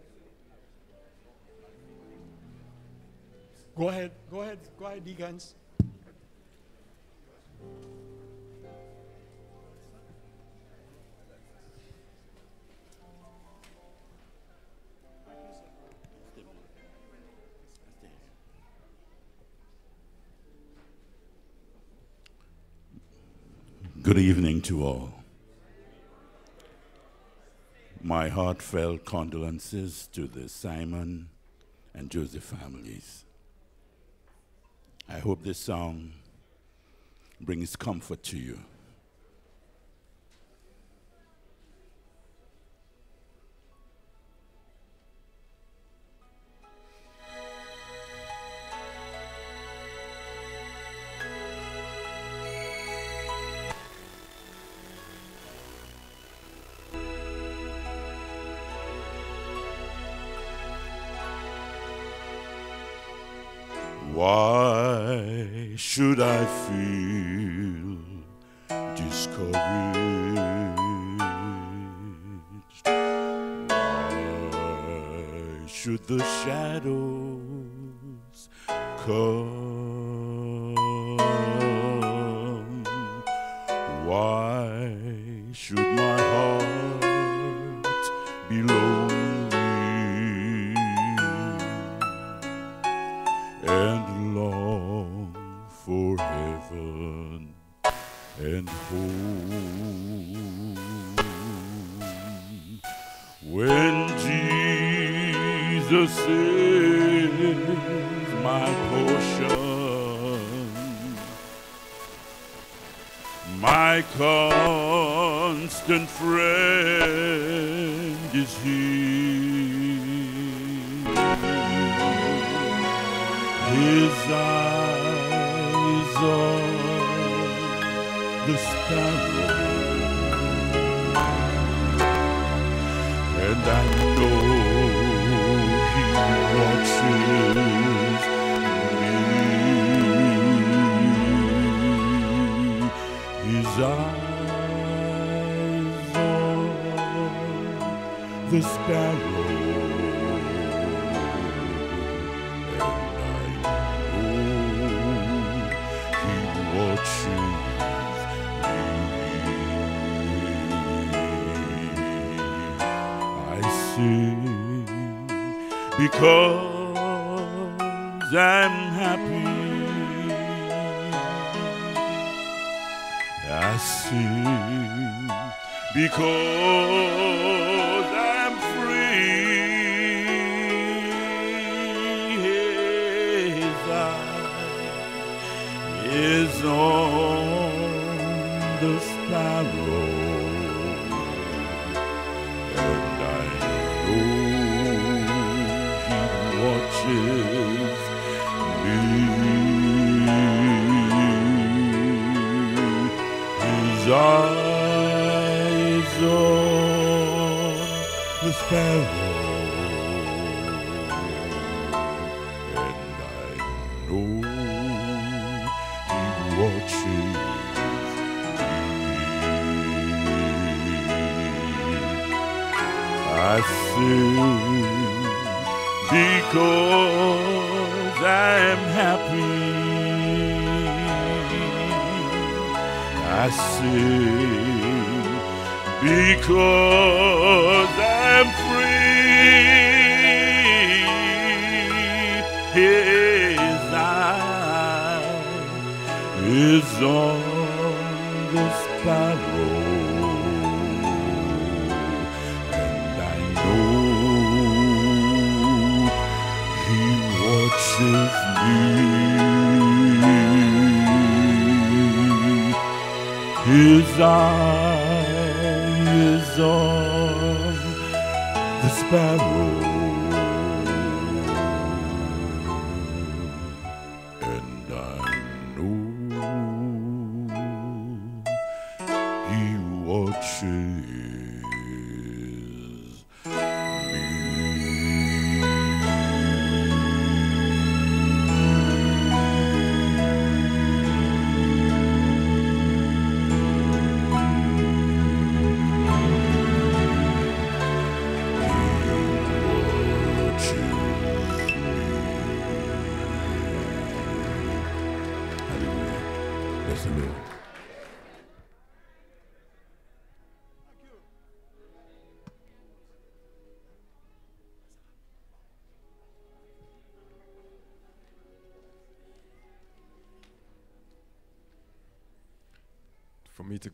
Go ahead, go ahead, go ahead, deacons. Good evening to all. My heartfelt condolences to the Simon and Joseph families. I hope this song brings comfort to you. Should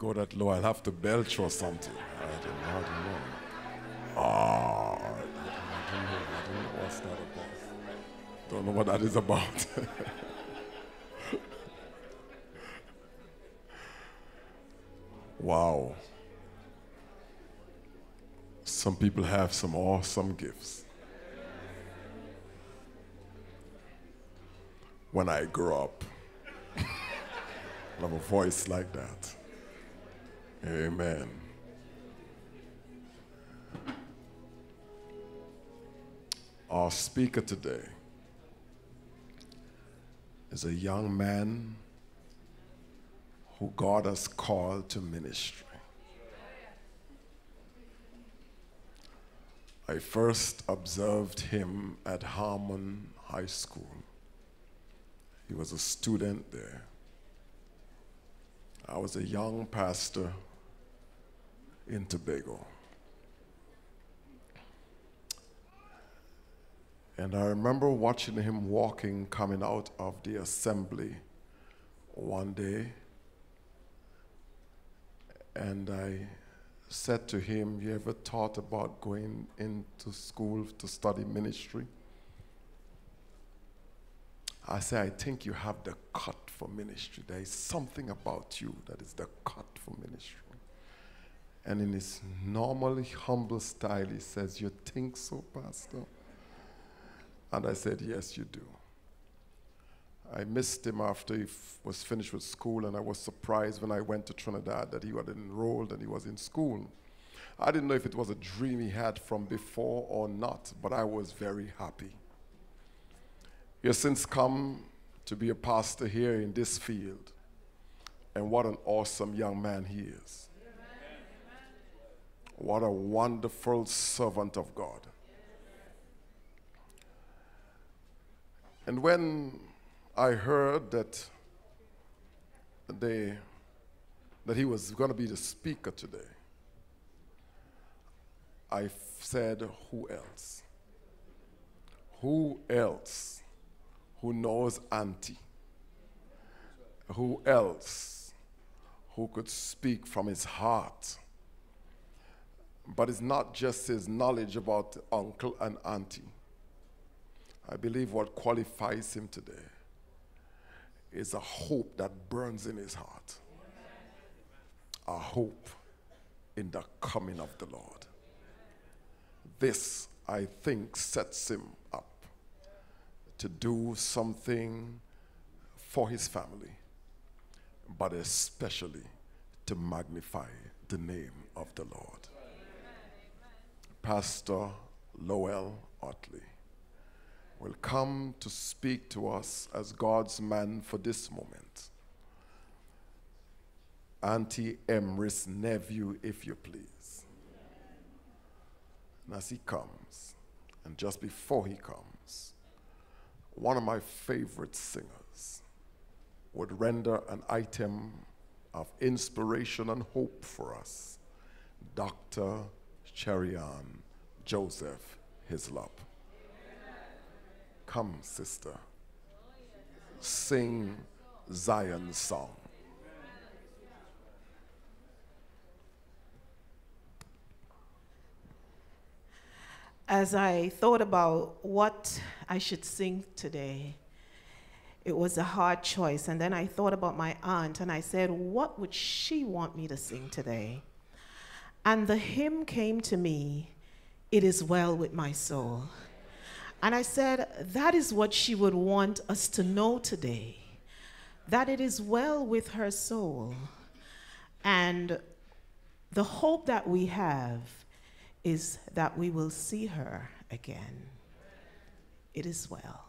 go that low, I'll have to belch or something. I don't know. I don't know. Ah, I don't know. I don't know what's that about. Don't know what that is about. wow. Some people have some awesome gifts. When I grow up, I have a voice like that. Amen. Our speaker today is a young man who God has called to ministry. I first observed him at Harmon High School. He was a student there. I was a young pastor in Tobago. And I remember watching him walking, coming out of the assembly one day. And I said to him, You ever thought about going into school to study ministry? I said, I think you have the cut for ministry. There is something about you that is the cut for ministry. And in his normally humble style, he says, You think so, Pastor? And I said, Yes, you do. I missed him after he was finished with school, and I was surprised when I went to Trinidad that he had enrolled and he was in school. I didn't know if it was a dream he had from before or not, but I was very happy. He has since come to be a pastor here in this field, and what an awesome young man he is. What a wonderful servant of God. And when I heard that they, that he was going to be the speaker today, I said, Who else? Who else who knows Auntie? Who else who could speak from his heart? But it's not just his knowledge about uncle and auntie. I believe what qualifies him today is a hope that burns in his heart. A hope in the coming of the Lord. This, I think, sets him up to do something for his family, but especially to magnify the name of the Lord. Pastor Lowell Otley will come to speak to us as God's man for this moment. Auntie Emris' nephew, if you please. And as he comes, and just before he comes, one of my favorite singers would render an item of inspiration and hope for us Dr. Cherian Joseph Hislop. Come, sister, sing Zion's song. As I thought about what I should sing today, it was a hard choice. And then I thought about my aunt and I said, What would she want me to sing today? And the hymn came to me, It is Well with My Soul. And I said, That is what she would want us to know today that it is well with her soul. And the hope that we have is that we will see her again. It is well.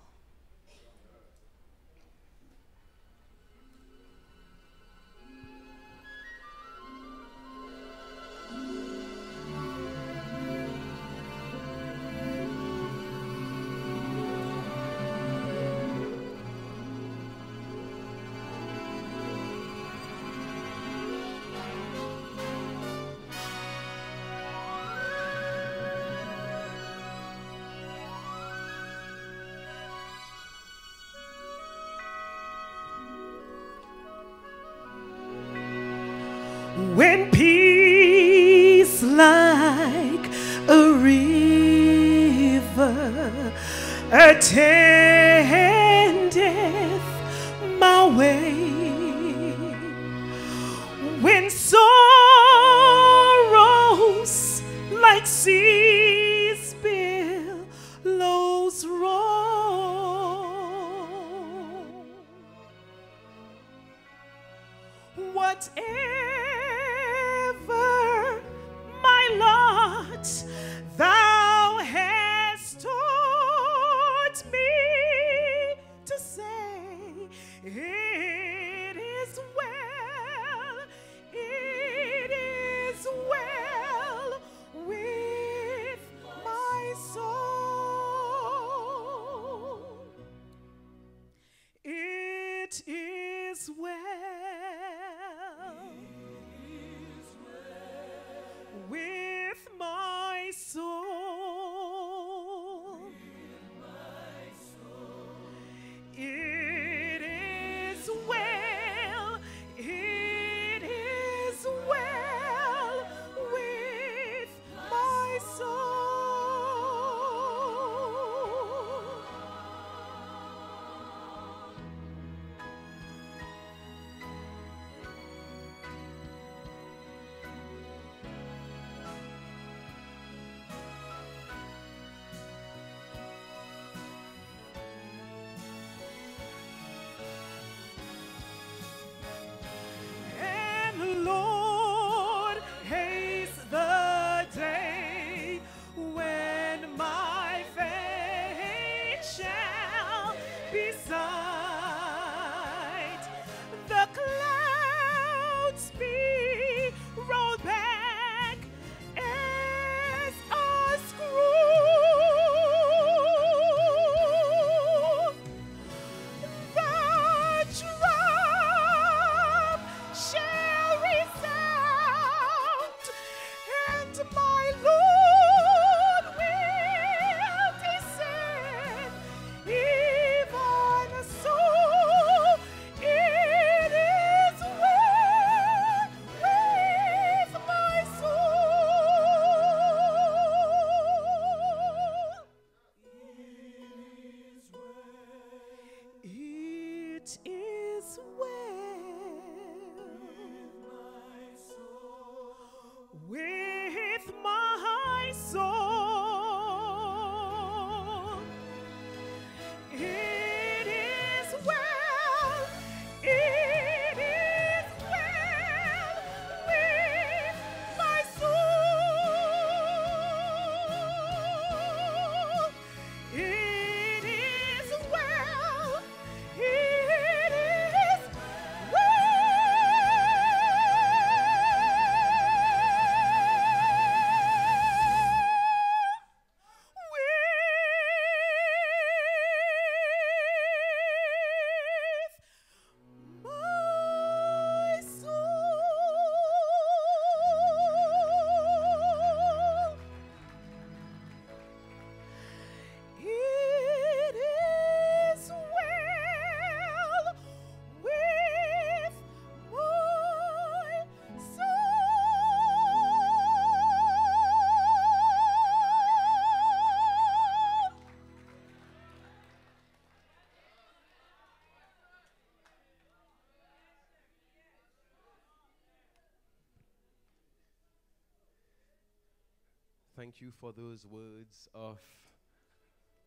Thank you for those words of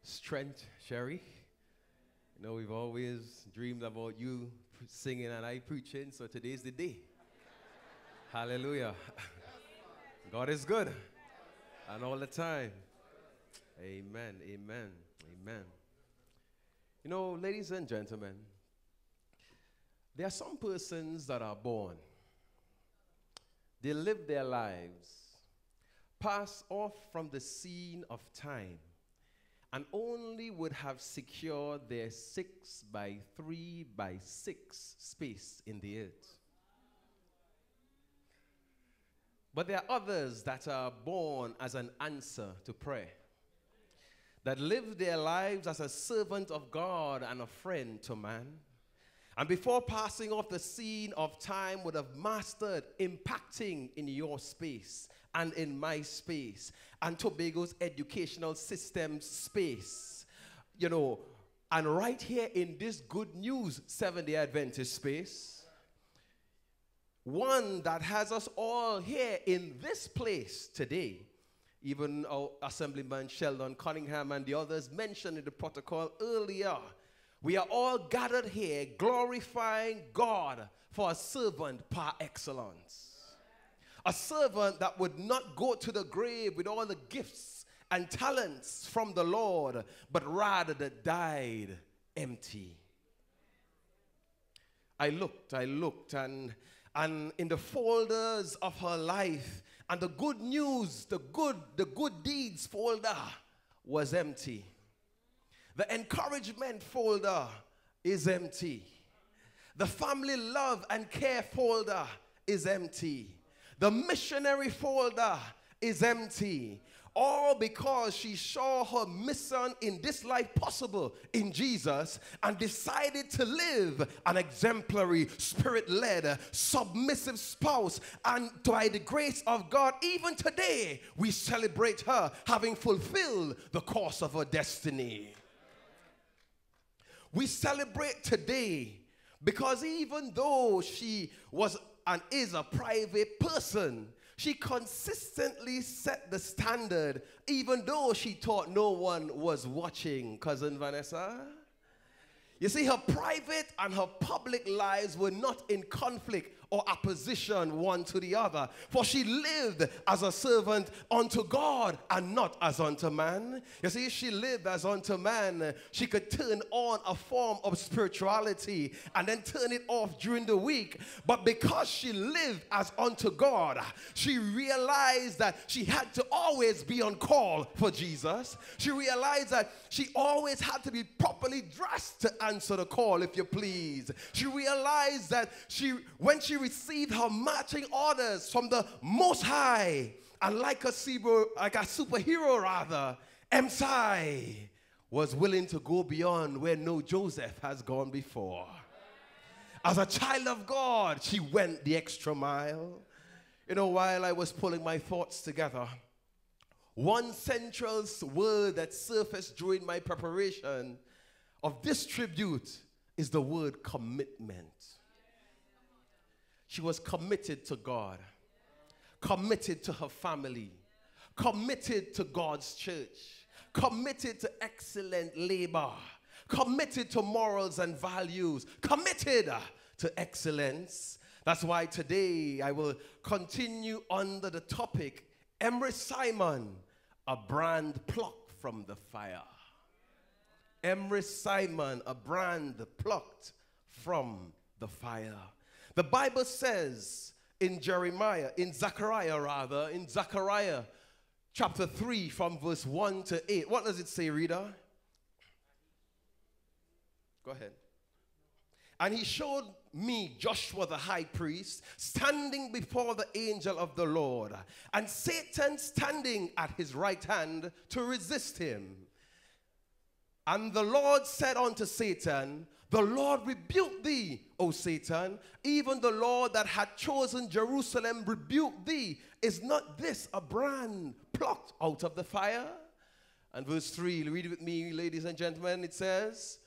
strength, Sherry. You know, we've always dreamed about you singing and I preaching, so today's the day. Hallelujah. God is good. And all the time. Amen. Amen. Amen. You know, ladies and gentlemen, there are some persons that are born. They live their lives, pass off from the scene of time, and only would have secured their six by three by six space in the earth. But there are others that are born as an answer to prayer, that live their lives as a servant of God and a friend to man. And before passing off the scene of time, would have mastered impacting in your space and in my space and Tobago's educational system space. You know, and right here in this good news Seventh day Adventist space, one that has us all here in this place today. Even our Assemblyman Sheldon Cunningham and the others mentioned in the protocol earlier. We are all gathered here glorifying God for a servant par excellence. A servant that would not go to the grave with all the gifts and talents from the Lord, but rather that died empty. I looked, I looked, and, and in the folders of her life, and the good news, the good, the good deeds folder was empty. The encouragement folder is empty. The family love and care folder is empty. The missionary folder is empty. All because she saw her mission in this life possible in Jesus and decided to live an exemplary, spirit led, submissive spouse. And by the grace of God, even today, we celebrate her having fulfilled the course of her destiny. We celebrate today because even though she was and is a private person, she consistently set the standard, even though she thought no one was watching, Cousin Vanessa. You see, her private and her public lives were not in conflict or opposition one to the other, for she lived as a servant unto God and not as unto man. You see, she lived as unto man. She could turn on a form of spirituality and then turn it off during the week. But because she lived as unto God, she realized that she had to always be on call for Jesus. She realized that she always had to be properly dressed to answer the call, if you please. She realized that she, when she received her marching orders from the Most High, and like a, super, like a superhero rather, Emsai was willing to go beyond where no Joseph has gone before. As a child of God, she went the extra mile. You know, while I was pulling my thoughts together, one central word that surfaced during my preparation of this tribute is the word commitment. She was committed to God, committed to her family, committed to God's church, committed to excellent labor, committed to morals and values, committed uh, to excellence. That's why today I will continue under the topic Emris Simon, a brand plucked from the fire. Emris Simon, a brand plucked from the fire. The Bible says in Jeremiah, in Zechariah rather, in Zechariah chapter 3 from verse 1 to 8. What does it say, reader? Go ahead. And he showed me, Joshua the high priest, standing before the angel of the Lord, and Satan standing at his right hand to resist him. And the Lord said unto Satan, The Lord rebuked thee, O Satan. Even the Lord that had chosen Jerusalem rebuked thee. Is not this a brand plucked out of the fire? And verse 3, read with me, ladies and gentlemen. It says,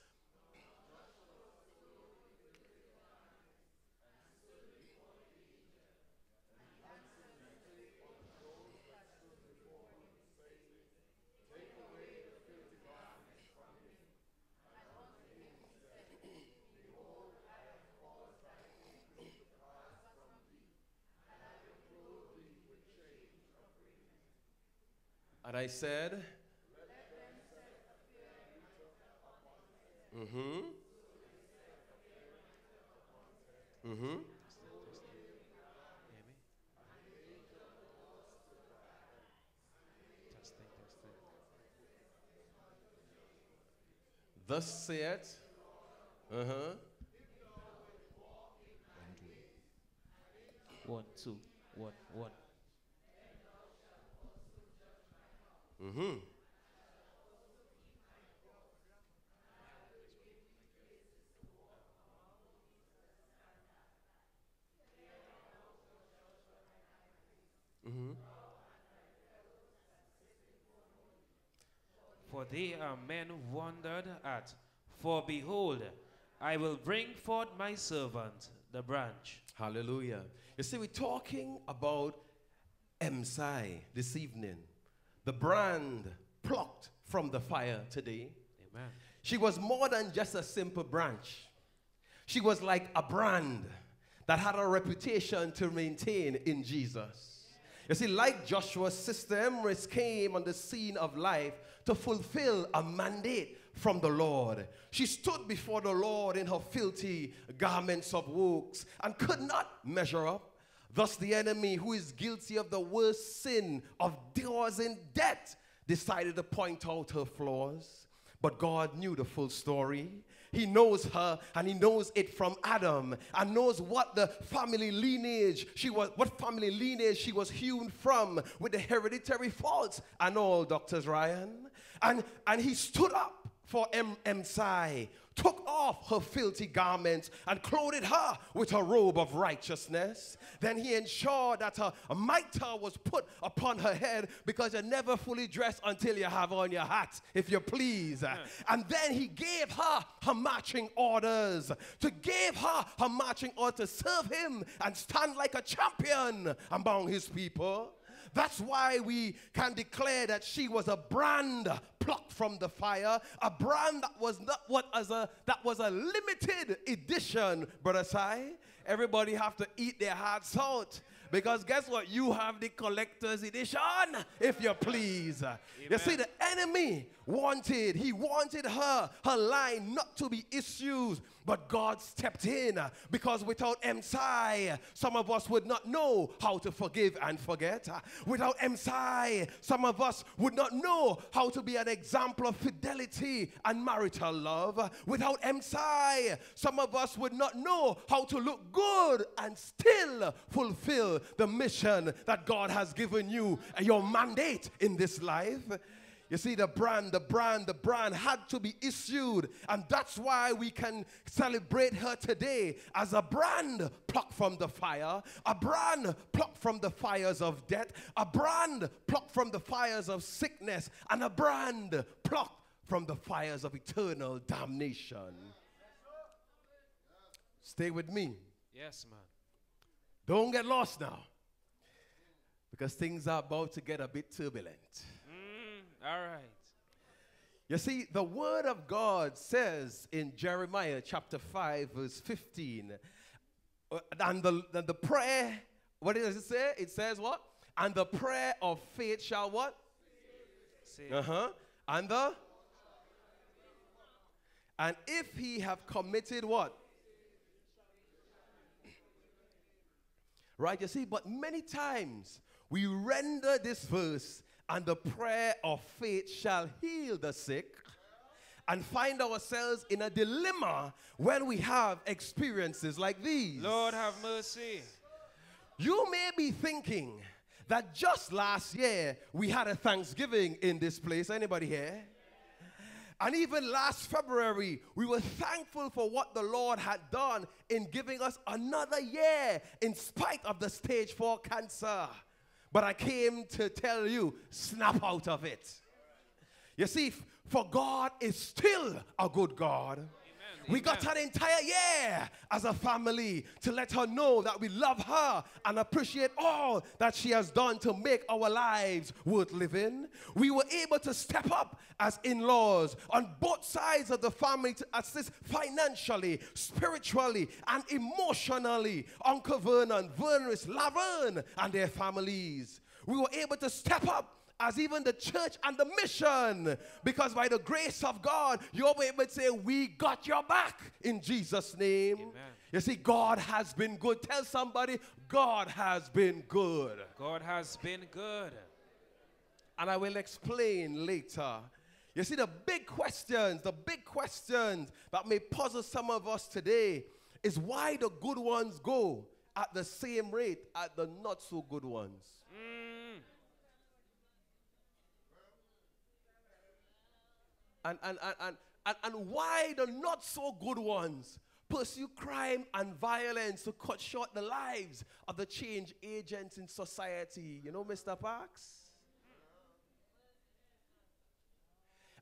And I said, Mm-hmm. Mm-hmm. Thus saith, uh-huh. One, two, one, one. Mm-hmm. Mm-hmm. For they are men wondered at. For behold, I will bring forth my servant, the branch. Hallelujah. You see, we're talking about Emsai this evening, the brand plucked from the fire today. Amen. She was more than just a simple branch. She was like a brand that had a reputation to maintain in Jesus. You see, like Joshua's sister Emris came on the scene of life to fulfill a mandate from the Lord. She stood before the Lord in her filthy garments of works and could not measure up. Thus, the enemy, who is guilty of the worst sin of doors in debt, decided to point out her flaws. But God knew the full story. He knows her and he knows it from Adam and knows what the family lineage she was, what family lineage she was hewn from with the hereditary faults and all, Doctors Ryan. And, and he stood up for M. Emsai, took off her filthy garments and clothed her with a robe of righteousness. Then he ensured that a, a mitre was put upon her head because you're never fully dressed until you have on your hat, if you please. And then he gave her her marching orders, to give her her marching order to serve him and stand like a champion among his people. That's why we can declare that she was a brand plucked from the fire, a brand that was not what as a that was a limited edition, brother Sai. Everybody have to eat their hearts out. Because guess what? You have the collector's edition, if you please. You see, the enemy wanted, he wanted her, her line not to be issued, but God stepped in. Uh, because without Emsai, some of us would not know how to forgive and forget. Uh. Without Emsai, some of us would not know how to be an example of fidelity and marital love. Without Emsai, some of us would not know how to look good and still fulfill the mission that God has given you and your mandate in this life. You see, the brand, the brand, the brand had to be issued. And that's why we can celebrate her today as a brand plucked from the fire, a brand plucked from the fires of death, a brand plucked from the fires of sickness, and a brand plucked from the fires of eternal damnation. Stay with me. Yes, man. Don't get lost now. because things are about to get a bit turbulent. All right. You see, the word of God says in Jeremiah chapter 5, verse 15, uh, and the, the, the prayer, what does it say? It says what? And the prayer of faith shall what? Uh huh. And the? And if he have committed what? Right, you see, but many times we render this verse, and the prayer of faith shall heal the sick, and find ourselves in a dilemma when we have experiences like these. Lord have mercy. You may be thinking that just last year we had a Thanksgiving in this place. Anybody here? And even last February, we were thankful for what the Lord had done in giving us another year in spite of the stage 4 cancer. But I came to tell you, snap out of it. You see, for God is still a good God. We got an entire year as a family to let her know that we love her and appreciate all that she has done to make our lives worth living. We were able to step up as in laws on both sides of the family to assist financially, spiritually, and emotionally Uncle Vernon, Vernis, Laverne, and their families. We were able to step up as even the church and the mission. Because by the grace of God, you'll be able to say, We got your back in Jesus' name. You see, God has been good. Tell somebody, God has been good. God has been good. And I will explain later. You see, the big questions, the big questions that may puzzle some of us today is why the good ones go at the same rate as the not so good ones. and, and, and, and, and, and why the not so good ones pursue crime and violence to cut short the lives of the change agents in society. You know, Mr. Parks?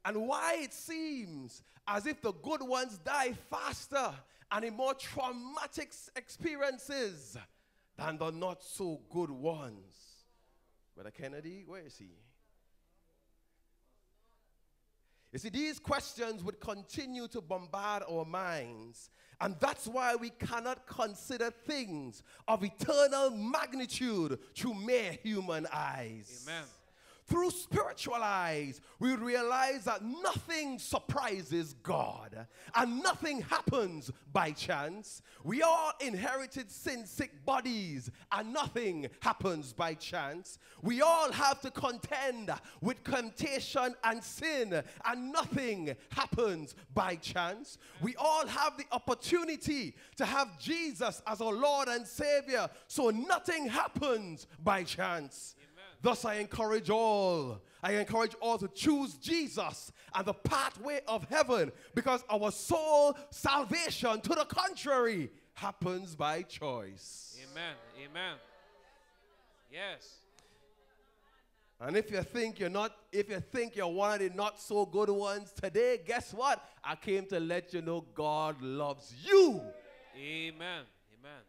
And why it seems as if the good ones die faster and in more traumatic experiences than the not so good ones. Brother Kennedy, where is he? You see, these questions would continue to bombard our minds, and that's why we cannot consider things of eternal magnitude through mere human eyes. Amen. Through spiritual eyes, we realize that nothing surprises God and nothing happens by chance. We all inherited sin sick bodies and nothing happens by chance. We all have to contend with temptation and sin and nothing happens by chance. We all have the opportunity to have Jesus as our Lord and Savior, so nothing happens by chance. Thus, I encourage all, I encourage all to choose Jesus and the pathway of heaven because our soul salvation, to the contrary, happens by choice. Amen. Amen. Yes. And if you think you're not, if you think you're one of the not so good ones today, guess what? I came to let you know God loves you. Amen. Amen.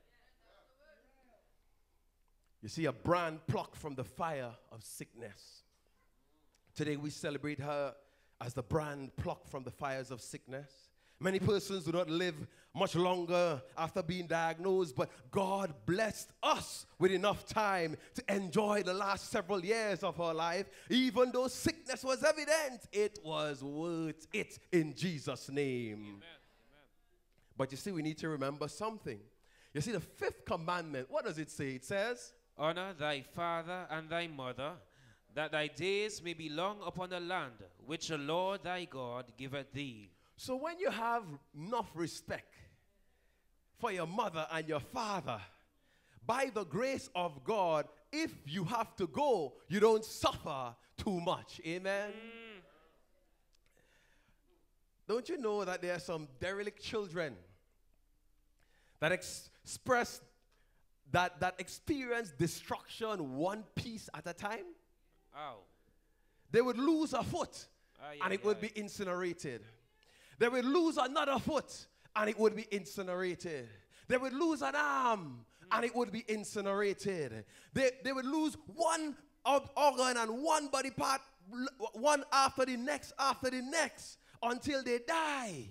You see, a brand plucked from the fire of sickness. Today we celebrate her as the brand plucked from the fires of sickness. Many persons do not live much longer after being diagnosed, but God blessed us with enough time to enjoy the last several years of her life. Even though sickness was evident, it was worth it in Jesus' name. But you see, we need to remember something. You see, the fifth commandment, what does it say? It says, Honor thy father and thy mother, that thy days may be long upon the land which the Lord thy God giveth thee. So when you have enough respect for your mother and your father, by the grace of God, if you have to go, you don't suffer too much. Amen. Mm. Don't you know that there are some derelict children that ex- express that that experience destruction one piece at a time? Ow. They would lose a foot ah, Aye, and aye, it would be incinerated. They would lose another foot and it would be incinerated. They would lose an arm and it would be incinerated. They, they would lose one organ and one body part, one after the next, after the next, until they die.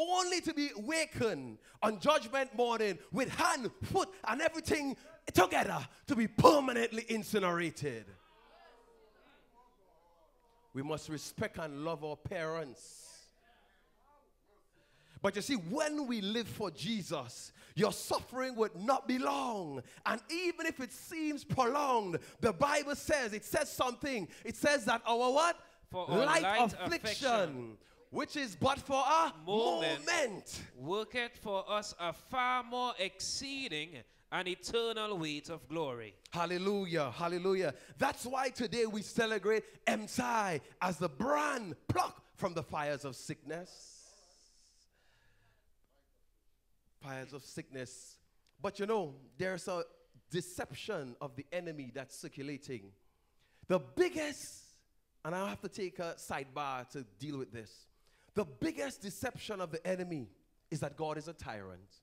Only to be wakened on judgment morning with hand, foot, and everything together to be permanently incinerated. We must respect and love our parents. But you see, when we live for Jesus, your suffering would not be long. And even if it seems prolonged, the Bible says, it says something. It says that our what? For our light, light affliction, affliction, which is but for a moment, moment. worketh for us a far more exceeding and eternal weight of glory. Hallelujah, hallelujah. That's why today we celebrate MSI as the brand plucked from the fires of sickness. Fires of sickness. But you know, there's a deception of the enemy that's circulating. The biggest, and I have to take a sidebar to deal with this. The biggest deception of the enemy is that God is a tyrant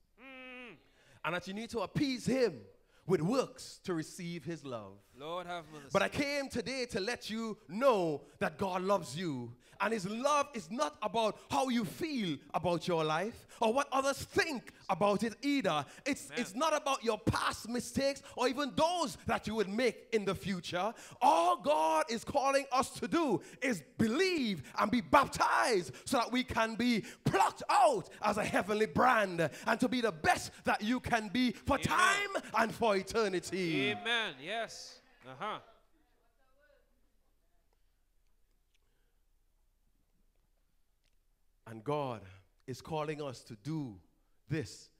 and that you need to appease him with works to receive his love. Lord have mercy. But I came today to let you know that God loves you. And his love is not about how you feel about your life or what others think about it either. It's, it's not about your past mistakes or even those that you would make in the future. All God is calling us to do is believe and be baptized so that we can be plucked out as a heavenly brand and to be the best that you can be for time and for eternity. Amen. Yes. Uh huh. And God is calling us to do this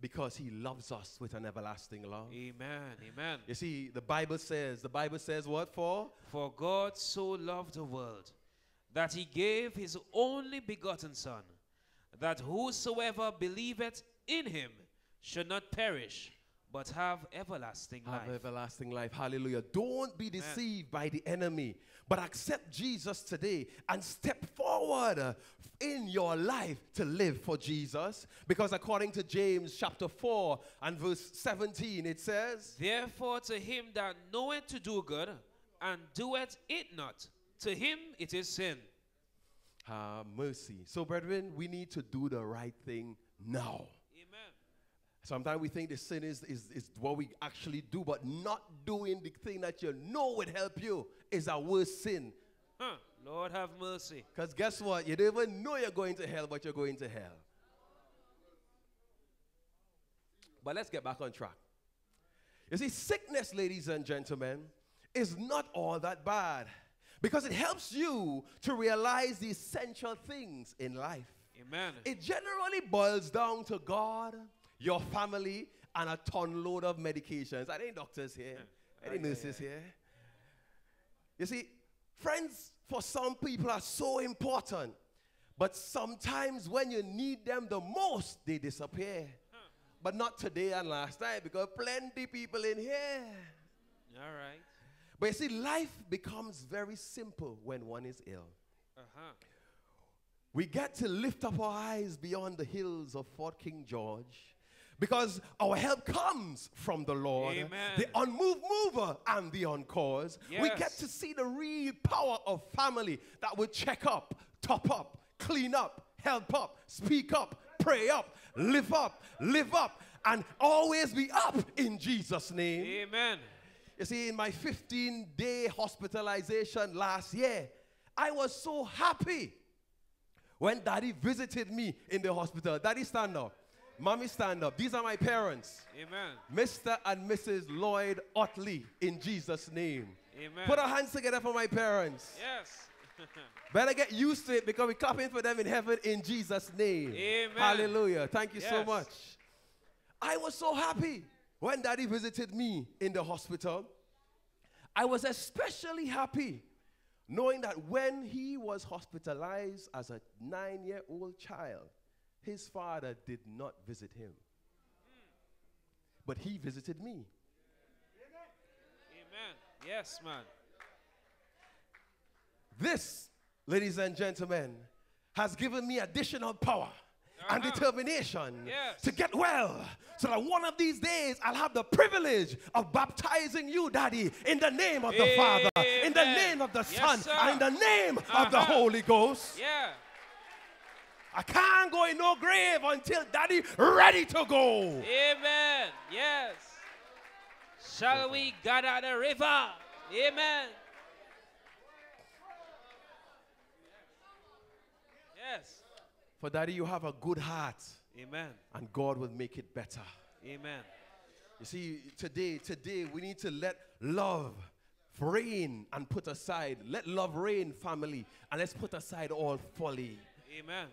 because He loves us with an everlasting love. Amen. Amen. You see, the Bible says, the Bible says what for? For God so loved the world that he gave his only begotten Son, that whosoever believeth in him should not perish, but have everlasting Have life. Have everlasting life. Hallelujah. Don't be deceived by the enemy, but accept Jesus today and step forward in your life to live for Jesus. Because according to James chapter 4 and verse 17, it says, Therefore, to him that knoweth to do good and doeth it not, to him it is sin. Ah, mercy. So, brethren, we need to do the right thing now. Sometimes we think the sin is, is, is what we actually do, but not doing the thing that you know would help you is a worse sin. Huh. Lord have mercy. Because guess what? You don't even know you're going to hell, but you're going to hell. But let's get back on track. You see, sickness, ladies and gentlemen, is not all that bad because it helps you to realize the essential things in life. Amen. It generally boils down to God, your family, and a ton load of medications. Are there any doctors here? Any nurses here? You see, friends for some people are so important, but sometimes when you need them the most, they disappear. But not today and last night because plenty people in here. All right. But you see, life becomes very simple when one is ill. Uh huh. We get to lift up our eyes beyond the hills of Fort King George because our help comes from the Lord, Amen. the unmoved mover and the uncause. We get to see the real power of family that will check up, top up, clean up, help up, speak up, pray up, live up, live up, and always be up in Jesus' name. Amen. You see, in my 15 day hospitalization last year, I was so happy when daddy visited me in the hospital. Daddy, stand up. Mommy, stand up. These are my parents. Amen. Mr. and Mrs. Lloyd Otley, in Jesus' name. Amen. Put our hands together for my parents. Yes. Better get used to it because we're clapping for them in heaven in Jesus' name. Amen. Hallelujah. Thank you so much. I was so happy when daddy visited me in the hospital. I was especially happy knowing that when he was hospitalized as a nine year old child, his father did not visit him. But he visited me. Amen. Yes, man. This, ladies and gentlemen, has given me additional power and determination Yes. to get well so that one of these days I'll have the privilege of baptizing you, Daddy, in the name of the Father, in the name of the Yes, Son, sir. and in the name of the Uh-huh. Holy Ghost. Yeah. I can't go in no grave until Daddy ready to go. Amen. Yes. Shall we gather the river? Amen. Yes. For Daddy, you have a good heart. Amen. And God will make it better. Amen. You see, today, today we need to let love reign and put aside. Let love reign, family, and let's put aside all folly. Amen.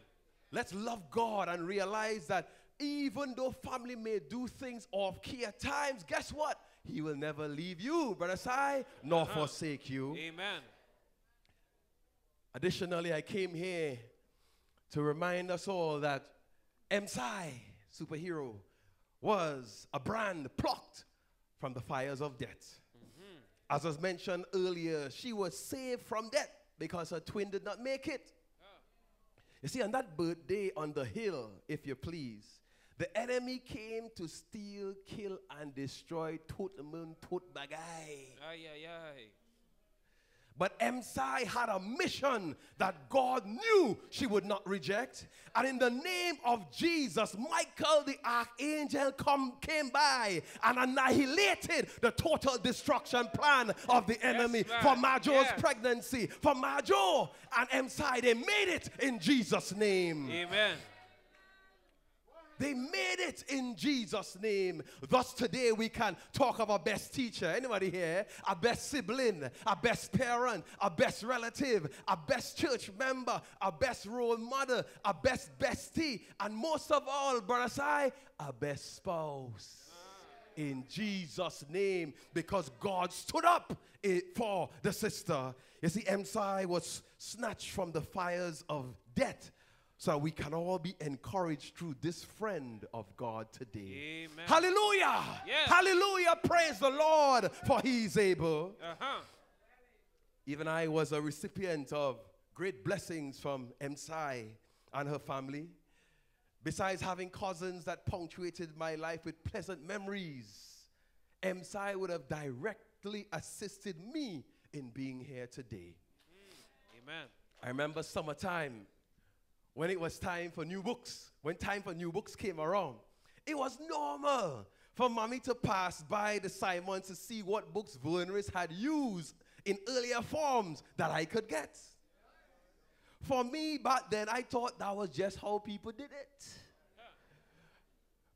Let's love God and realize that even though family may do things off key at times, guess what? He will never leave you, Brother Sai, nor Uh-huh. forsake you. Amen. Additionally, I came here to remind us all that MSI, superhero, was a brand plucked from the fires of death. As was mentioned earlier, she was saved from death because her twin did not make it. You see, on that birthday on the hill, if you please, the enemy came to steal, kill, and destroy Tutmoon Tutbagai. Ay, ay, ay. But Emsai had a mission that God knew she would not reject. And in the name of Jesus, Michael the archangel come, came by and annihilated the total destruction plan of the enemy man. for Major's Yes. pregnancy. For Major and Emsai, they made it in Jesus' name. Amen. They made it in Jesus' name. Thus, today we can talk of our best teacher. Anybody here? Our best sibling, our best parent, our best relative, our best church member, our best role model, our best bestie, and most of all, Brother Sai, our best spouse. In Jesus' name, because God stood up eh, for the sister. You see, Emsai was snatched from the fires of death so we can all be encouraged through this friend of God today. Amen. Hallelujah! Yes. Hallelujah! Praise the Lord, for He is able. Uh-huh. Even I was a recipient of great blessings from MSI and her family. Besides having cousins that punctuated my life with pleasant memories, MSI would have directly assisted me in being here today. Amen. I remember summertime when it was time for new books, when time for new books came around. It was normal for mommy to pass by the Simon to see what books Verneris had used in earlier forms that I could get. For me, back then, I thought that was just how people did it.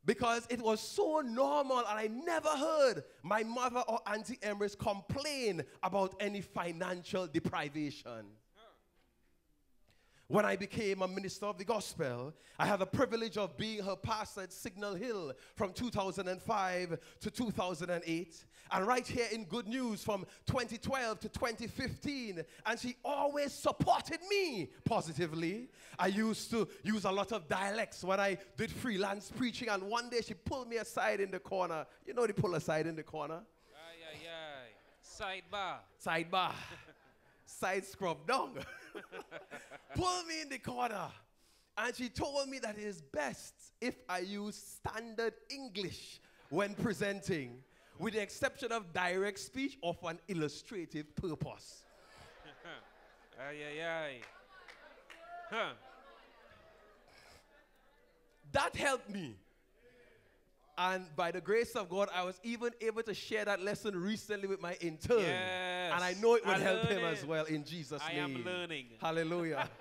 Because it was so normal, and I never heard my mother or Auntie Emris complain about any financial deprivation. When I became a minister of the gospel, I had the privilege of being her pastor at Signal Hill from 2005 to 2008, and right here in Good News from 2012 to 2015. And she always supported me positively. I used to use a lot of dialects when I did freelance preaching, and one day she pulled me aside in the corner. You know, they pull aside in the corner? Ay, ay, ay. Sidebar. Sidebar. Side scrub down. Pull me in the corner. And she told me that it is best if I use standard English when presenting, with the exception of direct speech or for an illustrative purpose. ay, ay, ay. Huh. That helped me. And by the grace of God, I was even able to share that lesson recently with my intern. Yes. And I know it would I help him learned as well in Jesus' I name. am learning. Hallelujah.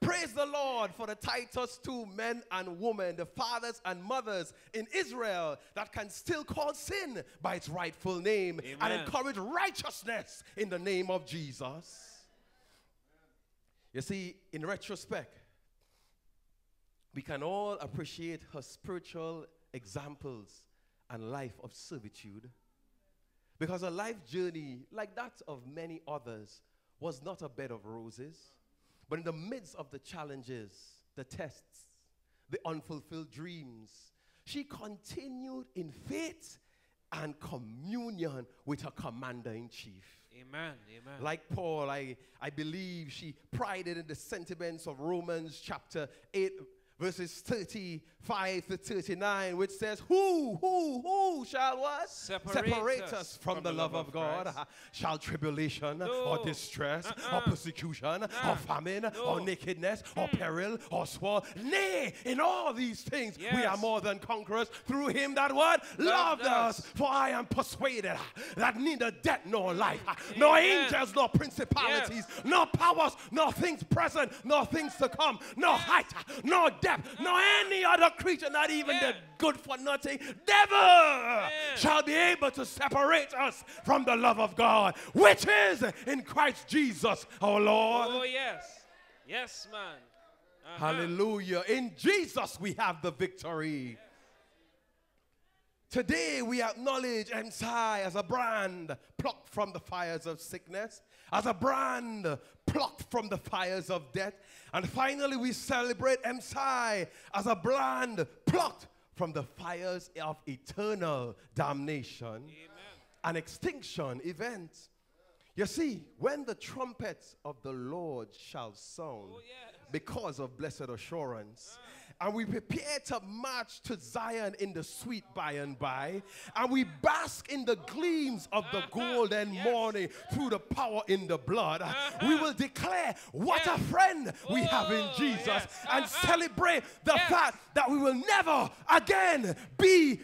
Praise the Lord for the Titus 2 men and women, the fathers and mothers in Israel that can still call sin by its rightful name and encourage righteousness in the name of Jesus. You see, in retrospect, we can all appreciate her spiritual examples and life of servitude because her life journey, like that of many others, was not a bed of roses. But in the midst of the challenges, the tests, the unfulfilled dreams, she continued in faith and communion with her commander in chief. Amen. Amen. Like Paul, I, I believe she prided in the sentiments of Romans chapter 8, verses 35 to 39, which says, Who, who, who shall what? Separate us, us from, the love of God. Christ. Shall tribulation or distress Uh-uh. or persecution or famine or No. nakedness or peril or sword? Nay, in all these things we are more than conquerors through him that what? Loved Loved us. us. For I am persuaded uh, that neither death nor life, uh, nor angels, nor principalities, nor powers, nor things present, nor things to come, nor height, uh, nor depth, nor any other creature, not even the good for nothing devil, shall be able to separate us from the love of God, which is in Christ Jesus our Lord. Oh, yes. Yes, man. Uh-huh. Hallelujah. In Jesus we have the victory. Today we acknowledge MSI as a brand plucked from the fires of sickness, as a brand plucked from the fires of death. And finally we celebrate MSI as a brand plucked from the fires of eternal damnation and extinction event. You see, when the trumpets of the Lord shall sound oh, because of blessed assurance, and we prepare to march to Zion in the sweet by and by, and we bask in the gleams of the uh-huh. golden morning through the power in the blood, we uh-huh. will declare what a friend we have in Jesus and uh-huh. celebrate the fact that we will never again be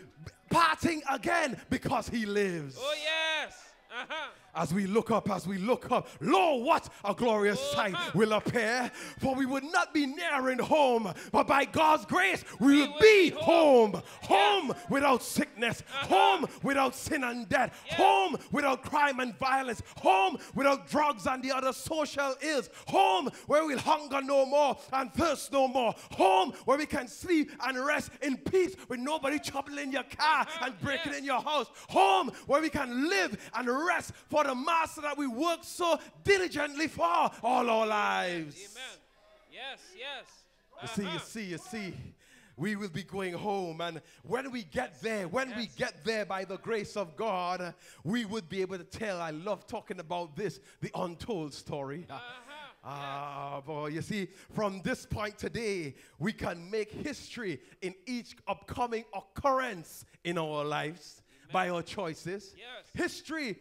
parting again because he lives. Oh, yes. Uh-huh. As we look up, as we look up, lo, what a glorious Oh, sight will appear. For we would not be nearing home, but by God's grace, we will be home. Home. Without sickness, Uh-huh. home without sin and death, home without crime and violence, home without drugs and the other social ills, home where we'll hunger no more and thirst no more, home where we can sleep and rest in peace with nobody troubling your car Uh-huh. and breaking in your house, home where we can live and rest for the master that we work so diligently for all our lives. Amen. Yes, yes. You see, you Uh-huh. see, you see. We will be going home, and when we get there, when we get there by the grace of God, we would be able to tell. I love talking about this, the untold story. Ah, boy, you see, from this point today, we can make history in each upcoming occurrence in our lives by our choices. History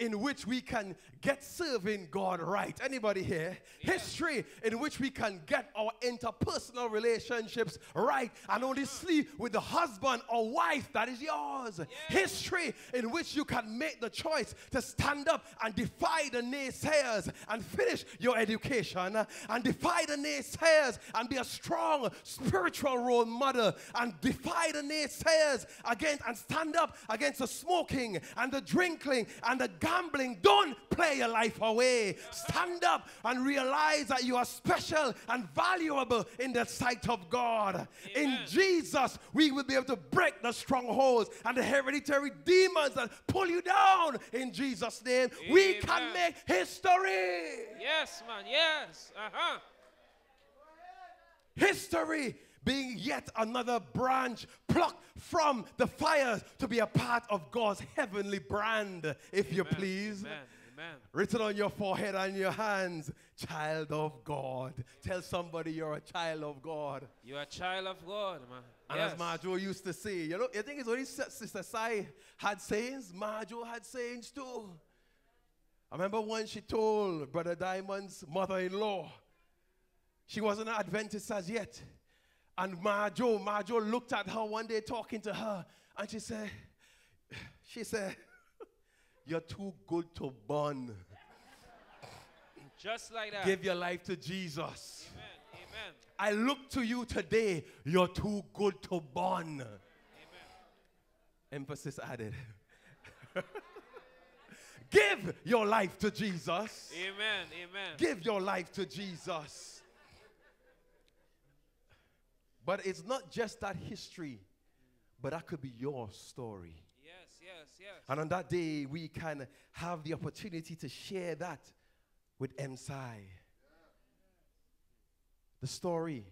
in which we can get serving God right. Anybody here? History in which we can get our interpersonal relationships right and only uh-huh. sleep with the husband or wife that is yours. History in which you can make the choice to stand up and defy the naysayers and finish your education and defy the naysayers and be a strong spiritual role model and defy the naysayers against and stand up against the smoking and the drinking and the gambling. Don't play your life away. Stand up and realize that you are special and valuable in the sight of God. In Jesus, we will be able to break the strongholds and the hereditary demons that pull you down. In Jesus' name, we can make history. Yes, man. Yes. Uh-huh. History being yet another branch plucked from the fires to be a part of God's heavenly brand, if you please. Amen. Amen. Written on your forehead and your hands, child of God. Tell somebody you're a child of God. You're a child of God, man. And yes. as Marjo used to say, you know, you think it's only Sis- Sister Sai had sayings? Marjo had sayings too. I remember when she told Brother Diamond's mother-in-law, she wasn't an Adventist as yet. And Marjo, Marjo looked at her one day talking to her, and she said, she said, you're too good to burn. Just like that. Give your life to Jesus. Amen. Amen. I look to you today. You're too good to burn. Emphasis added. Give your life to Jesus. Amen. Amen. Give your life to Jesus. But it's not just that history, but that could be your story. Yes, yes, yes. And on that day, we can have the opportunity to share that with MSI. The story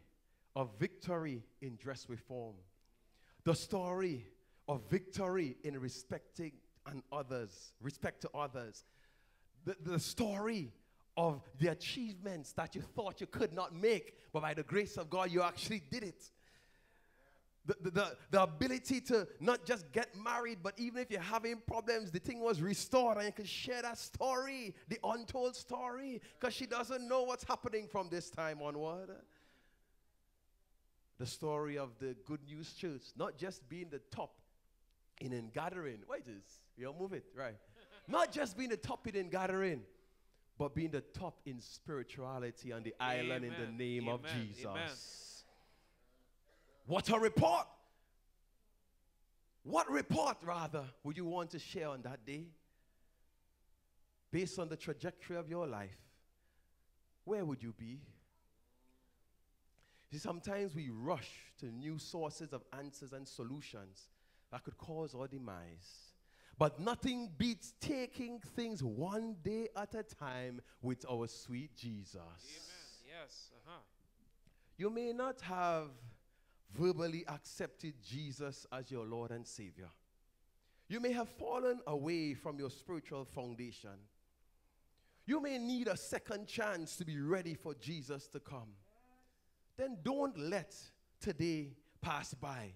of victory in dress reform. The story of victory in respecting and others, respect to others. The, the story of the achievements that you thought you could not make, but by the grace of God, you actually did it. The, the, the, the ability to not just get married, but even if you're having problems, the thing was restored and you can share that story, the untold story, because she doesn't know what's happening from this time onward. The story of the Good News Church, not just being the top in in gathering. Wait, is you'll move it right. not just being the top in in gathering, but being the top in spirituality on the island in the Amen. name of Jesus. Amen. What a report! What report, rather, would you want to share on that day? Based on the trajectory of your life, where would you be? See, sometimes we rush to new sources of answers and solutions that could cause our demise. But nothing beats taking things one day at a time with our sweet Jesus. Amen. Yes. Uh-huh. You may not have verbally accepted Jesus as your Lord and Savior. You may have fallen away from your spiritual foundation. You may need a second chance to be ready for Jesus to come. Then don't let today pass by.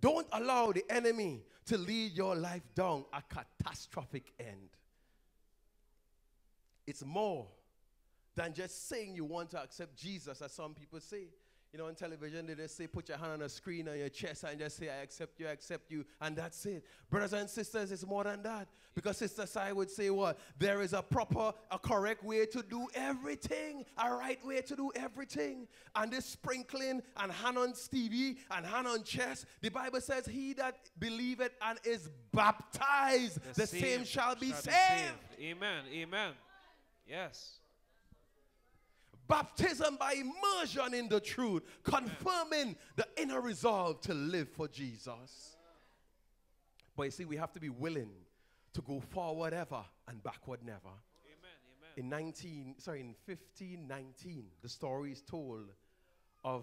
Don't allow the enemy to lead your life down a catastrophic end. It's more than just saying you want to accept Jesus, as some people say. You know, on television, they just say, put your hand on a screen on your chest and just say, I accept you, I accept you, and that's it. Brothers and sisters, it's more than that. Because Sister Sai would say, what? There is a proper, a correct way to do everything, a right way to do everything. And this sprinkling and hand on Stevie and hand on chest, the Bible says, He that believeth and is baptized, the, same, shall be saved. Amen. Amen. Yes. Baptism by immersion in the truth, confirming the inner resolve to live for Jesus. But you see, we have to be willing to go forward ever and backward never. In 19, sorry, in 1519, the story is told of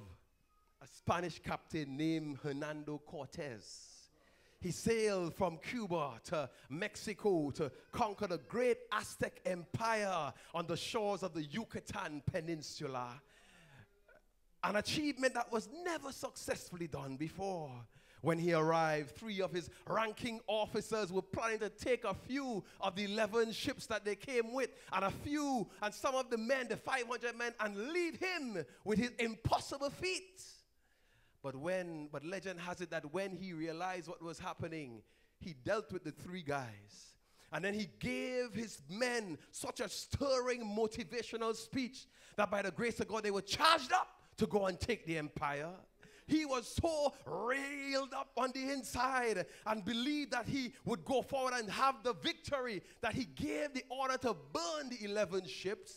a Spanish captain named Hernando Cortez. He sailed from Cuba to Mexico to conquer the great Aztec Empire on the shores of the Yucatan Peninsula. An achievement that was never successfully done before. When he arrived, three of his ranking officers were planning to take a few of the 11 ships that they came with, and a few, and some of the men, the 500 men, and leave him with his impossible feat. But when, but legend has it that when he realized what was happening, he dealt with the three guys. And then he gave his men such a stirring motivational speech that by the grace of God, they were charged up to go and take the empire. He was so railed up on the inside and believed that he would go forward and have the victory that he gave the order to burn the 11 ships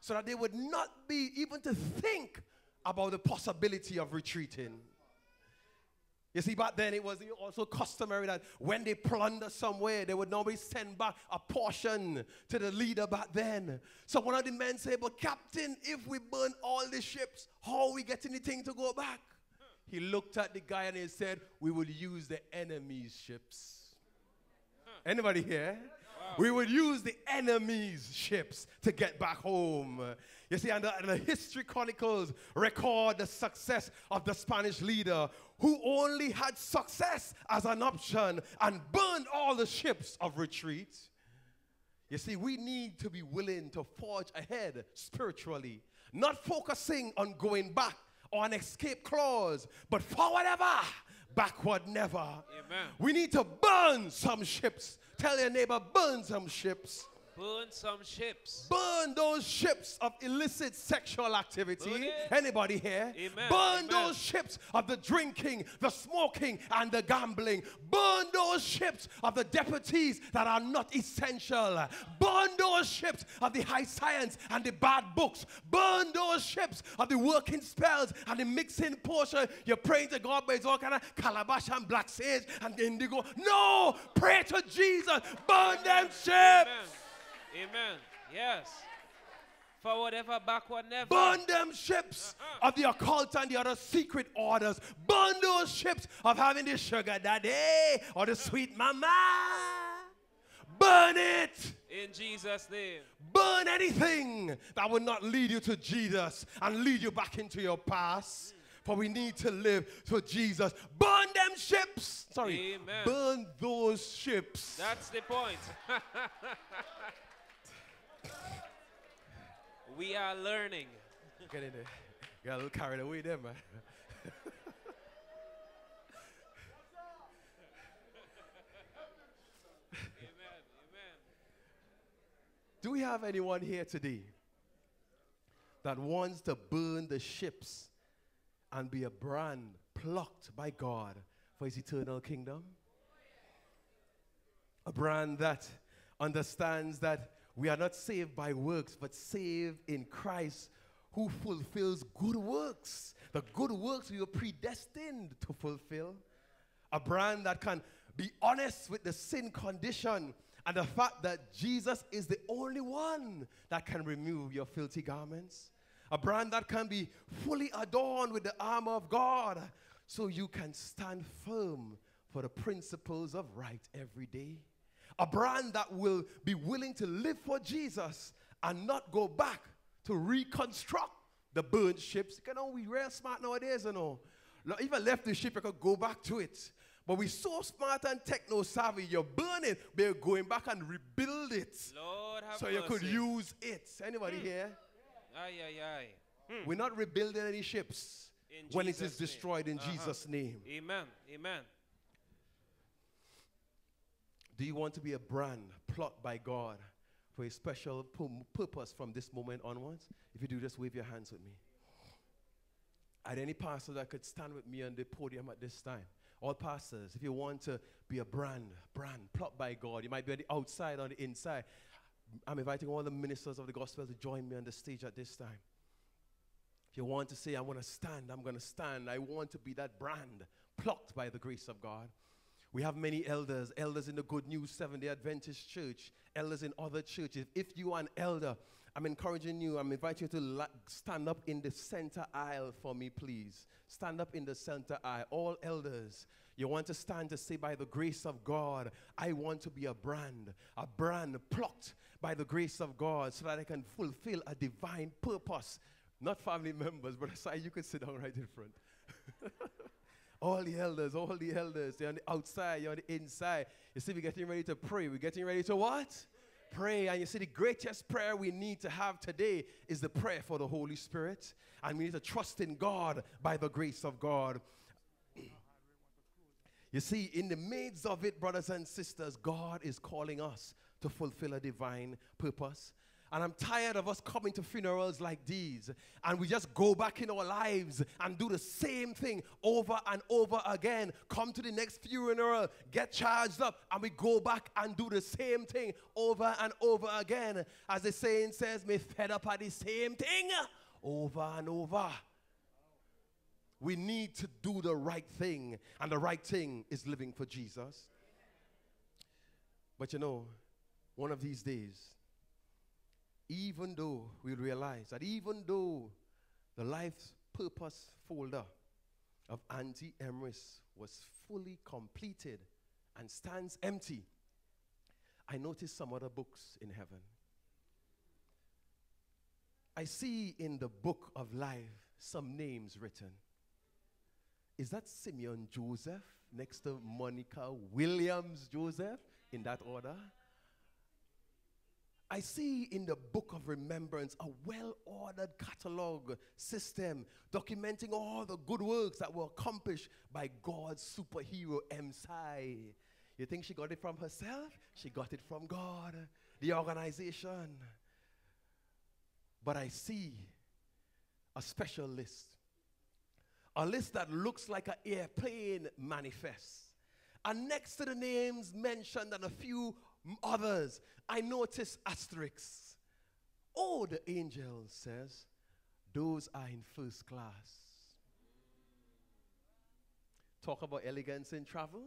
so that they would not be even to think about the possibility of retreating. You see, back then it was also customary that when they plunder somewhere, they would normally send back a portion to the leader back then. So one of the men said, But Captain, if we burn all the ships, how we get anything to go back? He looked at the guy and he said, We will use the enemy's ships. Anybody here? We would use the enemy's ships to get back home. You see, and the, and the history chronicles record the success of the Spanish leader who only had success as an option and burned all the ships of retreat. You see, we need to be willing to forge ahead spiritually, not focusing on going back or an escape clause, but forward ever, backward never. Amen. We need to burn some ships. Tell your neighbor, burn some ships. Burn some ships. Burn those ships of illicit sexual activity. Anybody here? Amen. Burn Amen. those ships of the drinking, the smoking, and the gambling. Burn those ships of the deputies that are not essential. Burn those ships of the high science and the bad books. Burn those ships of the working spells and the mixing portion. You're praying to God, but it's all kind of calabash and black sage and indigo. No! Pray to Jesus. Burn them ships. Amen. Amen. Yes. Forward ever, backward never. Burn them ships uh-huh. of the occult and the other secret orders. Burn those ships of having the sugar daddy or the sweet mama. Burn it. In Jesus' name. Burn anything that will not lead you to Jesus and lead you back into your past. For we need to live for Jesus. Burn them ships. Sorry. Amen. Burn those ships. That's the point. we are learning. Get in there. Got a little carried away there, man. Do we have anyone here today that wants to burn the ships and be a brand plucked by God for his eternal kingdom? A brand that understands that we are not saved by works, but saved in Christ who fulfills good works. The good works we were predestined to fulfill. A brand that can be honest with the sin condition and the fact that Jesus is the only one that can remove your filthy garments. A brand that can be fully adorned with the armor of God so you can stand firm for the principles of right every day. A brand that will be willing to live for Jesus and not go back to reconstruct the burnt ships. You know, we real smart nowadays, you know. Even left the ship, you could go back to it. But we're so smart and techno savvy, you're burning, but you're going back and rebuild it. Lord have so you could use it. Anybody Hmm. here? Aye, aye, aye. Hmm. We're not rebuilding any ships In when it Jesus' is destroyed in Uh-huh. Jesus' name. Amen. Amen. Do you want to be a brand plucked by God for a special purpose from this moment onwards? If you do, just wave your hands with me. There any pastors that could stand with me on the podium at this time? All pastors, if you want to be a brand, brand plucked by God, you might be on the outside, on the inside. I'm inviting all the ministers of the gospel to join me on the stage at this time. If you want to say, I want to stand, I'm going to stand. I want to be that brand plucked by the grace of God. We have many elders, elders in the Good News Seventh day Adventist Church, elders in other churches. If you are an elder, I'm encouraging you, I'm inviting you to la- stand up in the center aisle for me, please. Stand up in the center aisle. All elders, you want to stand to say, by the grace of God, I want to be a brand, a brand plucked by the grace of God so that I can fulfill a divine purpose. Not family members, but aside, you can sit down right in front. all the elders, all the elders, they're on the outside, you're on the inside. You see, we're getting ready to pray. We're getting ready to what? Pray. And you see, the greatest prayer we need to have today is the prayer for the Holy Spirit. And we need to trust in God by the grace of God. You see, in the midst of it, brothers and sisters, God is calling us to fulfill a divine purpose. And I'm tired of us coming to funerals like these and we just go back in our lives and do the same thing over and over again. Come to the next funeral, get charged up, and we go back and do the same thing over and over again. As the saying says, me fed up at the same thing over and over. We need to do the right thing, and the right thing is living for Jesus. But you know, one of these days, even though we realize that even though the life's purpose folder of Auntie Emris was fully completed and stands empty, I noticed some other books in heaven. I see in the book of life some names written. Is that Simeon Joseph next to Monica Williams Joseph in that order? I see in the book of remembrance a well ordered catalog system documenting all the good works that were accomplished by God's superhero Emsai. You think she got it from herself? She got it from God, the organization. But I see a special list. A list that looks like an airplane manifest. And next to the names mentioned and a few others, I notice asterisks. Oh, the angel says, those are in first class. Talk about elegance in travel.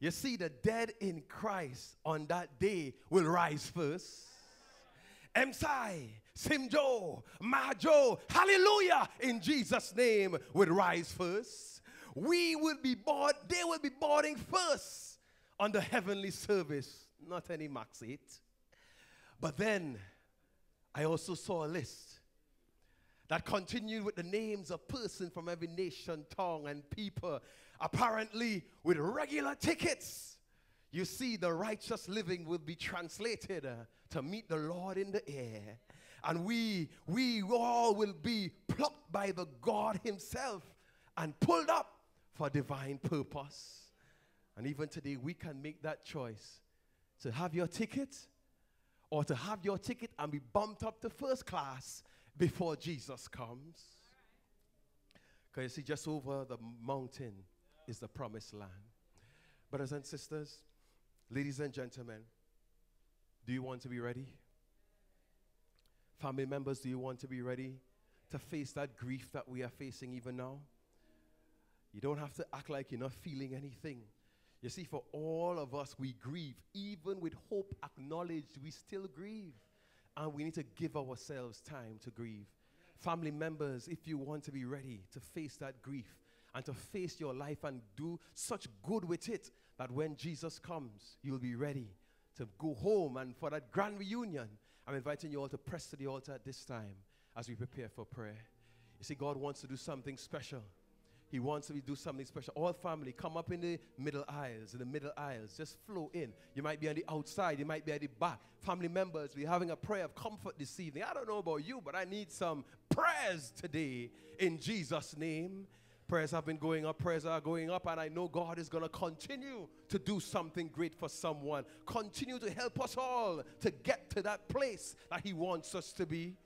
You see, the dead in Christ on that day will rise first. Emsai Simjo, Majo, hallelujah, in Jesus' name will rise first. We will be board, they will be boarding first on the heavenly service, not any Max 8. But then I also saw a list that continued with the names of persons from every nation, tongue, and people, apparently with regular tickets. You see, the righteous living will be translated uh, to meet the Lord in the air. And we, we all will be plucked by the God Himself and pulled up for divine purpose. And even today, we can make that choice to have your ticket or to have your ticket and be bumped up to first class before Jesus comes. Because you see, just over the mountain is the promised land. Brothers and sisters, ladies and gentlemen, do you want to be ready? Family members, do you want to be ready to face that grief that we are facing even now? You don't have to act like you're not feeling anything. You see, for all of us, we grieve. Even with hope acknowledged, we still grieve. And we need to give ourselves time to grieve. Family members, if you want to be ready to face that grief and to face your life and do such good with it that when Jesus comes, you'll be ready to go home and for that grand reunion. I'm inviting you all to press to the altar at this time as we prepare for prayer. You see, God wants to do something special. He wants to do something special. All family, come up in the middle aisles, in the middle aisles. Just flow in. You might be on the outside, you might be at the back. Family members, we're having a prayer of comfort this evening. I don't know about you, but I need some prayers today in Jesus' name. Prayers have been going up, prayers are going up, and I know God is going to continue to do something great for someone. Continue to help us all to get to that place that He wants us to be.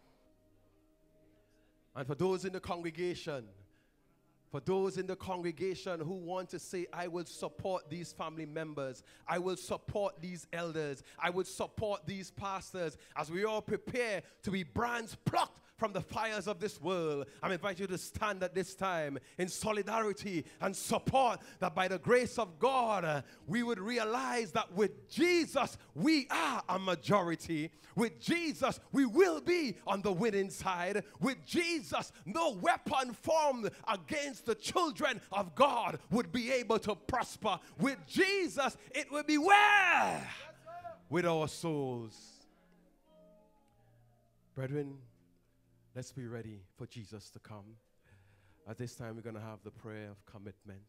And for those in the congregation, for those in the congregation who want to say, I will support these family members, I will support these elders, I will support these pastors as we all prepare to be brands plucked from the fires of this world. I'm inviting you to stand at this time in solidarity and support that by the grace of God, uh, we would realize that with Jesus, we are a majority. With Jesus, we will be on the winning side. With Jesus, no weapon formed against the children of God would be able to prosper. With Jesus, it will be well with our souls. Brethren, let's be ready for Jesus to come. At this time, we're going to have the prayer of commitment.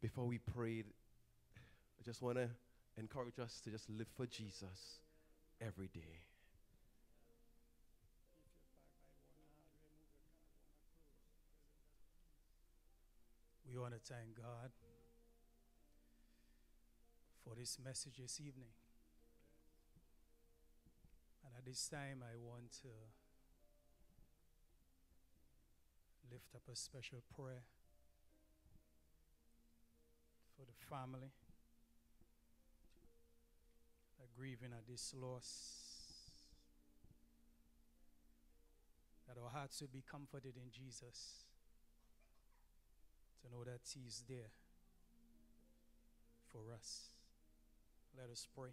Before we pray, I just want to encourage us to just live for Jesus every day. We want to thank God for this message this evening. And at this time, I want to lift up a special prayer for the family that grieving at this loss. That our hearts will be comforted in Jesus to know that He's there for us. Let us pray.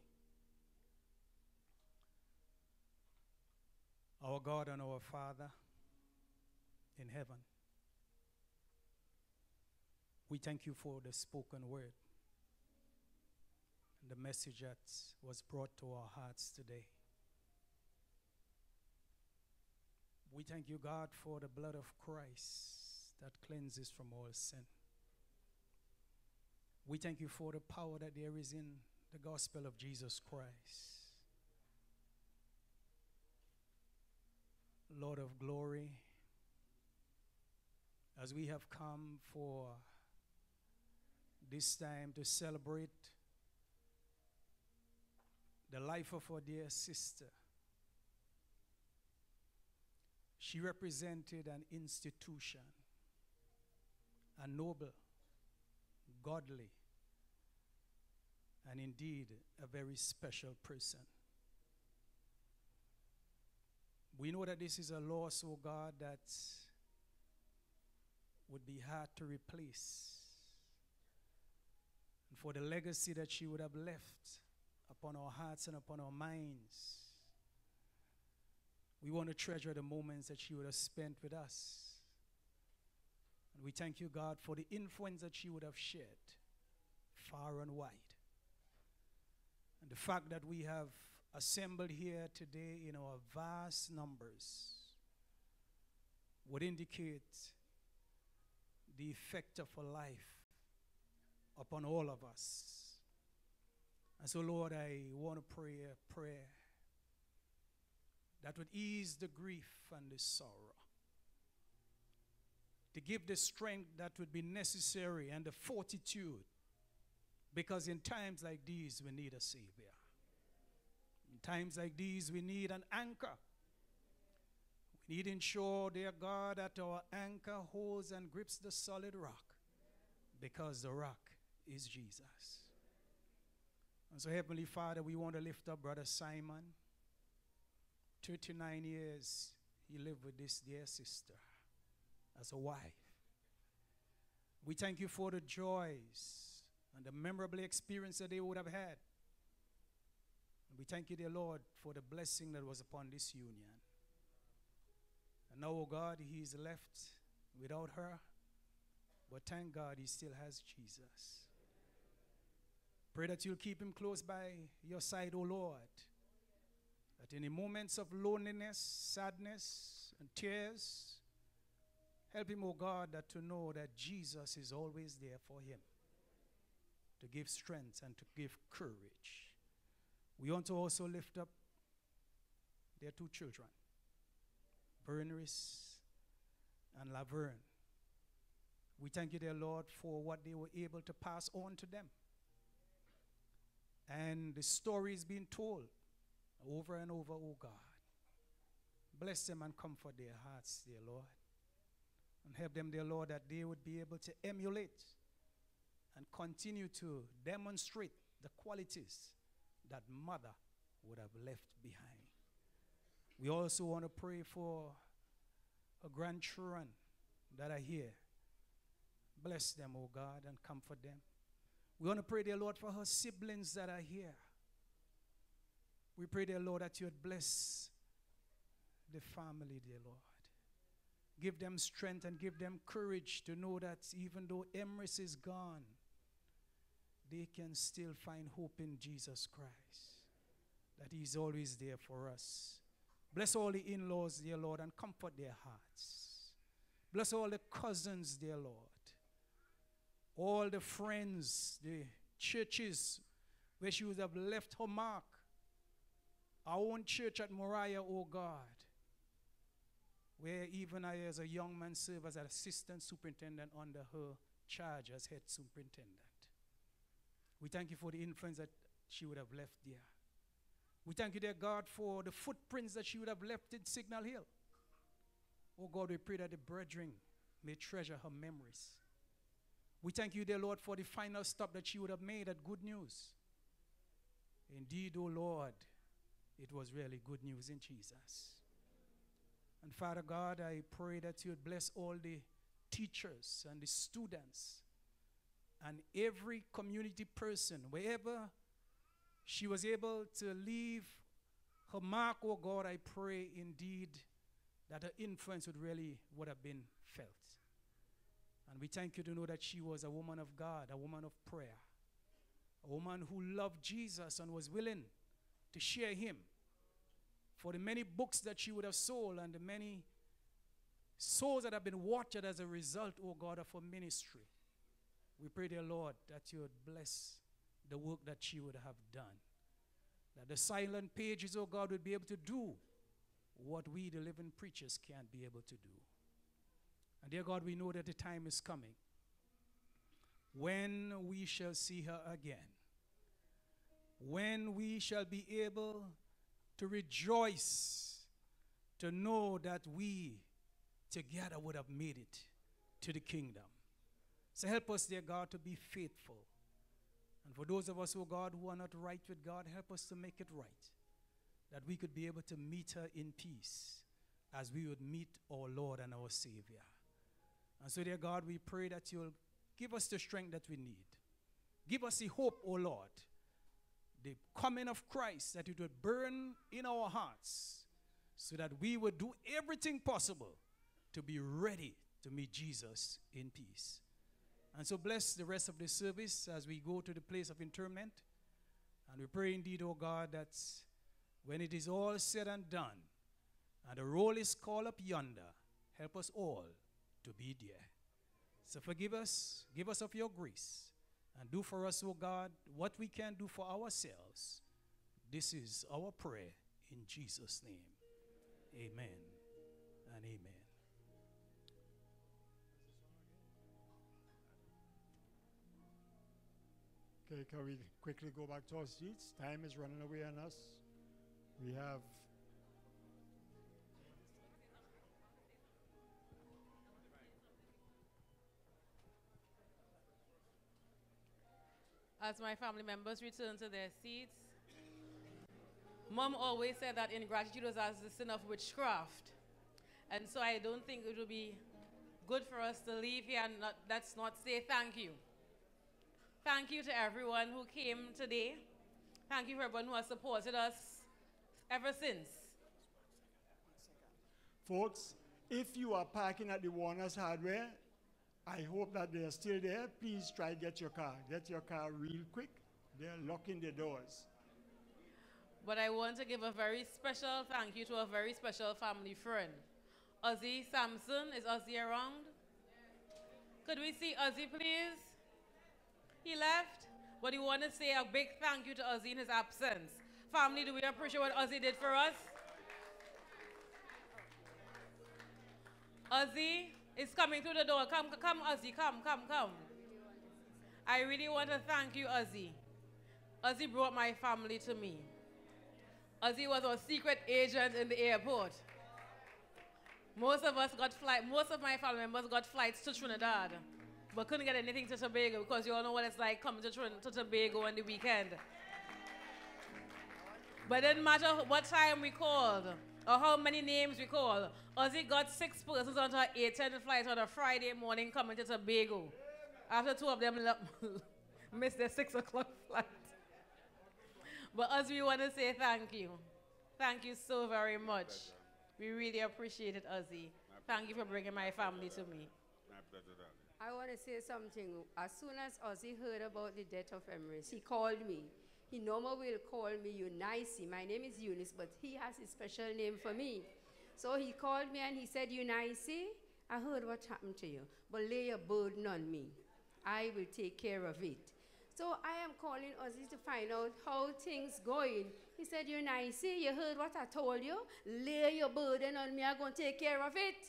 Our God and our Father in heaven, we thank you for the spoken word and the message that was brought to our hearts today. We thank you, God, for the blood of Christ that cleanses from all sin. We thank you for the power that there is in the gospel of Jesus Christ. Lord of glory, as we have come for this time to celebrate the life of our dear sister, she represented an institution, a noble, godly, and indeed a very special person. We know that this is a loss, oh God, that would be hard to replace. For the legacy that she would have left upon our hearts and upon our minds, We want to treasure the moments that she would have spent with us. And we thank you, God, for the influence that she would have shared far and wide. And the fact that we have assembled here today in our vast numbers would indicate the effect of her life upon all of us. And so, Lord, I want to pray a prayer that would ease the grief and the sorrow, to give the strength that would be necessary and the fortitude, because in times like these, we need a Savior. In times like these, we need an anchor. We need to ensure, dear God, that our anchor holds and grips the solid rock, because the rock is Jesus. And so, Heavenly Father, we want to lift up Brother Simon. 39 years he lived with this dear sister as a wife. We thank you for the joys and the memorable experience that they would have had. And we thank you, dear Lord, for the blessing that was upon this union. And now, oh God, he is left without her, but thank God he still has Jesus. Pray that you'll keep him close by your side, O Lord. That in the moments of loneliness, sadness, and tears, help him, O God, that to know that Jesus is always there for him to give strength and to give courage. We want to also lift up their two children, Bernice and Laverne. We thank you, dear Lord, for what they were able to pass on to them. And the story is being told over and over, oh God. Bless them and comfort their hearts, dear Lord. And help them, dear Lord, that they would be able to emulate and continue to demonstrate the qualities that mother would have left behind. We also want to pray for our grandchildren that are here. Bless them, oh God, and comfort them. We want to pray, dear Lord, for her siblings that are here. We pray, dear Lord, that you would bless the family, dear Lord. Give them strength and give them courage to know that even though Emris is gone, they can still find hope in Jesus Christ. That He's always there for us. Bless all the in laws, dear Lord, and comfort their hearts. Bless all the cousins, dear Lord. All the friends, the churches where she would have left her mark. Our own church at Moriah, oh God, where even I, as a young man, serve as an assistant superintendent under her charge as head superintendent. We thank you for the influence that she would have left there. We thank you, dear God, for the footprints that she would have left in Signal Hill. Oh God, we pray that the brethren may treasure her memories. We thank you, dear Lord, for the final stop that she would have made at Good News. Indeed, oh Lord, it was really good news in Jesus. And Father God, I pray that you would bless all the teachers and the students and every community person, wherever she was able to leave her mark, oh God, I pray indeed that her influence would really would have been felt. And we thank you to know that she was a woman of God, a woman of prayer, a woman who loved Jesus and was willing to share him for the many books that she would have sold and the many souls that have been watered as a result, oh God, of her ministry. We pray, dear Lord, that you would bless the work that she would have done. That the silent pages, oh God, would be able to do what we, the living preachers, can't be able to do. And dear God, we know that the time is coming when we shall see her again, when we shall be able to rejoice, to know that we together would have made it to the kingdom. So help us, dear God, to be faithful. And for those of us, oh God, who are not right with God, help us to make it right. That we could be able to meet her in peace as we would meet our Lord and our Savior. And so, dear God, we pray that you'll give us the strength that we need. Give us the hope, O Lord, the coming of Christ, that it would burn in our hearts so that we would do everything possible to be ready to meet Jesus in peace. And so bless the rest of the service as we go to the place of interment. And we pray indeed, O God, that when it is all said and done, and the roll is called up yonder, help us all to be there. So forgive us, give us of your grace, and do for us, O God, what we can do for ourselves. This is our prayer in Jesus' name. Amen and amen. Okay, can we quickly go back to our seats? Time is running away on us. We have As my family members return to their seats, Mom always said that ingratitude was as the sin of witchcraft. And so I don't think it would be good for us to leave here and not, let's not say thank you. Thank you to everyone who came today. Thank you for everyone who has supported us ever since. Folks, if you are parking at the Warner's Hardware, I hope that they are still there. Please try get your car. Get your car real quick. They're locking the doors. But I want to give a very special thank you to a very special family friend. Ozzy Sampson, is Ozzy around? Could we see Ozzy, please? He left, but we want to say a big thank you to Ozzy in his absence. Family, do we appreciate what Ozzy did for us? Ozzy is coming through the door. Come, come, Ozzy, come, come, come. I really want to thank you, Ozzy. Ozzy brought my family to me. Ozzy was our secret agent in the airport. Most of us got flight, most of my family members got flights to Trinidad, but couldn't get anything to Tobago because you all know what it's like coming to, Trin- to Tobago on the weekend. But it didn't matter what time we called or how many names we call. Ozzy got six persons onto an 810 flight on a Friday morning coming to Tobago. After two of them missed their six o'clock flight. But as we want to say thank you. Thank you so very much. We really appreciate it, Ozzy. Thank you for bringing my family to me. I want to say something. As soon as Ozzy heard about the death of Emris, he called me. He normally will call me Eunice. My name is Eunice, but he has a special name for me. So he called me and he said, Eunice, I heard what happened to you, but lay your burden on me. I will take care of it. So I am calling Ozzy to find out how things going. He said, Eunice, you heard what I told you? Lay your burden on me. I'm going to take care of it.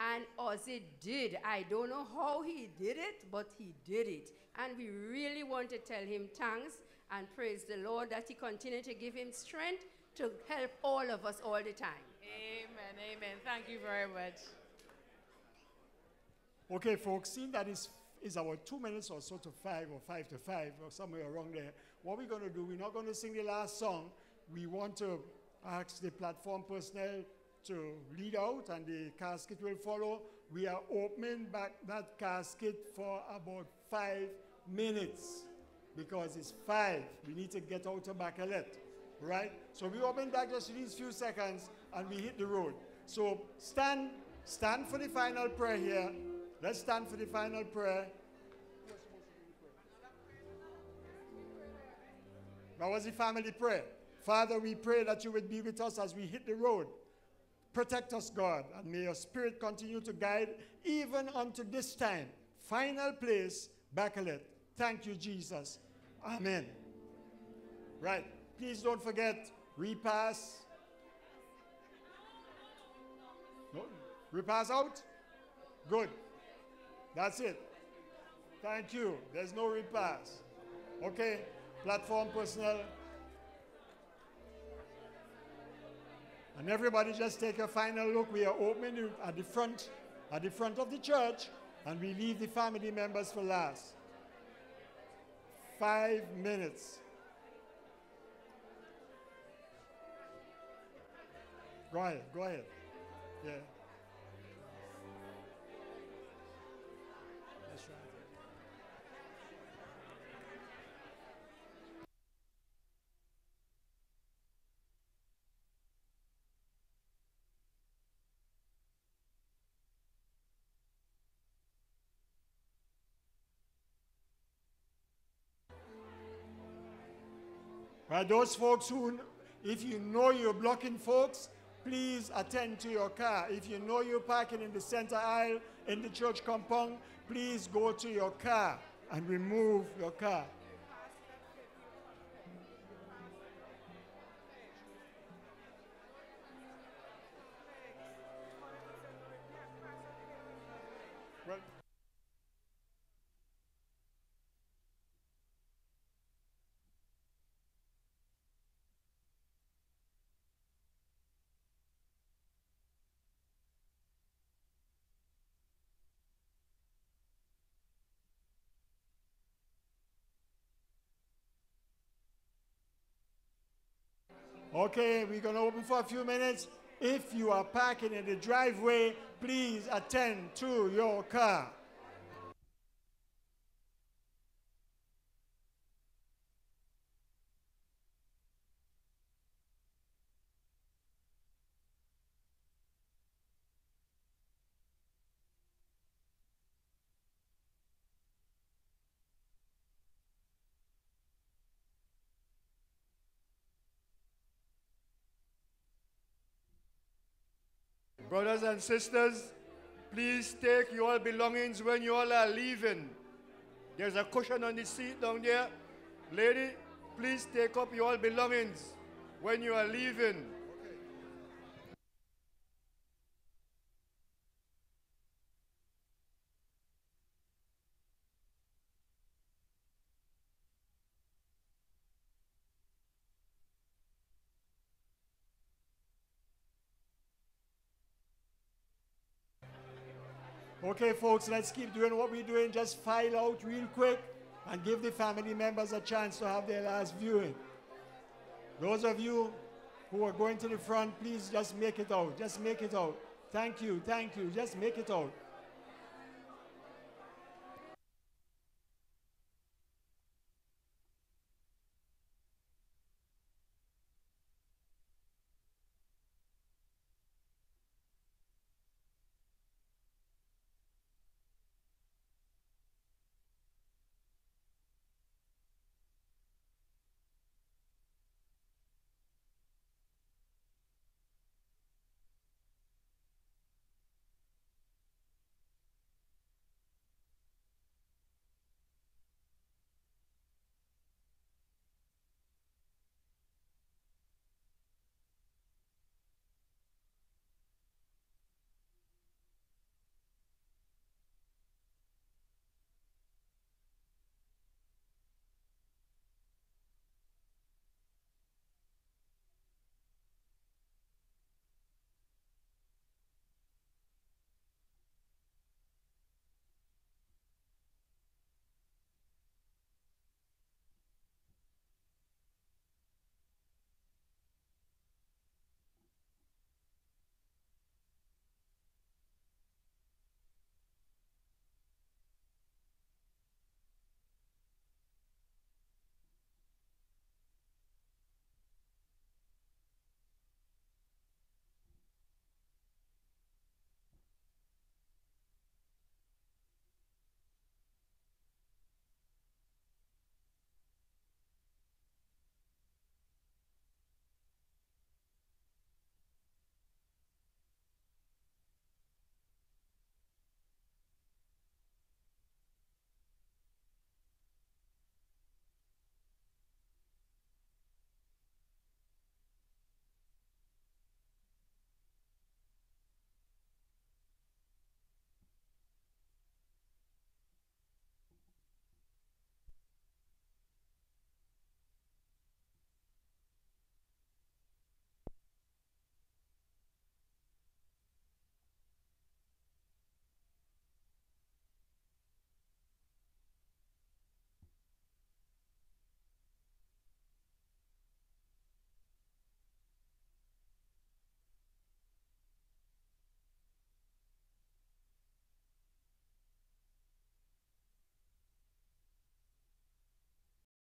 And Ozzy did. I don't know how he did it, but he did it. And we really want to tell him thanks and praise the Lord that he continue to give him strength to help all of us all the time. Amen, amen. Thank you very much. Okay, folks, seeing that is, is our two minutes or so to five or five to five or somewhere around there, what we're going to do, we're not going to sing the last song. We want to ask the platform personnel to lead out and the casket will follow. We are opening back that casket for about five minutes because it's five. We need to get out of Bacolet, right? So we open back just in these few seconds and we hit the road. So stand, stand for the final prayer here. Let's stand for the final prayer. That was the family prayer. Father, we pray that you would be with us as we hit the road. Protect us, God, and may your spirit continue to guide even unto this time. Final place, Bacolet. Thank you, Jesus. Amen. Right. Please don't forget, repass. No? Repass out? Good. That's it. Thank you. There's no repass. Okay. Platform personnel. And everybody just take a final look. We are opening at the front, at the front of the church, and we leave the family members for last. Five minutes. Go ahead, go ahead. Yeah. Right, those folks who, if you know you're blocking folks, please attend to your car. If you know you're parking in the center aisle in the church compound, please go to your car and remove your car. Okay, we're going to open for a few minutes. If you are parking in the driveway, please attend to your car. Brothers and sisters, please take your belongings when you all are leaving. There's a cushion on the seat down there. Lady, please take up your belongings when you are leaving. Okay, folks, let's keep doing what we're doing. Just file out real quick and give the family members a chance to have their last viewing. Those of you who are going to the front, please just make it out. Just make it out. Thank you, thank you. Just make it out.